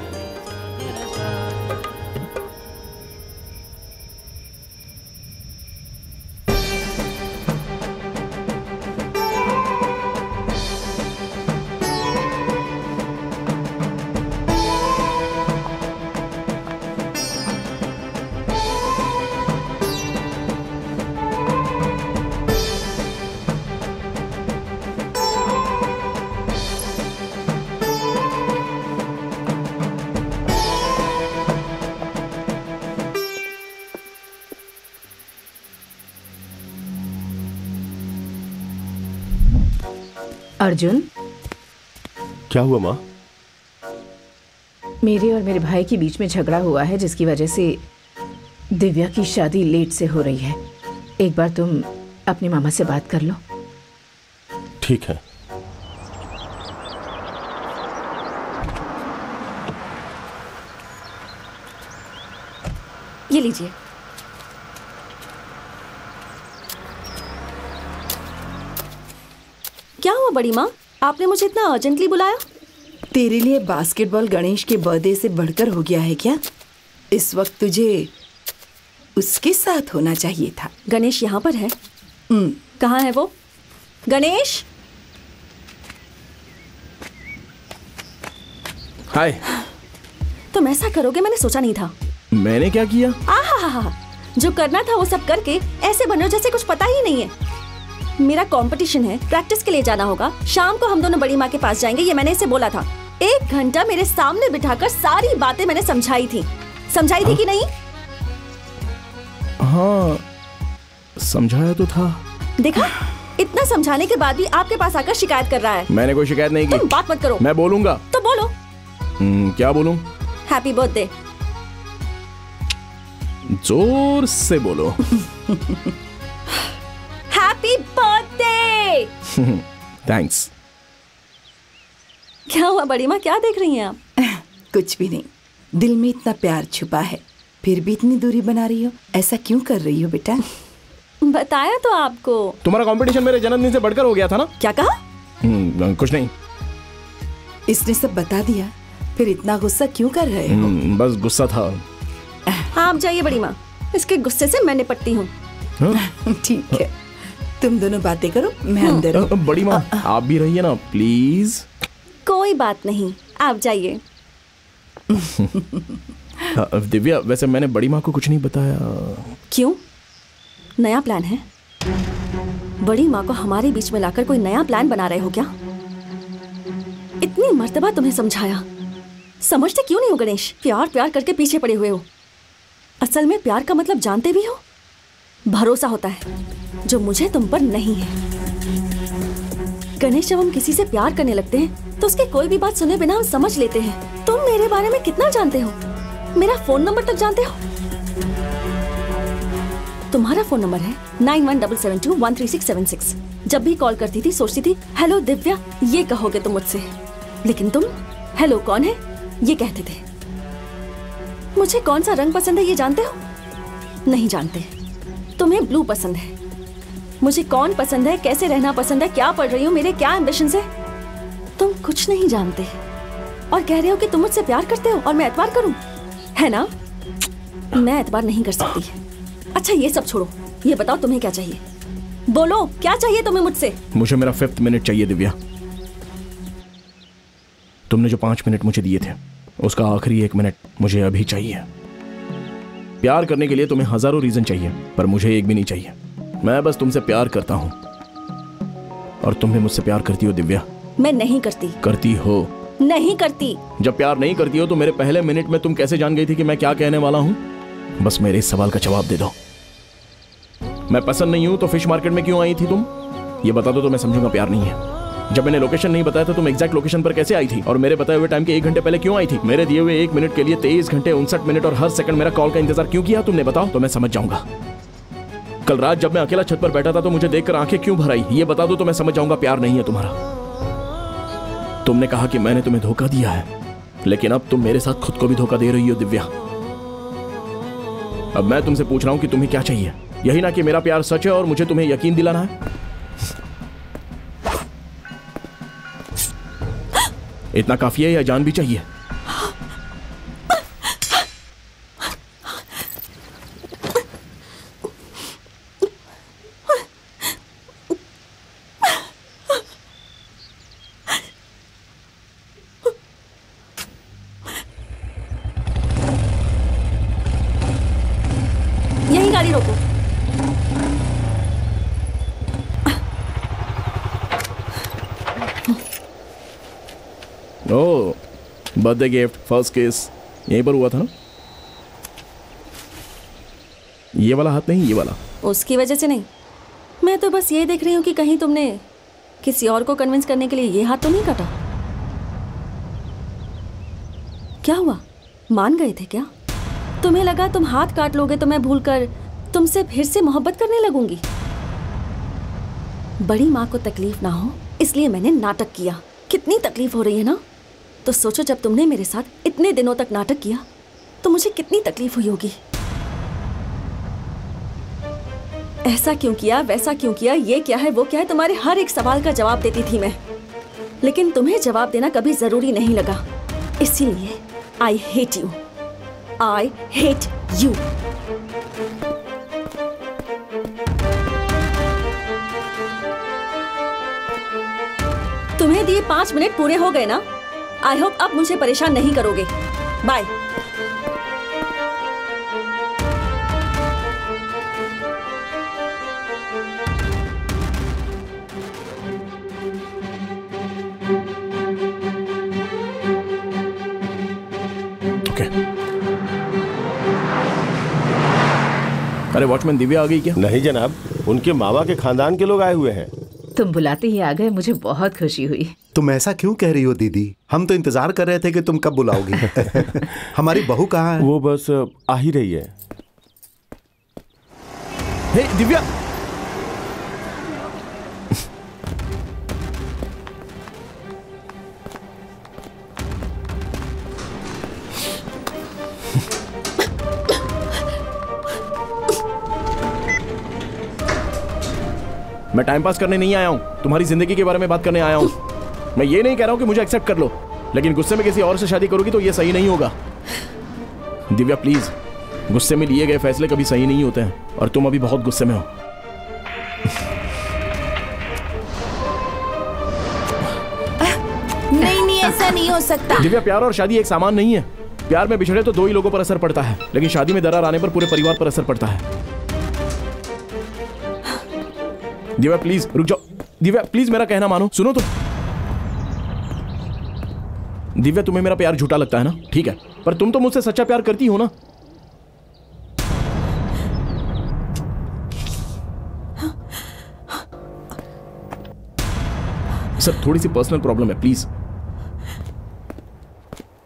अर्जुन। क्या हुआ माँ? मेरे और मेरे भाई के बीच में झगड़ा हुआ है जिसकी वजह से दिव्या की शादी लेट से हो रही है। एक बार तुम अपने मामा से बात कर लो। ठीक है। ये लीजिए क्या हुआ बड़ी माँ आपने मुझे इतना अर्जेंटली बुलाया? तेरे लिए बास्केटबॉल गणेश के बर्थडे से बढ़कर हो गया है क्या? इस वक्त तुझे उसके साथ होना चाहिए था। गणेश यहाँ पर है। कहाँ है वो? गणेश? हाय तुम ऐसा करोगे मैंने सोचा नहीं था। मैंने क्या किया? आहा जो करना था वो सब करके ऐसे बनो जैसे कुछ पता ही नहीं है। मेरा कंपटीशन है प्रैक्टिस के लिए जाना होगा। शाम को हम दोनों बड़ी माँ के पास जाएँगे ये मैंने इसे बोला था। एक घंटा मेरे सामने बिठाकर सारी बातें मैंने समझाई थी। समझाई थी कि नहीं? हाँ समझाया तो था। देखा? इतना समझाने के बाद भी आपके पास आकर शिकायत कर रहा है। मैंने कोई शिकायत नहीं की। तुम बात मत करो। मैं बोलूँगा। तो बोलो। हम्म, क्या बोलूँ? हैप्पी बर्थडे ज़ोर से बोलो। हैप्पी बर्थडे थैंक्स क्या हुआ बड़ी माँ क्या देख रही हैं आप? कुछ भी नहीं। दिल में इतना प्यार छुपा है। फिर भी इतनी दूरी बना रही हो? ऐसा क्यों कर रही हो बेटा? बताया तो आपको। तुम्हारा कंपटीशन मेरे जन्मदिन से बढ़कर हो गया था ना? क्या कहा? हम्म, कुछ नहीं। इसने सब बता दिया। फिर इतना गुस्सा क्यों कर रहे हो? हम्म, बस गुस्सा था। आप जाइए बड़ी माँ इसके गुस्से से मैं निपटती हूँ? ठीक है। तुम दोनों बातें करो मैं अंदर हूँ। बड़ी माँ आप भी रहिए ना प्लीज़ कोई बात नहीं आप जाइए। दिव्या वैसे मैंने बड़ी माँ को कुछ नहीं बताया। क्यों? नया प्लान है। बड़ी माँ को हमारे बीच में लाकर कोई नया प्लान बना रहे हो क्या? इतनी मर्तबा तुम्हें समझाया। समझते क्यों नहीं हो गणेश? प्यार प्यार करके पीछे पड़े हुए हो। असल में प्यार का मतलब जानते भी हो? भरोसा होता है, जो मुझे तुम पर नहीं है। गणेश जब हम किसी से प्यार करने लगते हैं तो उसकी कोई भी बात सुने बिना हम समझ लेते हैं। तुम मेरे बारे में कितना जानते हो? मेरा फ़ोन नंबर तक जानते हो? तुम्हारा फ़ोन नंबर है nine one double seven two one three six seven six. जब भी कॉल करती थी, सोचती थी, हेलो दिव्या, ये कहोगे तुम मुझसे। लेकिन तुम, हेलो, कौन है? ये कहते थे। मुझे कौन सा रंग पसंद है, ये जानते हो? नहीं जानते। तुम्हें ब्लू पसंद है। मुझे कौन पसंद है, कैसे रहना पसंद है, क्या पढ़ रही हो, मेरे क्या एम्बिशन है तुम कुछ नहीं जानते और कह रहे हो कि तुम मुझसे प्यार करते हो और मैं एतबार करूँ। है ना? मैं एतबार नहीं कर सकती। अच्छा ये सब छोड़ो। ये बताओ तुम्हें क्या चाहिए? बोलो, क्या चाहिए तुम्हें मुझसे? मुझे मेरा फिफ्थ मिनट चाहिए, दिव्या। तुमने जो पाँच मिनट मुझे दिए थे, उसका आखिरी एक मिनट मुझे अभी चाहिए। प्यार करने के लिए तुम्हें हज़ारों रीजन चाहिए पर मुझे एक भी नहीं चाहिए। मैं बस तुमसे प्यार करता हूँ। और तुम भी मुझसे प्यार करती हो दिव्या। मैं नहीं करती। करती हो। नहीं करती। जब प्यार नहीं करती हो तो मेरे पहले मिनट में तुम कैसे जान गई थी कि मैं क्या कहने वाला हूँ? बस मेरे इस सवाल का जवाब दे दो। मैं पसंद नहीं हूँ तो फ़िश मार्केट में क्यों आई थी तुम? ये बता दो तो मैं समझूँगा प्यार नहीं है। जब मैंने लोकेशन नहीं बताया था, तुम एक्जैक्ट लोकेशन पर कैसे आई थी? और मेरे बताए हुए टाइम के एक घंटे पहले क्यों आई थी? मेरे दिए हुए एक मिनट के लिए तेईस घंटे, उनसठ मिनट और हर सेकंड मेरा कॉल का इंतज़ार क्यों किया तुमने, बताओ? तो मैं समझ जाऊँगा। कल रात जब मैं अकेला छत पर बैठा था तो मुझे देखकर आँखें क्यों भर आई? ये बता दो तो मैं समझ जाऊँगा, प्यार नहीं है तुम्हारा। तुमने कहा कि मैंने तुम्हें धोखा दिया है, लेकिन अब तुम मेरे साथ खुद को भी धोखा दे रही हो, दिव्या। अब मैं तुमसे पूछ रहा हूँ कि तुम्हें क्या चाहिए? यही ना कि मेरा प्यार सच है और मुझे तुम्हें यकीन दिलाना है? इतना काफ़ी है या जान भी चाहिए यही गाड़ी रोको ओ बर्थडे गिफ्ट फ़र्स्ट केस यहीं पर हुआ था ना? ये वाला हाथ नहीं, ये वाला। उसकी वजह से नहीं। मैं तो बस ये देख रही हूँ कि कहीं तुमने किसी और को कन्विंस करने के लिए ये हाथ तो नहीं काटा। क्या हुआ? मान गए थे क्या? तुम्हें लगा तुम हाथ काट लोगे तो मैं भूलकर तुमसे फिर से मोहब्बत करने लगूँगी। बड़ी माँ को तकलीफ़ ना हो, इसलिए मैंने नाटक किया। कितनी तकलीफ़ हो रही है ना? तो सोचो जब तुमने मेरे साथ इतने दिनों तक नाटक किया तो मुझे कितनी तकलीफ़ हुई होगी। ऐसा क्यों किया, वैसा क्यों किया, ये क्या है, वो क्या है, तुम्हारे हर एक सवाल का जवाब देती थी मैं। लेकिन तुम्हें जवाब देना कभी ज़रूरी नहीं लगा। इसीलिए I hate you I hate you तुम्हें दिए पाँच मिनट पूरे हो गए ना? आई होप अब मुझे परेशान नहीं करोगे। बाय अरे वॉचमैन दिव्या आ गई क्या? नहीं जनाब उनके मामा के खानदान के लोग आए हुए हैं। तुम बुलाते ही आ गए मुझे बहुत खुशी हुई। तुम ऐसा क्यों कह रही हो दीदी? हम तो इंतज़ार कर रहे थे कि तुम कब बुलाओगी। हमारी बहू कहाँ है? वो बस आ ही रही है। हे दिव्या! मैं टाइम पास करने नहीं आया हूँ। तुम्हारी ज़िंदगी के बारे में बात करने आया हूँ। मैं ये नहीं कह रहा हूँ कि मुझे एक्सेप्ट कर लो लेकिन गुस्से में किसी और से शादी करोगी तो ये सही नहीं होगा। दिव्या प्लीज़ गुस्से में लिए गए फैसले कभी सही नहीं होते हैं और तुम अभी बहुत गुस्से में हो। नहीं नहीं ऐसा नहीं हो सकता। दिव्या प्यार और शादी एक सामान नहीं है। प्यार में बिछड़े तो दो ही लोगों पर असर पड़ता है लेकिन शादी में दरार आने पर पूरे परिवार पर असर पड़ता है। दिव्या प्लीज़ रुक जाओ। दिव्या प्लीज़ मेरा कहना मानो। सुनो तो। दिव्या, तुम्हें मेरा प्यार झूठा लगता है ना? ठीक है। पर तुम तो मुझसे सच्चा प्यार करती हो ना? सर, थोड़ी सी पर्सनल प्रॉब्लम है प्लीज़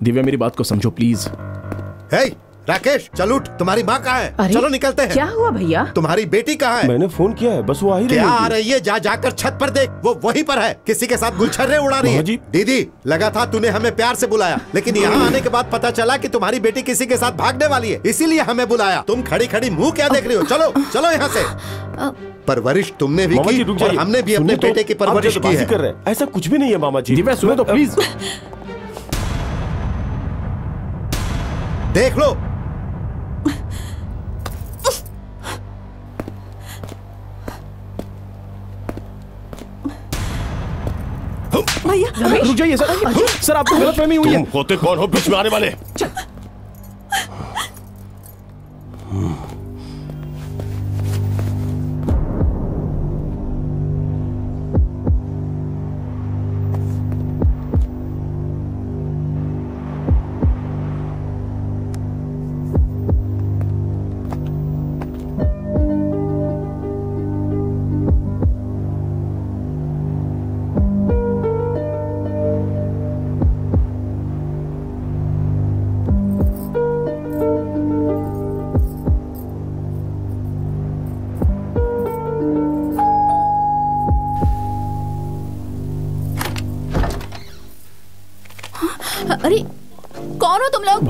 दिव्या, मेरी बात को समझो प्लीज़ हे राकेश चल उठ। तुम्हारी माँ कहाँ है? अरे, चलो निकलते हैं। क्या हुआ भैया? तुम्हारी बेटी कहाँ है? मैंने फ़ोन किया है बस वो आ ही रही क्या आ रही है? जा जाकर छत पर देख। वो वहीं पर है। किसी के साथ गुलछर्रे उड़ा रही है। दीदी लगा था तूने हमें प्यार से बुलाया। लेकिन यहाँ आने के बाद पता चला कि तुम्हारी बेटी किसी के साथ भागने वाली है। इसीलिए हमें बुलाया। तुम खड़ी खड़ी मुँह क्या देख रही हो? चलो चलो यहाँ से। परवरिश तुमने भी की और हमने भी अपने तो, बेटे की परवरिश की है। कर रहे ऐसा कुछ भी नहीं है मामा जी। दिव्या सुनो। तो प्लीज़ देख लो। भैया रुक जाइए सर। सर आपको गलत फहमी हुई है। होते कौन हो बीच में आने वाले?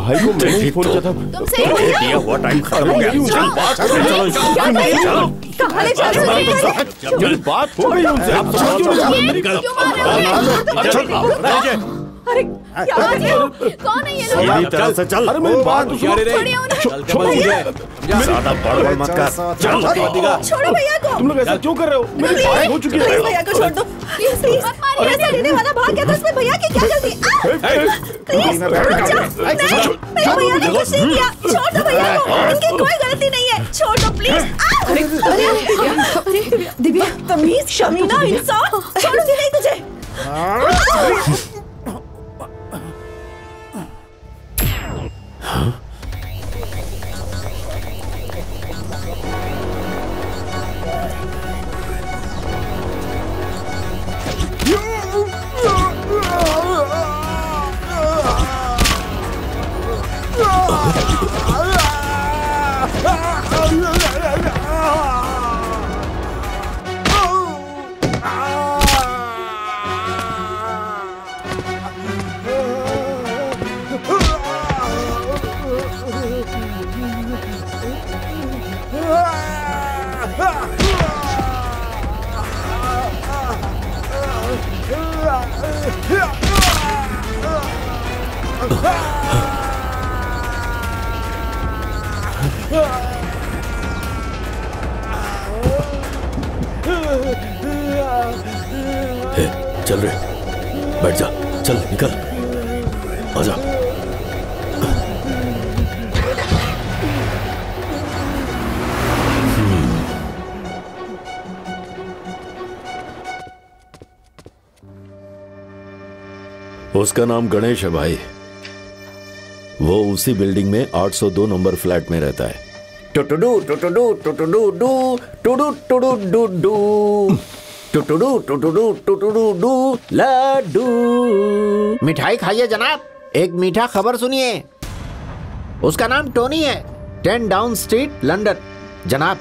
भाई को मैंने ही फ़ोन किया था तुमसे दिया हुआ टाइम खत्म हो गया चल बात करो चलो हो? कहाँ ले जा रहे हो? मेरी बात हो गई उनसे आप समझ क्यों नहीं रहे? ये क्यों मार रहे हो? अरे है? कौन है ये लोग तरह से चल अरे मेरी बात तो सुनो छोड़िए उन्हें ज़्यादा बड़बड़ मत कर चल छोड़ो भैया को तुम लोग ऐसा क्यों कर रहे हो मेरी बात हो चुकी है भैया को छोड़ दो प्लीज़ प्लीज़ मत लेने वाला भाग गया था उसमें भैया की क्या गलती प्लीज़ रुक जाओ नहीं मेरे भैया ने कुछ नहीं किया छोड़ दो भैया को इनकी कोई गलती नहीं है छोड़ दो प्लीज़ अरे अरे अरे दिव्या तमीज शमीना इंसान छोड़ूँगी नहीं तुझे। उसका नाम गणेश है भाई, वो उसी बिल्डिंग में 802 नंबर फ्लैट में रहता है। टुटुडू डू, टुडू डू डू। टुटुडू टुटुडू मिठाई खाइए जनाब। एक मीठा खबर सुनिए। उसका नाम टोनी है। Ten Down Street, London. जनाब,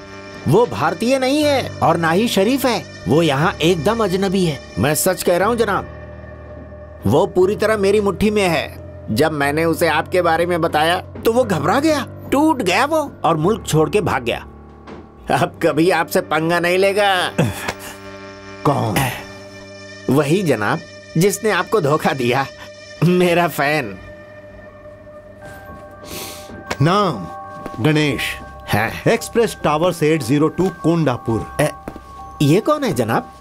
वो भारतीय नहीं है और ना ही शरीफ है। वो यहाँ एकदम अजनबी है। मैं सच कह रहा हूँ जनाब वो पूरी तरह मेरी मुट्ठी में है। जब मैंने उसे आपके बारे में बताया तो वो घबरा गया टूट गया वो और मुल्क छोड़ के भाग गया। अब कभी आपसे पंगा नहीं लेगा। कौन? वही जनाब जिसने आपको धोखा दिया। मेरा फ़ैन। नाम गणेश। है। Express Towers 802 Kondapur. ये कौन है जनाब?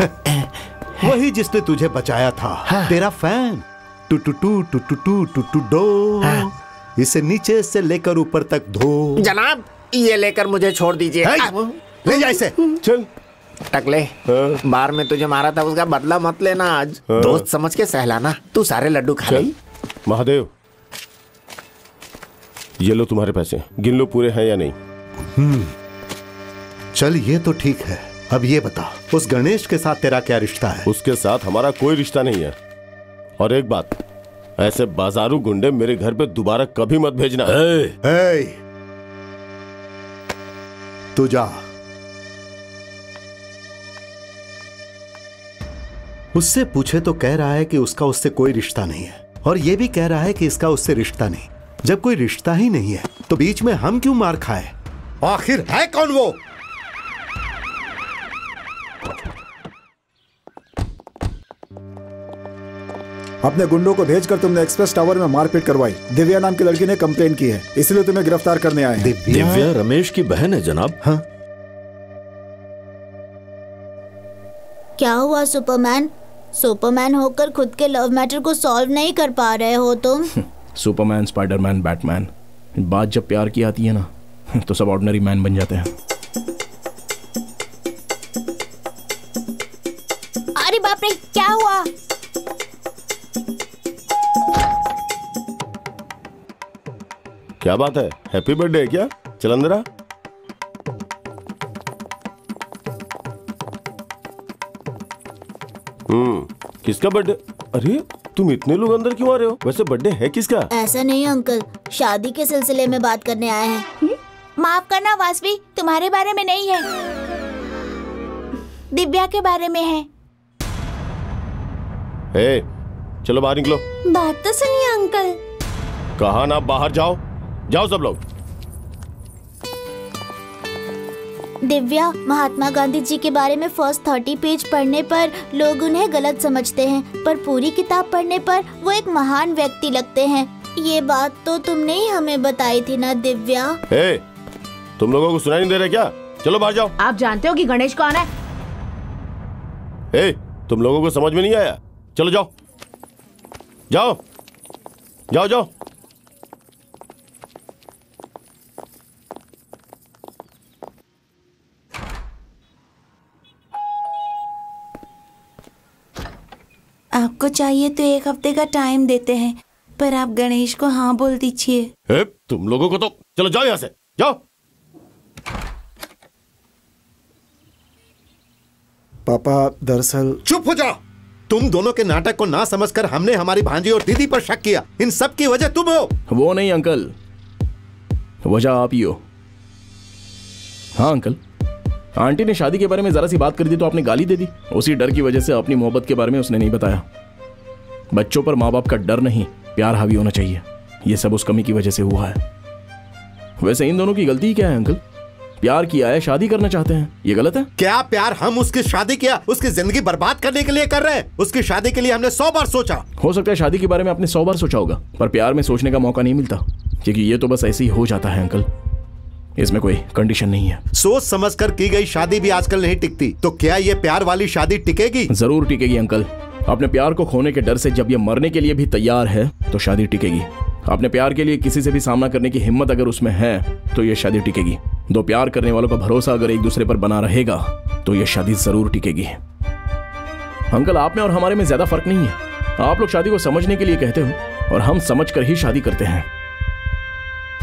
वही जिसने तुझे बचाया था। हाँ। तेरा फ़ैन। टू टू टू टू टू टू टू टू डो। इसे नीचे से लेकर ऊपर तक धो। जनाब ये लेकर मुझे छोड़ दीजिए। ले जा इसे। चल। टकले बार में तुझे मारा था उसका बदला मत लेना आज। हाँ। दोस्त समझ के सहलाना। तू सारे लड्डू खा ले। महादेव ये लो तुम्हारे पैसे। गिन लो पूरे हैं या नहीं। हम्म। चल ये तो ठीक है। अब ये बता उस गणेश के साथ तेरा क्या रिश्ता है? उसके साथ हमारा कोई रिश्ता नहीं है। और एक बात ऐसे बाजारू गुंडे मेरे घर पे दोबारा कभी मत भेजना। ए, तू जा। उससे पूछे तो कह रहा है कि उसका उससे कोई रिश्ता नहीं है। और ये भी कह रहा है कि इसका उससे रिश्ता नहीं। जब कोई रिश्ता ही नहीं है तो बीच में हम क्यों मार खाए? आखिर है कौन वो? अपने गुंडों को भेजकर तुमने एक्सप्रेस टावर में मारपीट करवाई। दिव्या नाम की लड़की ने कंप्लेन की है इसलिए तुम्हें गिरफ़्तार करने आए हैं। दिव्या? रमेश की बहन है जनाब। हाँ। क्या हुआ सुपरमैन? सुपरमैन होकर खुद के लव मैटर को सॉल्व नहीं कर पा रहे हो तुम? Superman Spiderman Batman. बात जब प्यार की आती है ना तो सब ऑर्डिनरी मैन बन जाते हैं। बाप रे क्या हुआ क्या बात है? हैप्पी बर्थडे है क्या? चल अंदर आ हम्म किसका बर्थडे अरे तुम इतने लोग अंदर क्यों आ रहे हो? वैसे बर्थडे है किसका? ऐसा नहीं अंकल शादी के सिलसिले में बात करने आए हैं। माफ़ करना वासवी तुम्हारे बारे में नहीं है। दिव्या के बारे में है। ए, चलो बाहर निकलो। बात तो सुनिए अंकल। कहा ना बाहर जाओ। जाओ सब लोग। दिव्या महात्मा गांधी जी के बारे में फ़र्स्ट थर्टी पेज पढ़ने पर लोग उन्हें गलत समझते हैं पर पूरी किताब पढ़ने पर वो एक महान व्यक्ति लगते हैं। ये बात तो तुमने ही हमें बताई थी ना दिव्या? ए, तुम लोगों को सुनाई नहीं दे रहे क्या? चलो बाहर जाओ। आप जानते हो कि गणेश कौन है? ए, तुम लोगों को समझ में नहीं आया? चलो जाओ। जाओ। जाओ जाओ। आपको चाहिए तो एक हफ़्ते का टाइम देते हैं पर आप गणेश को हाँ बोल दीजिए। तुम लोगों को तो चलो जाओ यहाँ से। जाओ। पापा दरअसल चुप हो जाओ तुम दोनों के नाटक को ना समझकर हमने हमारी भांजी और दीदी पर शक किया। इन सब की वजह तुम हो। वो नहीं, अंकल। वजह आप ही हो। हाँ अंकल। आंटी ने शादी के बारे में जरा सी बात कर दी तो आपने गाली दे दी। उसी डर की वजह से अपनी मोहब्बत के बारे में उसने नहीं बताया। बच्चों पर माँ बाप का डर नहीं, प्यार हावी होना चाहिए। यह सब उस कमी की वजह से हुआ है। वैसे इन दोनों की गलती क्या है, अंकल? प्यार किया है शादी करना चाहते हैं। ये गलत है? क्या प्यार हम उसकी शादी किया उसकी ज़िंदगी बर्बाद करने के लिए कर रहे हैं? उसकी शादी के लिए हमने सौ बार सोचा। हो सकता है शादी के बारे में आपने सौ बार सोचा होगा पर प्यार में सोचने का मौका नहीं मिलता क्योंकि ये तो बस ऐसे ही हो जाता है अंकल। इसमें कोई कंडीशन नहीं है। सोच समझ कर की गई शादी भी आजकल नहीं टिकती तो क्या ये प्यार वाली शादी टिकेगी? ज़रूर टिकेगी अंकल। अपने प्यार को खोने के डर से जब ये मरने के लिए भी तैयार है तो शादी टिकेगी। अपने प्यार के लिए किसी से भी सामना करने की हिम्मत अगर उसमें है तो ये शादी टिकेगी। दो प्यार करने वालों का भरोसा अगर एक दूसरे पर बना रहेगा तो ये शादी ज़रूर टिकेगी। अंकल, आप में और हमारे में ज़्यादा फ़र्क नहीं है। आप लोग शादी को समझने के लिए कहते हो, और हम समझ कर ही शादी करते हैं।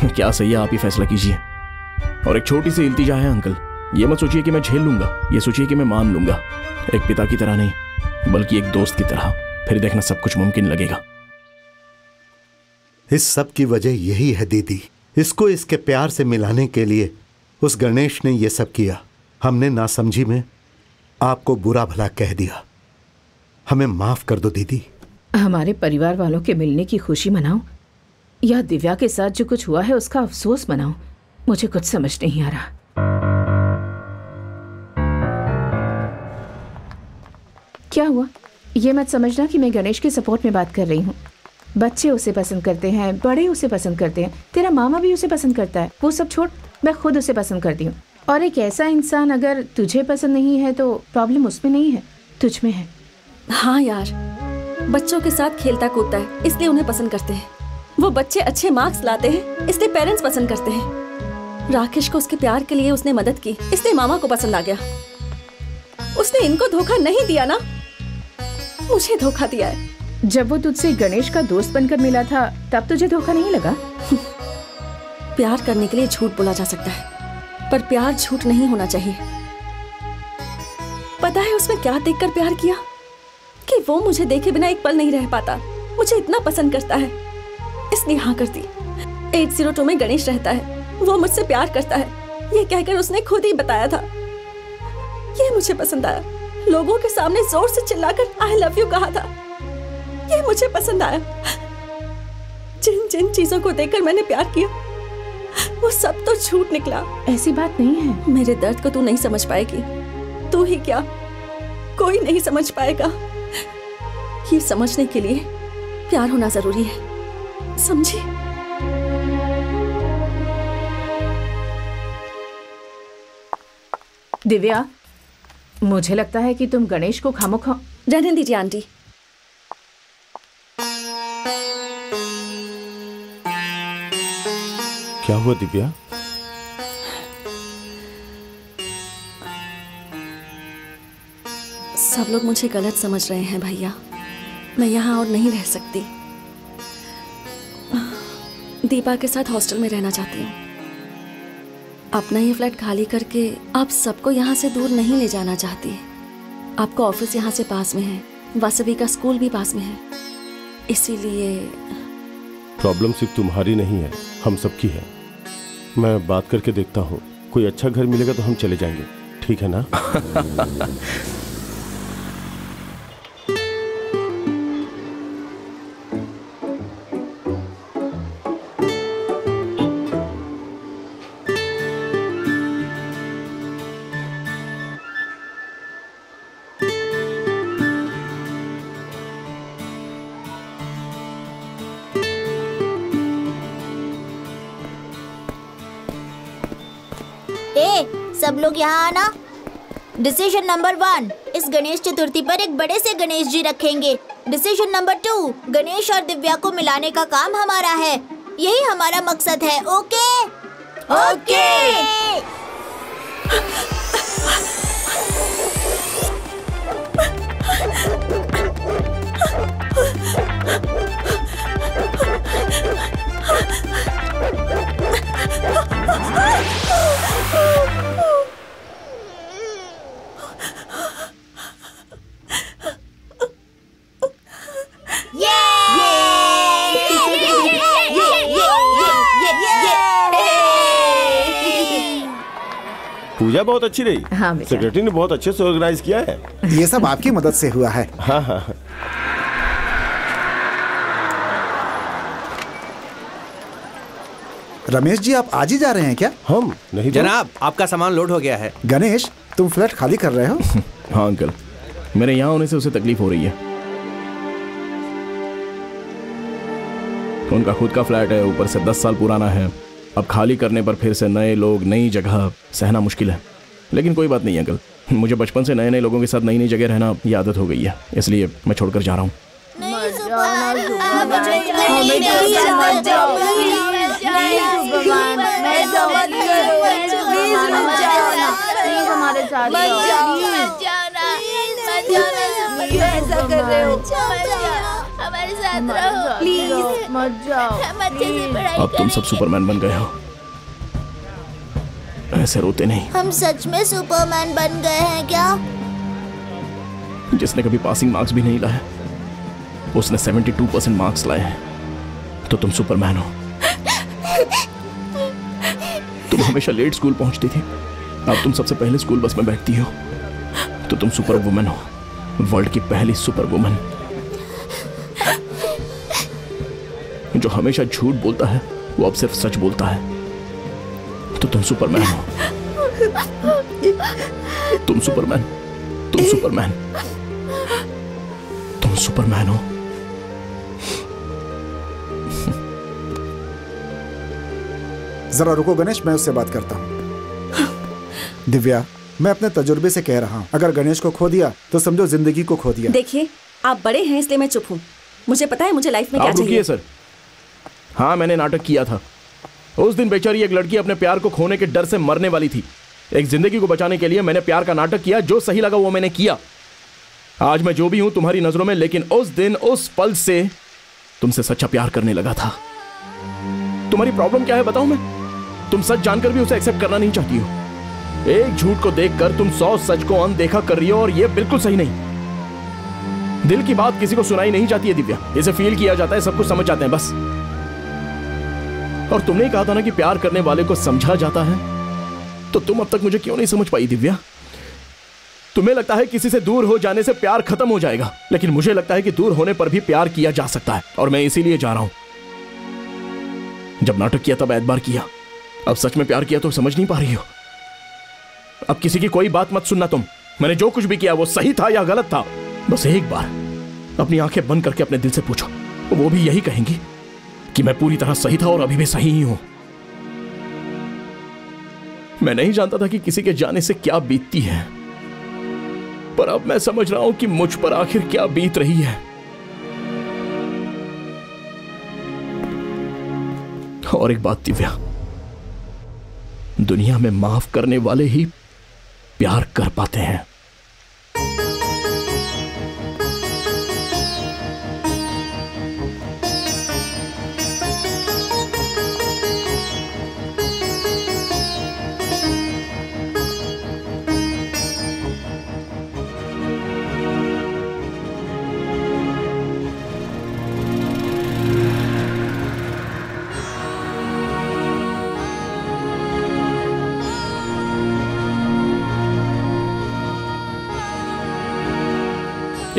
क्या सही है, आप ही फैसला कीजिए। और एक छोटी सी इल्तिजा है, अंकल। ये मत सोचिए कि मैं झेल लूँगा, ये सोचिए कि मैं मान लूँगा। एक पिता की तरह नहीं। बल्कि एक दोस्त की तरह। फिर देखना सब कुछ मुमकिन लगेगा। इस सब की वजह यही है दीदी। इसको इसके प्यार से मिलाने के लिए उस गणेश ने ये सब किया। हमने नासमझी में आपको बुरा भला कह दिया। हमें माफ़ कर दो दीदी। हमारे परिवार वालों के मिलने की खुशी मनाओ। या दिव्या के साथ जो कुछ हुआ है उसका अफसोस मनाओ। मुझे कुछ समझ नहीं आ रहा। क्या हुआ? ये मत समझना कि मैं गणेश के सपोर्ट में बात कर रही हूँ। बच्चे उसे पसंद करते हैं, बड़े उसे पसंद करते हैं, तेरा मामा भी उसे पसंद करता है। वो सब छोड़, मैं खुद उसे पसंद करती हूँ। और एक ऐसा इंसान अगर तुझे पसंद नहीं है तो प्रॉब्लम उसमें नहीं है, तुझ में है। हाँ यार, बच्चों के साथ खेलता कूदता है, इसलिए उन्हें पसंद करते हैं। वो बच्चे अच्छे मार्क्स लाते हैं, इसलिए पेरेंट्स पसंद करते हैं। राकेश को उसके प्यार के लिए उसने मदद की, इसलिए मामा को पसंद आ गया। उसने इनको धोखा नहीं दिया ना? मुझे धोखा दिया है। जब वो तुझसे गणेश का दोस्त बनकर मिला था तब तुझे धोखा नहीं लगा? प्यार करने के लिए झूठ बोला जा सकता है पर प्यार झूठ नहीं होना चाहिए। पता है उसमें क्या देखकर प्यार किया? कि वो मुझे देखे बिना एक पल नहीं रह पाता। मुझे इतना पसंद करता है। इसलिए हाँ करती 802 में गणेश रहता है। वो मुझसे प्यार करता है। ये कहकर उसने खुद ही बताया था। ये मुझे पसंद आया। लोगों के सामने ज़ोर से चिल्लाकर आई लव यू कहा था। ये मुझे पसंद आया। जिन जिन चीज़ों को देखकर मैंने प्यार किया वो सब तो झूठ निकला। ऐसी बात नहीं है। मेरे दर्द को तू नहीं समझ पाएगी। तू ही क्या? कोई नहीं समझ पाएगा। ये समझने के लिए प्यार होना ज़रूरी है। समझी? दिव्या मुझे लगता है कि तुम गणेश को खामो खामोखा रहने दीजिए आंटी। क्या हुआ दिव्या? सब लोग मुझे गलत समझ रहे हैं भैया। मैं यहाँ और नहीं रह सकती। दीपा के साथ हॉस्टल में रहना चाहती हूँ। अपना ये फ्लैट खाली करके आप सबको यहाँ से दूर नहीं ले जाना चाहती। आपका ऑफ़िस यहाँ से पास में है वासवी का स्कूल भी पास में है। इसीलिए प्रॉब्लम सिर्फ़ तुम्हारी नहीं है हम सबकी है। मैं बात करके देखता हूँ कोई अच्छा घर मिलेगा तो हम चले जाएँगे ठीक है ना? डिसीज़न नंबर वन इस गणेश चतुर्थी पर एक बड़े से गणेश जी रखेंगे। डिसीज़न नंबर टू गणेश और दिव्या को मिलाने का काम हमारा है। यही हमारा मकसद है ओके? ओके। पूजा बहुत अच्छी रही। हाँ सेक्रेटरी ने बहुत अच्छे से ऑर्गेनाइज किया है। ये सब आपकी मदद से हुआ है। हाँ हाँ रमेश जी आप आज ही जा रहे हैं क्या? हम? नहीं जनाब आपका सामान लोड हो गया है। गणेश तुम फ्लैट खाली कर रहे हो? हाँ अंकल। मेरे यहाँ होने से उसे तकलीफ़ हो रही है। उनका खुद का फ्लैट है ऊपर से दस साल पुराना है। अब खाली करने पर फिर से नए लोग नई जगह सहना मुश्किल है। लेकिन कोई बात नहीं अंकल। मुझे बचपन से नए नए लोगों के साथ नई नई जगह रहना ये आदत हो गई है इसलिए मैं छोड़कर जा रहा हूँ। ऐसा कर रहे हो। साथ रहो प्लीज़ मत जाओ हम अच्छे से पढ़ाई अब तुम सब सुपरमैन बन गए हो। ऐसे रोते नहीं। हम सच में सुपरमैन बन गए हैं क्या? जिसने कभी पासिंग मार्क्स भी नहीं लाए उसने 72 परसेंट मार्क्स लाए हैं तो तुम सुपरमैन हो। तुम हमेशा लेट स्कूल पहुँचती थी। अब तुम सबसे पहले स्कूल बस में बैठती हो तो तुम सुपर वुमेन हो वर्ल्ड की पहली सुपर वुमेन जो हमेशा झूठ बोलता है वो अब सिर्फ़ सच बोलता है। तो तुम सुपरमैन हो। तुम सुपरमैन तुम सुपरमैन तुम सुपरमैन हो। जरा रुको गणेश मैं उससे बात करता हूँ। दिव्या मैं अपने तजुर्बे से कह रहा हूँ। अगर गणेश को खो दिया तो समझो ज़िंदगी को खो दिया। देखिए आप बड़े हैं इसलिए मैं चुप हूँ। मुझे पता है मुझे लाइफ में क्या चाहिए। सर। हाँ मैंने नाटक किया था। उस दिन बेचारी एक लड़की अपने प्यार को खोने के डर से मरने वाली थी। एक ज़िंदगी को बचाने के लिए मैंने प्यार का नाटक किया, जो सही लगा वो मैंने किया। आज मैं जो भी हूँ तुम्हारी नज़रों में, लेकिन उस दिन उस पल से तुमसे सच्चा प्यार करने लगा था। तुम्हारी प्रॉब्लम क्या है बताओ मैं? तुम सच जानकर भी उसे एक्सेप्ट करना नहीं चाहती हो। एक झूठ को देखकर तुम सौ सच को अनदेखा कर रही हो, और ये बिल्कुल सही नहीं। दिल की बात किसी को सुनाई नहीं जाती है, दिव्या। इसे फील किया जाता है, सब कुछ समझ जाते हैं, बस। और तुमने कहा था ना कि प्यार करने वाले को समझा जाता है? तो तुम अब तक मुझे क्यों नहीं समझ पाई, दिव्या? तुम्हें लगता है किसी से दूर हो जाने से प्यार खत्म हो जाएगा, लेकिन मुझे लगता है कि दूर होने पर भी प्यार किया जा सकता है, और मैं इसीलिए जा रहा हूँ। जब नाटक किया, तब एतबार किया। अब सच में प्यार किया तो समझ नहीं पा रही हो। अब किसी की कोई बात मत सुनना तुम। मैंने जो कुछ भी किया, वो सही था या गलत था? बस एक बार अपनी आँखें बंद करके अपने दिल से पूछो। वो भी यही कहेंगी। कि मैं पूरी तरह सही था और अभी भी सही ही हूँ। मैं नहीं जानता था कि किसी के जाने से क्या बीतती है। पर अब मैं समझ रहा हूँ कि मुझ पर आखिर क्या बीत रही है। और एक बात दिव्या, दुनिया में माफ़ करने वाले ही प्यार कर पाते हैं।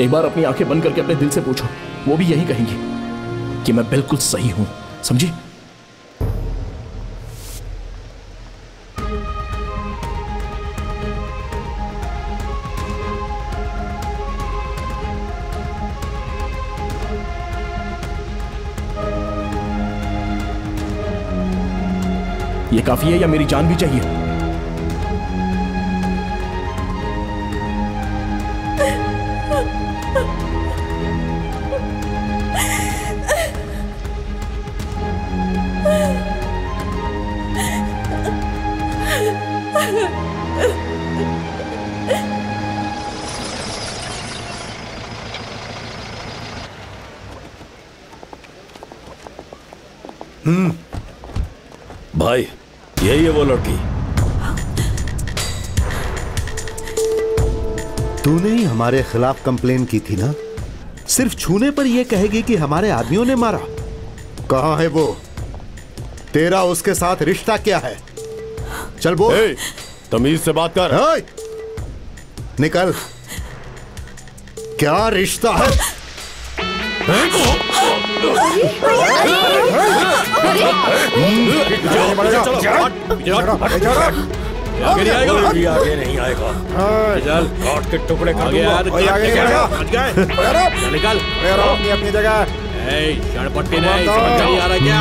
एक बार अपनी आँखें बंद करके अपने दिल से पूछो। वो भी यही कहेंगे कि मैं बिल्कुल सही हूँ। समझी? ये काफ़ी है या मेरी जान भी चाहिए? हमारे खिलाफ कंप्लेन की थी ना सिर्फ़ छूने पर यह कहेगी कि हमारे आदमियों ने मारा कहा है वो तेरा उसके साथ रिश्ता क्या है चल बोल तमीज से बात कर ओए, निकल क्या रिश्ता है आगे आएगा। जी आगे नहीं आएगा। चल। काट के टुकड़े कर दूँगा। आगे निकल। अपनी अपनी जगह। शड़पट्टी नहीं समझ नहीं आ रहा क्या?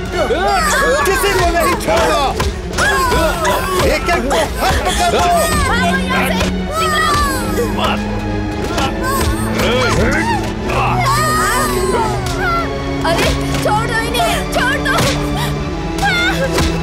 किसी को नहीं छोड़ा एक एक को खत्म कर दो अरे छोड़ दो इन्हें, छोड़ दो।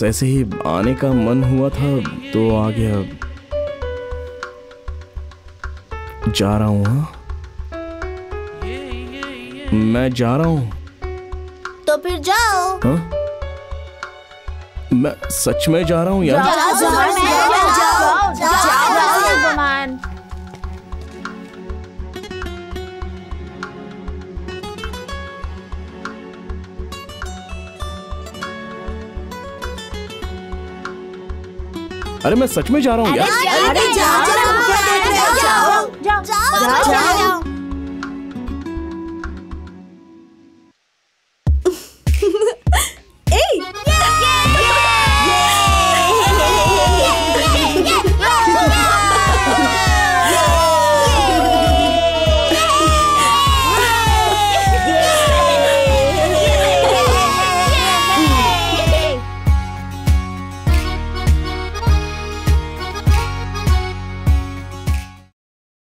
बस ऐसे ही आने का मन हुआ था तो आ गया जा रहा हूँ हाँ? मैं जा रहा हूँ तो फिर जाओ हाँ? मैं सच में जा रहा हूँ यार जा, जा, जा, जा, जा, जा, जा, जाओ अरे मैं सच में जा रहा हूँ यार अरे जाओ जाओ जाओ जाओ जाओ